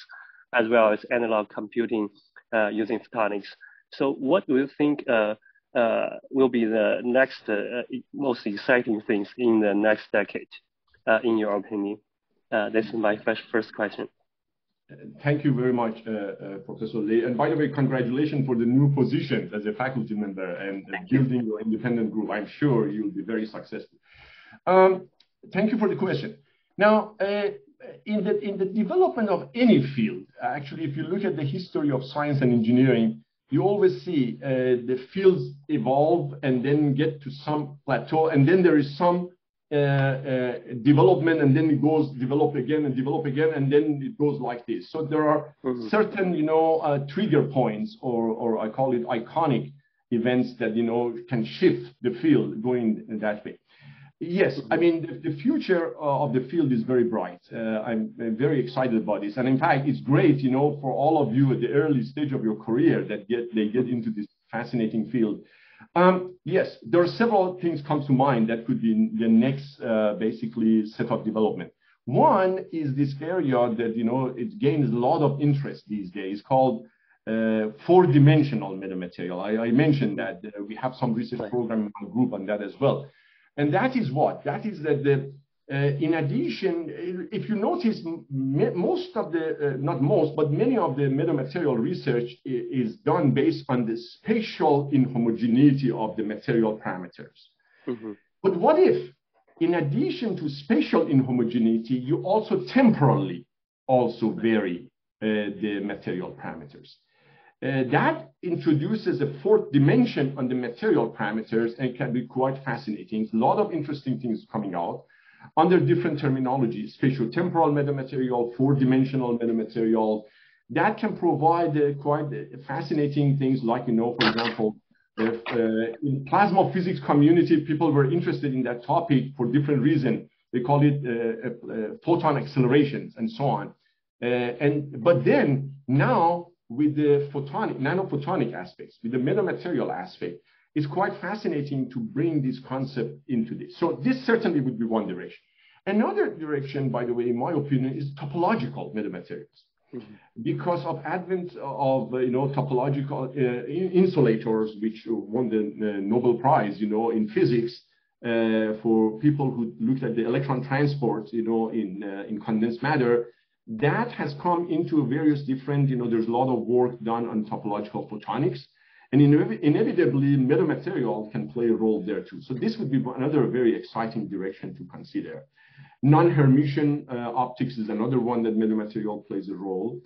as well as analog computing uh, using photonics. So what do you think uh, will be the next uh, most exciting things in the next decade, uh, in your opinion? this is my first, first question. Thank you very much, Professor Li. And by the way, congratulations for the new position as a faculty member and building your independent group. I'm sure you'll be very successful. Um, thank you for the question. Now, uh, in, the, in the development of any field, actually, if you look at the history of science and engineering, you always see uh, the fields evolve and then get to some plateau, and then there is some uh, uh, development, and then it goes develop again and develop again, and then it goes like this. So there are mm-hmm. certain, you know, uh, trigger points, or or I call it iconic events that you know can shift the field going in that way. Yes, I mean, the, the future uh, of the field is very bright. Uh, I'm very excited about this. And in fact, it's great, you know, for all of you at the early stage of your career that get they get into this fascinating field. Um, yes, there are several things come to mind that could be the next uh, basically set of development. One is this area that, you know, it gains a lot of interest these days called uh, four-dimensional metamaterial. I, I, mentioned that uh, we have some research program group on that as well. And that is what? That is that the, in addition, if you notice, most of the, uh, not most, but many of the metamaterial research is done based on the spatial inhomogeneity of the material parameters. Mm-hmm. But what if, in addition to spatial inhomogeneity, you also temporally also vary uh, the material parameters? Uh, that introduces a fourth dimension on the material parameters and can be quite fascinating. A lot of interesting things coming out under different terminologies, spatial temporal metamaterial, four-dimensional metamaterial. That can provide uh, quite uh, fascinating things like, you know, for example, if, uh, in plasma physics community, people were interested in that topic for different reasons. They call it uh, uh, photon accelerations and so on. and But then now with the photonic, nanophotonic aspects, with the metamaterial aspect, it's quite fascinating to bring this concept into this. So this certainly would be one direction. Another direction, by the way, in my opinion, is topological metamaterials. Mm-hmm. Because of advent of you know topological uh, insulators, which won the uh, Nobel Prize, you know, in physics, uh, for people who looked at the electron transport, you know, in uh, in condensed matter, that has come into various different, you know, there's a lot of work done on topological photonics. And inevitably, metamaterial can play a role there too. So this would be another very exciting direction to consider. Non-Hermitian uh, optics is another one that metamaterial plays a role.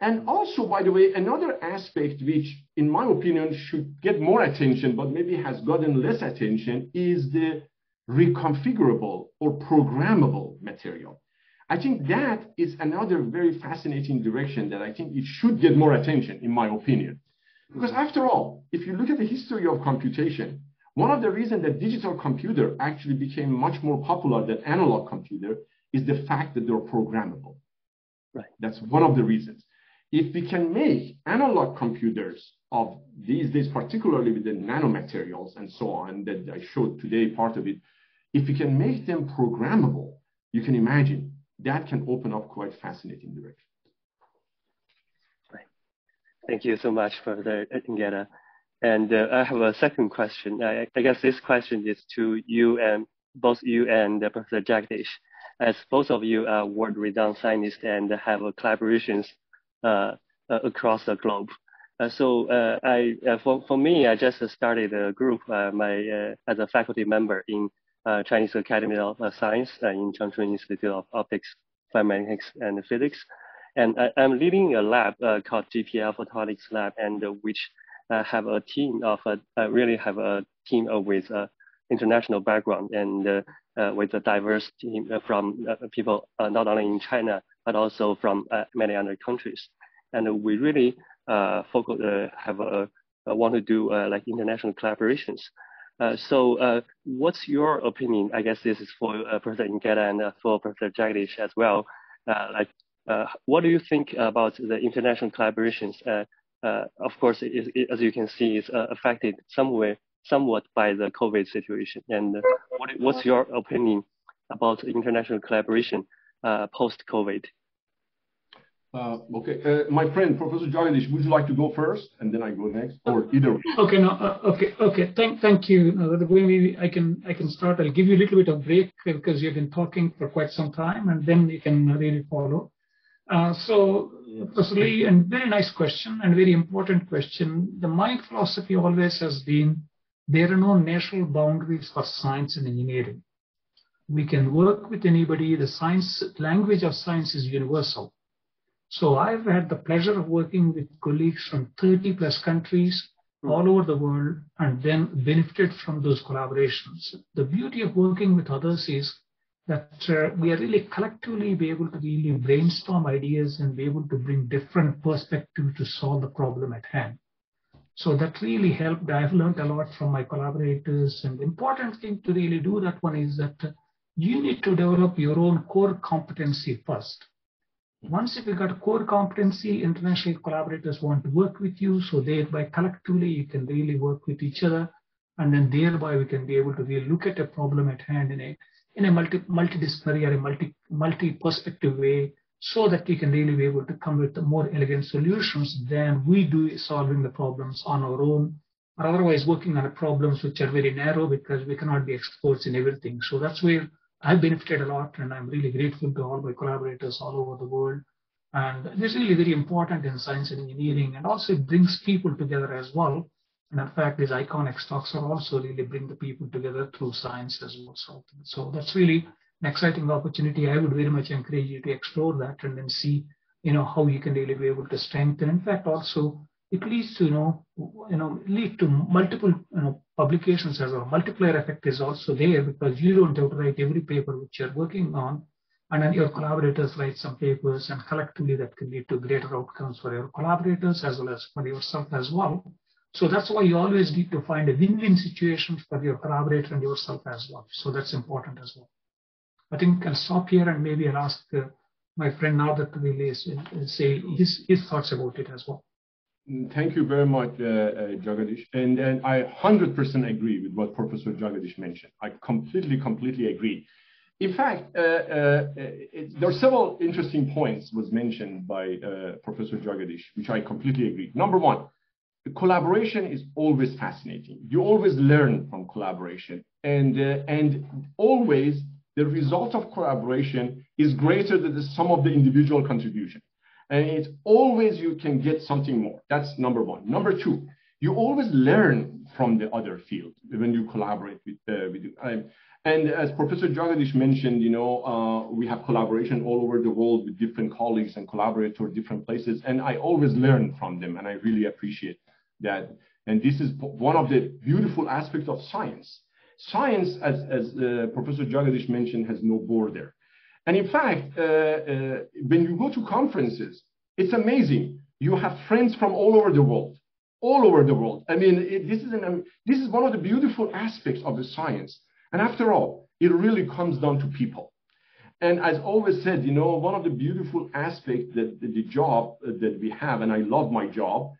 And also, by the way, another aspect which, in my opinion, should get more attention, but maybe has gotten less attention, is the reconfigurable or programmable material. I think that is another very fascinating direction that I think it should get more attention, in my opinion. Because after all, if you look at the history of computation, one of the reasons that digital computer actually became much more popular than analog computer is the fact that they're programmable. Right. That's one of the reasons. If we can make analog computers of these days, particularly with the nanomaterials and so on that I showed today, part of it, if we can make them programmable, you can imagine that can open up quite fascinating directions. Thank you so much for the Engheta. And uh, I have a second question. I, I, guess this question is to you and both you and uh, Professor Jagdish, as both of you are world-renowned scientists and have uh, collaborations uh, across the globe. Uh, so uh, I, for, for me, I just started a group my, as a faculty member in Chinese Academy of Science in Changchun Institute of Optics, Mathematics, and Physics. And I, am leading a lab uh, called GPL Photonics Lab, and uh, which uh, have a team of uh, really have a team uh, with uh, international background and with a diverse team from people not only in China but also from many other countries. And we really focus have a, want to do like international collaborations. Uh, so uh, what's your opinion? I guess this is for uh, Professor Engheta and for Professor Jagdish as well. like, what do you think about the international collaborations uh, of course, it, it, as you can see, is uh, affected somewhere, somewhat by the COVID situation. And uh, what, what's your opinion about international collaboration uh, post-COVID? Uh, okay, uh, my friend, Professor Jagdish, would you like to go first, and then I go next, or either? Okay, no, okay, okay. Thank, thank you. the way maybe I can, I can start. I'll give you a little bit of break because you've been talking for quite some time, and then you can really follow. Uh, so, firstly, and very nice question and very important question. The my philosophy always has been there are no national boundaries for science and engineering. We can work with anybody. The science language of science is universal. So I've had the pleasure of working with colleagues from 30 plus countries all over the world and then benefited from those collaborations. The beauty of working with others is that uh, we are really collectively be able to really brainstorm ideas and be able to bring different perspectives to solve the problem at hand. So that really helped. I've learned a lot from my collaborators. And the important thing to really do that one is that uh, you need to develop your own core competency first. Once if you got core competency, international collaborators want to work with you. So thereby collectively you can really work with each other. And then thereby we can be able to really look at a problem at hand in a in a multi multidisciplinary or a multi multi perspective way so that we can really be able to come with more elegant solutions than we do solving the problems on our own or otherwise working on problems which are very narrow because we cannot be experts in everything. So that's where I've benefited a lot and I'm really grateful to all my collaborators all over the world. And this is really very important in science and engineering and also it brings people together as well and in fact, these iCANX Talks are also really bring the people together through science as well. So, so that's really an exciting opportunity. I would very much encourage you to explore that and then see, you know, how you can really be able to strengthen. In fact, also it leads to, you know, you know, lead to multiple, you know, publications as well. Multiplier effect is also there because you don't have to write every paper which you're working on. And then your collaborators write some papers and collectively that can lead to greater outcomes for your collaborators as well as for yourself as well. So that's why you always need to find a win-win situation for your collaborator and yourself as well. So that's important as well. I think I'll stop here and maybe I'll ask uh, my friend really uh, say his, his thoughts about it as well. Mm, thank you very much, uh, uh, Jagadish. And, and I 100% agree with what Professor Jagadish mentioned. I completely, completely agree. In fact, uh, uh, it, there are several interesting points was mentioned by Professor Jagadish, which I completely agree. Number one, collaboration is always fascinating. You always learn from collaboration, and uh, and always the result of collaboration is greater than the sum of the individual contribution. And it's always you can get something more. That's number one. Number two, you always learn from the other field when you collaborate with uh, with. Um, and as Professor Jagadish mentioned, you know, uh, we have collaboration all over the world with different colleagues and collaborators, different places, and I always learn from them, and I really appreciate that, and this is one of the beautiful aspects of science. Science, as, as uh, Professor Jagadish mentioned, has no border. And in fact, uh, uh, when you go to conferences, it's amazing. You have friends from all over the world, all over the world. I mean, it, this is an um, this is one of the beautiful aspects of the science. And after all, it really comes down to people. And as always said, you know, one of the beautiful aspects that, that the job that we have, and I love my job,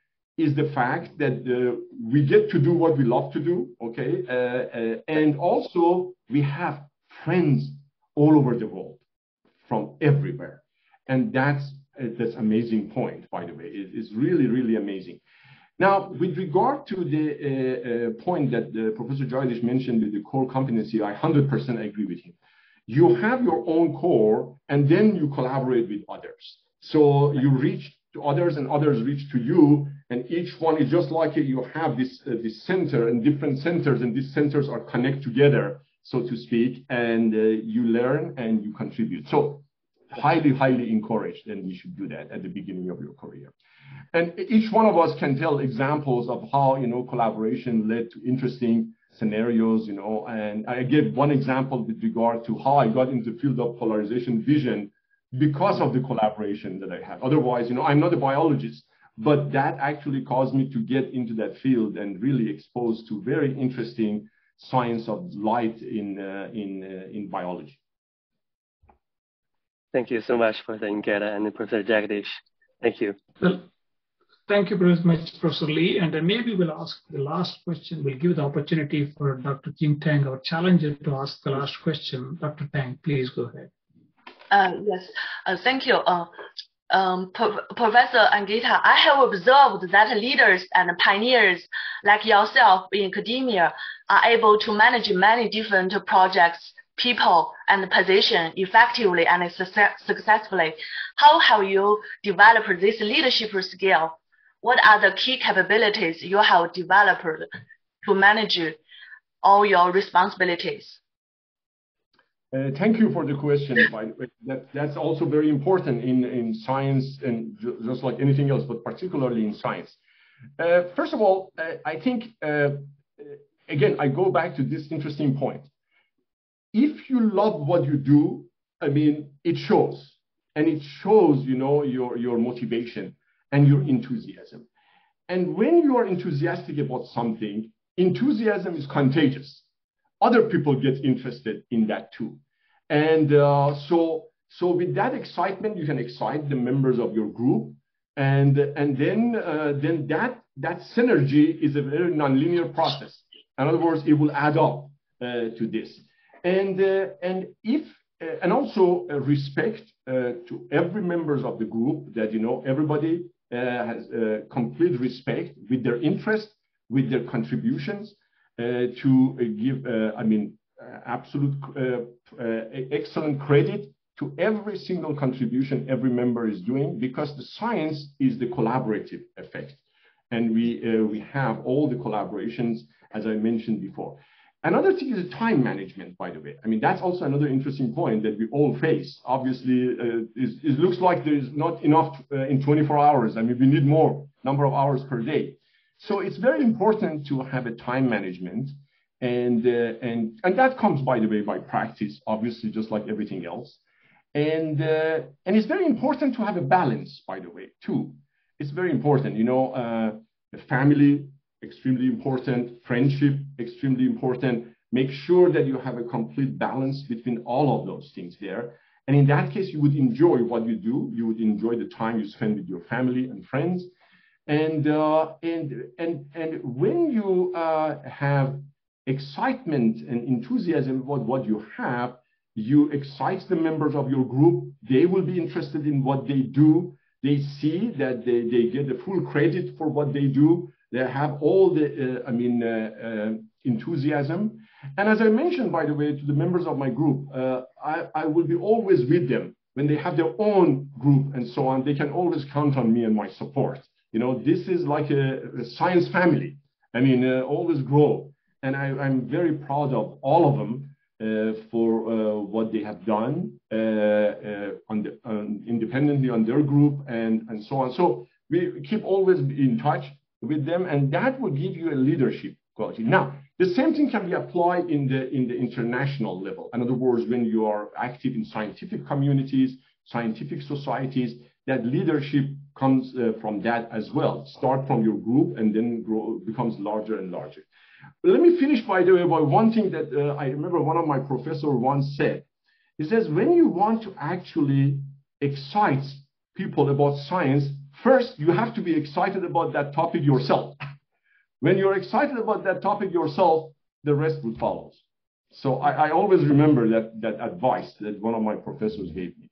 is the fact that uh, we get to do what we love to do, okay? Uh, uh, and also we have friends all over the world from everywhere. And that's uh, that's amazing point, by the way. It, it's really, really amazing. Now, with regard to the uh, uh, point that Professor Jagdish mentioned with the core competency, I 100% agree with him. You have your own core, and then you collaborate with others. So you reach to others and others reach to you and each one is just like you have this uh, this center and different centers and these centers are connect together so to speak and uh, you learn and you contribute. So highly highly encouraged and you should do that at the beginning of your career. And each one of us can tell examples of how you know collaboration led to interesting scenarios you know. And i give one example with regard to how i got into the field of polarization vision because of the collaboration that I had. Otherwise, you know, I'm not a biologist, but that actually caused me to get into that field and really exposed to very interesting science of light in uh, in uh, in biology. Thank you so much, Professor Engheta and Professor Jagadish. Thank you. Well, thank you very much, Professor Li. And then maybe we'll ask the last question. We'll give the opportunity for Dr. Jing Tang, our challenger, to ask the last question. Dr. Tang, please go ahead. Uh, yes, uh, thank you. Uh, um, Pro Professor Engheta, I have observed that leaders and pioneers like yourself in academia are able to manage many different projects, people, and positions effectively and success successfully. How have you developed this leadership skill? What are the key capabilities you have developed to manage all your responsibilities? Uh, thank you for the question. By the way, that, that's also very important in, in science and ju just like anything else, but particularly in science. Uh, first of all, uh, I think, uh, again, I go back to this interesting point. If you love what you do, I mean, it shows. And it shows, you know, your, your motivation and your enthusiasm. And when you are enthusiastic about something, enthusiasm is contagious other people get interested in that too. And uh, so, so with that excitement, you can excite the members of your group. And, and then, uh, then that, that synergy is a very nonlinear process. In other words, it will add up uh, to this. And, uh, and if, uh, and also uh, respect to every members of the group that, you know, everybody has complete respect with their interest, with their contributions, to uh, give, uh, I mean, absolute excellent credit to every single contribution every member is doing because the science is the collaborative effect. And we, uh, we have all the collaborations, as I mentioned before. Another thing is time management, by the way. I mean, that's also another interesting point that we all face. Obviously, uh, it, looks like there's not enough uh, in 24 hours. I mean, we need more number of hours per day. So it's very important to have a time management. And, uh, and, and that comes, by the way, by practice, obviously, just like everything else. And, uh, and it's very important to have a balance, by the way, too. It's very important, you know, uh, family, extremely important, friendship, extremely important. Make sure that you have a complete balance between all of those things there. And in that case, you would enjoy what you do. You would enjoy the time you spend with your family and friends. And, uh, and, and, and when you uh, have excitement and enthusiasm about what you have, you excite the members of your group. They will be interested in what they do. They see that they, they get the full credit for what they do. They have all the, uh, I mean, uh, uh, enthusiasm. And as I mentioned, by the way, to the members of my group, uh, I, I will be always with them when they have their own group and so on. They can always count on me and my support. You know, this is like a, a science family. I mean, uh, always grow. And I, am very proud of all of them uh, for uh, what they have done uh, uh, on the, independently on their group and, and so on. So we keep always in touch with them, and that will give you a leadership quality. Now, the same thing can be applied in the in the international level. In other words, when you are active in scientific communities, scientific societies, that leadership comes uh, from that as well. Start from your group and then grow becomes larger and larger. But let me finish by the way by one thing that uh, I remember one of my professor once said. He says when you want to actually excite people about science, first you have to be excited about that topic yourself. when you're excited about that topic yourself, the rest would follow. So I, I always remember that that advice that one of my professors gave me.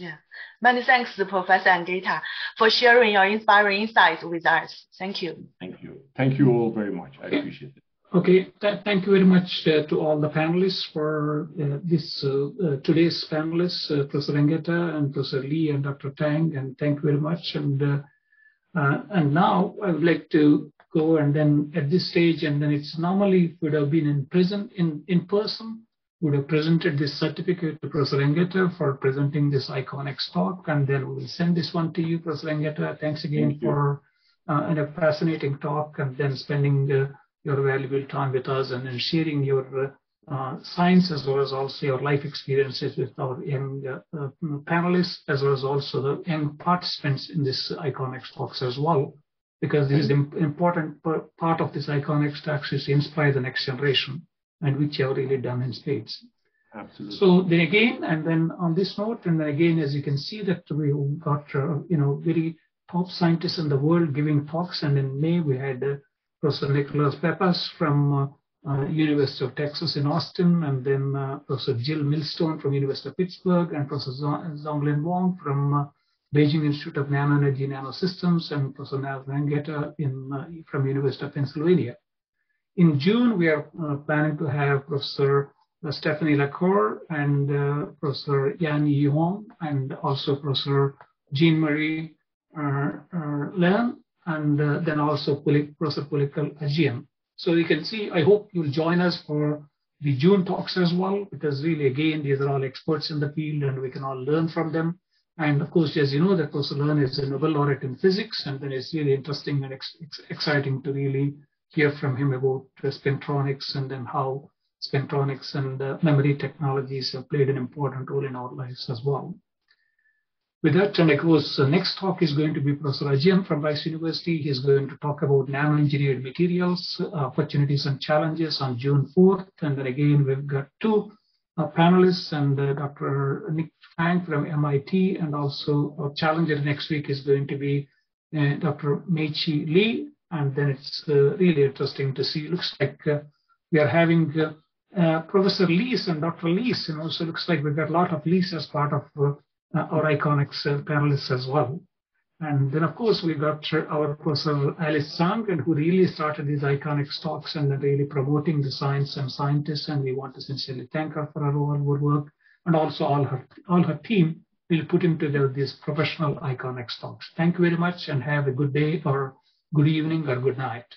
Yeah. Many thanks, Professor Engheta, for sharing your inspiring insights with us. Thank you. Thank you. Thank you all very much. I appreciate it. Okay, Th thank you very much uh, to all the panelists for uh, this uh, uh today's panelists, uh, Professor Engheta and Professor Li and Dr. Tang, and thank you very much. And uh, and now I would like to go and then at this stage, and then it's normally would have been in prison in in person would have presented this certificate to Professor Engheta for presenting this iCANX talk, and then we will send this one to you, Professor Engheta. Thanks again Thank for uh, a fascinating talk and then spending uh, your valuable time with us and then sharing your uh, science as well as also your life experiences with our young uh, uh, panelists as well as also the young participants in this iCANX talks as well, because this is the important part of this iCANX talks is to inspire the next generation and which have really done in spades. Absolutely. So then again, and then on this note, and then again, as you can see that we got, uh, you know, very top scientists in the world giving talks. And in May, we had uh, Professor Nicholas Peppas from uh, uh, University of Texas in Austin, and then uh, Professor Jill Millstone from University of Pittsburgh, and Professor Zhong Lin Wang from uh, Beijing Institute of Nanoenergy and Nanosystems, and Professor Nader Engheta in, from University of Pennsylvania. In June, we are uh, planning to have Professor uh, Stephanie Lacour and uh, Professor Yan Yi Huang and also Professor Jean-Marie Leon and then also Professor Pulickel Ajayan. So you can see, I hope you'll join us for the June talks as well, because really, again, these are all experts in the field and we can all learn from them. And of course, as you know, that Professor Learn is a Nobel laureate in physics, and then it's really interesting and ex exciting to really hear from him about spintronics and then how spintronics and uh, memory technologies have played an important role in our lives as well. With that, and of course, the next talk is going to be Professor Ajayan from Rice University. He's going to talk about nano-engineered materials, uh, opportunities and challenges on June 4th. And then again, we've got two uh, panelists and uh, Dr. Nick Fang from MIT, and also our challenger next week is going to be Dr. Meichi Lee and then it's uh, really interesting to see. It Looks like uh, we are having uh, Professor Lees and Dr. Lees, you know, so looks like we've got a lot of Lees as part of our iCANX panelists as well. And then, of course, we got our Professor Alice Zhang, and who really started these iCANX talks and really promoting the science and scientists. And we want to sincerely thank her for her work, and also all her all her team will put into these professional iCANX talks. Thank you very much, and have a good day or good evening or good night.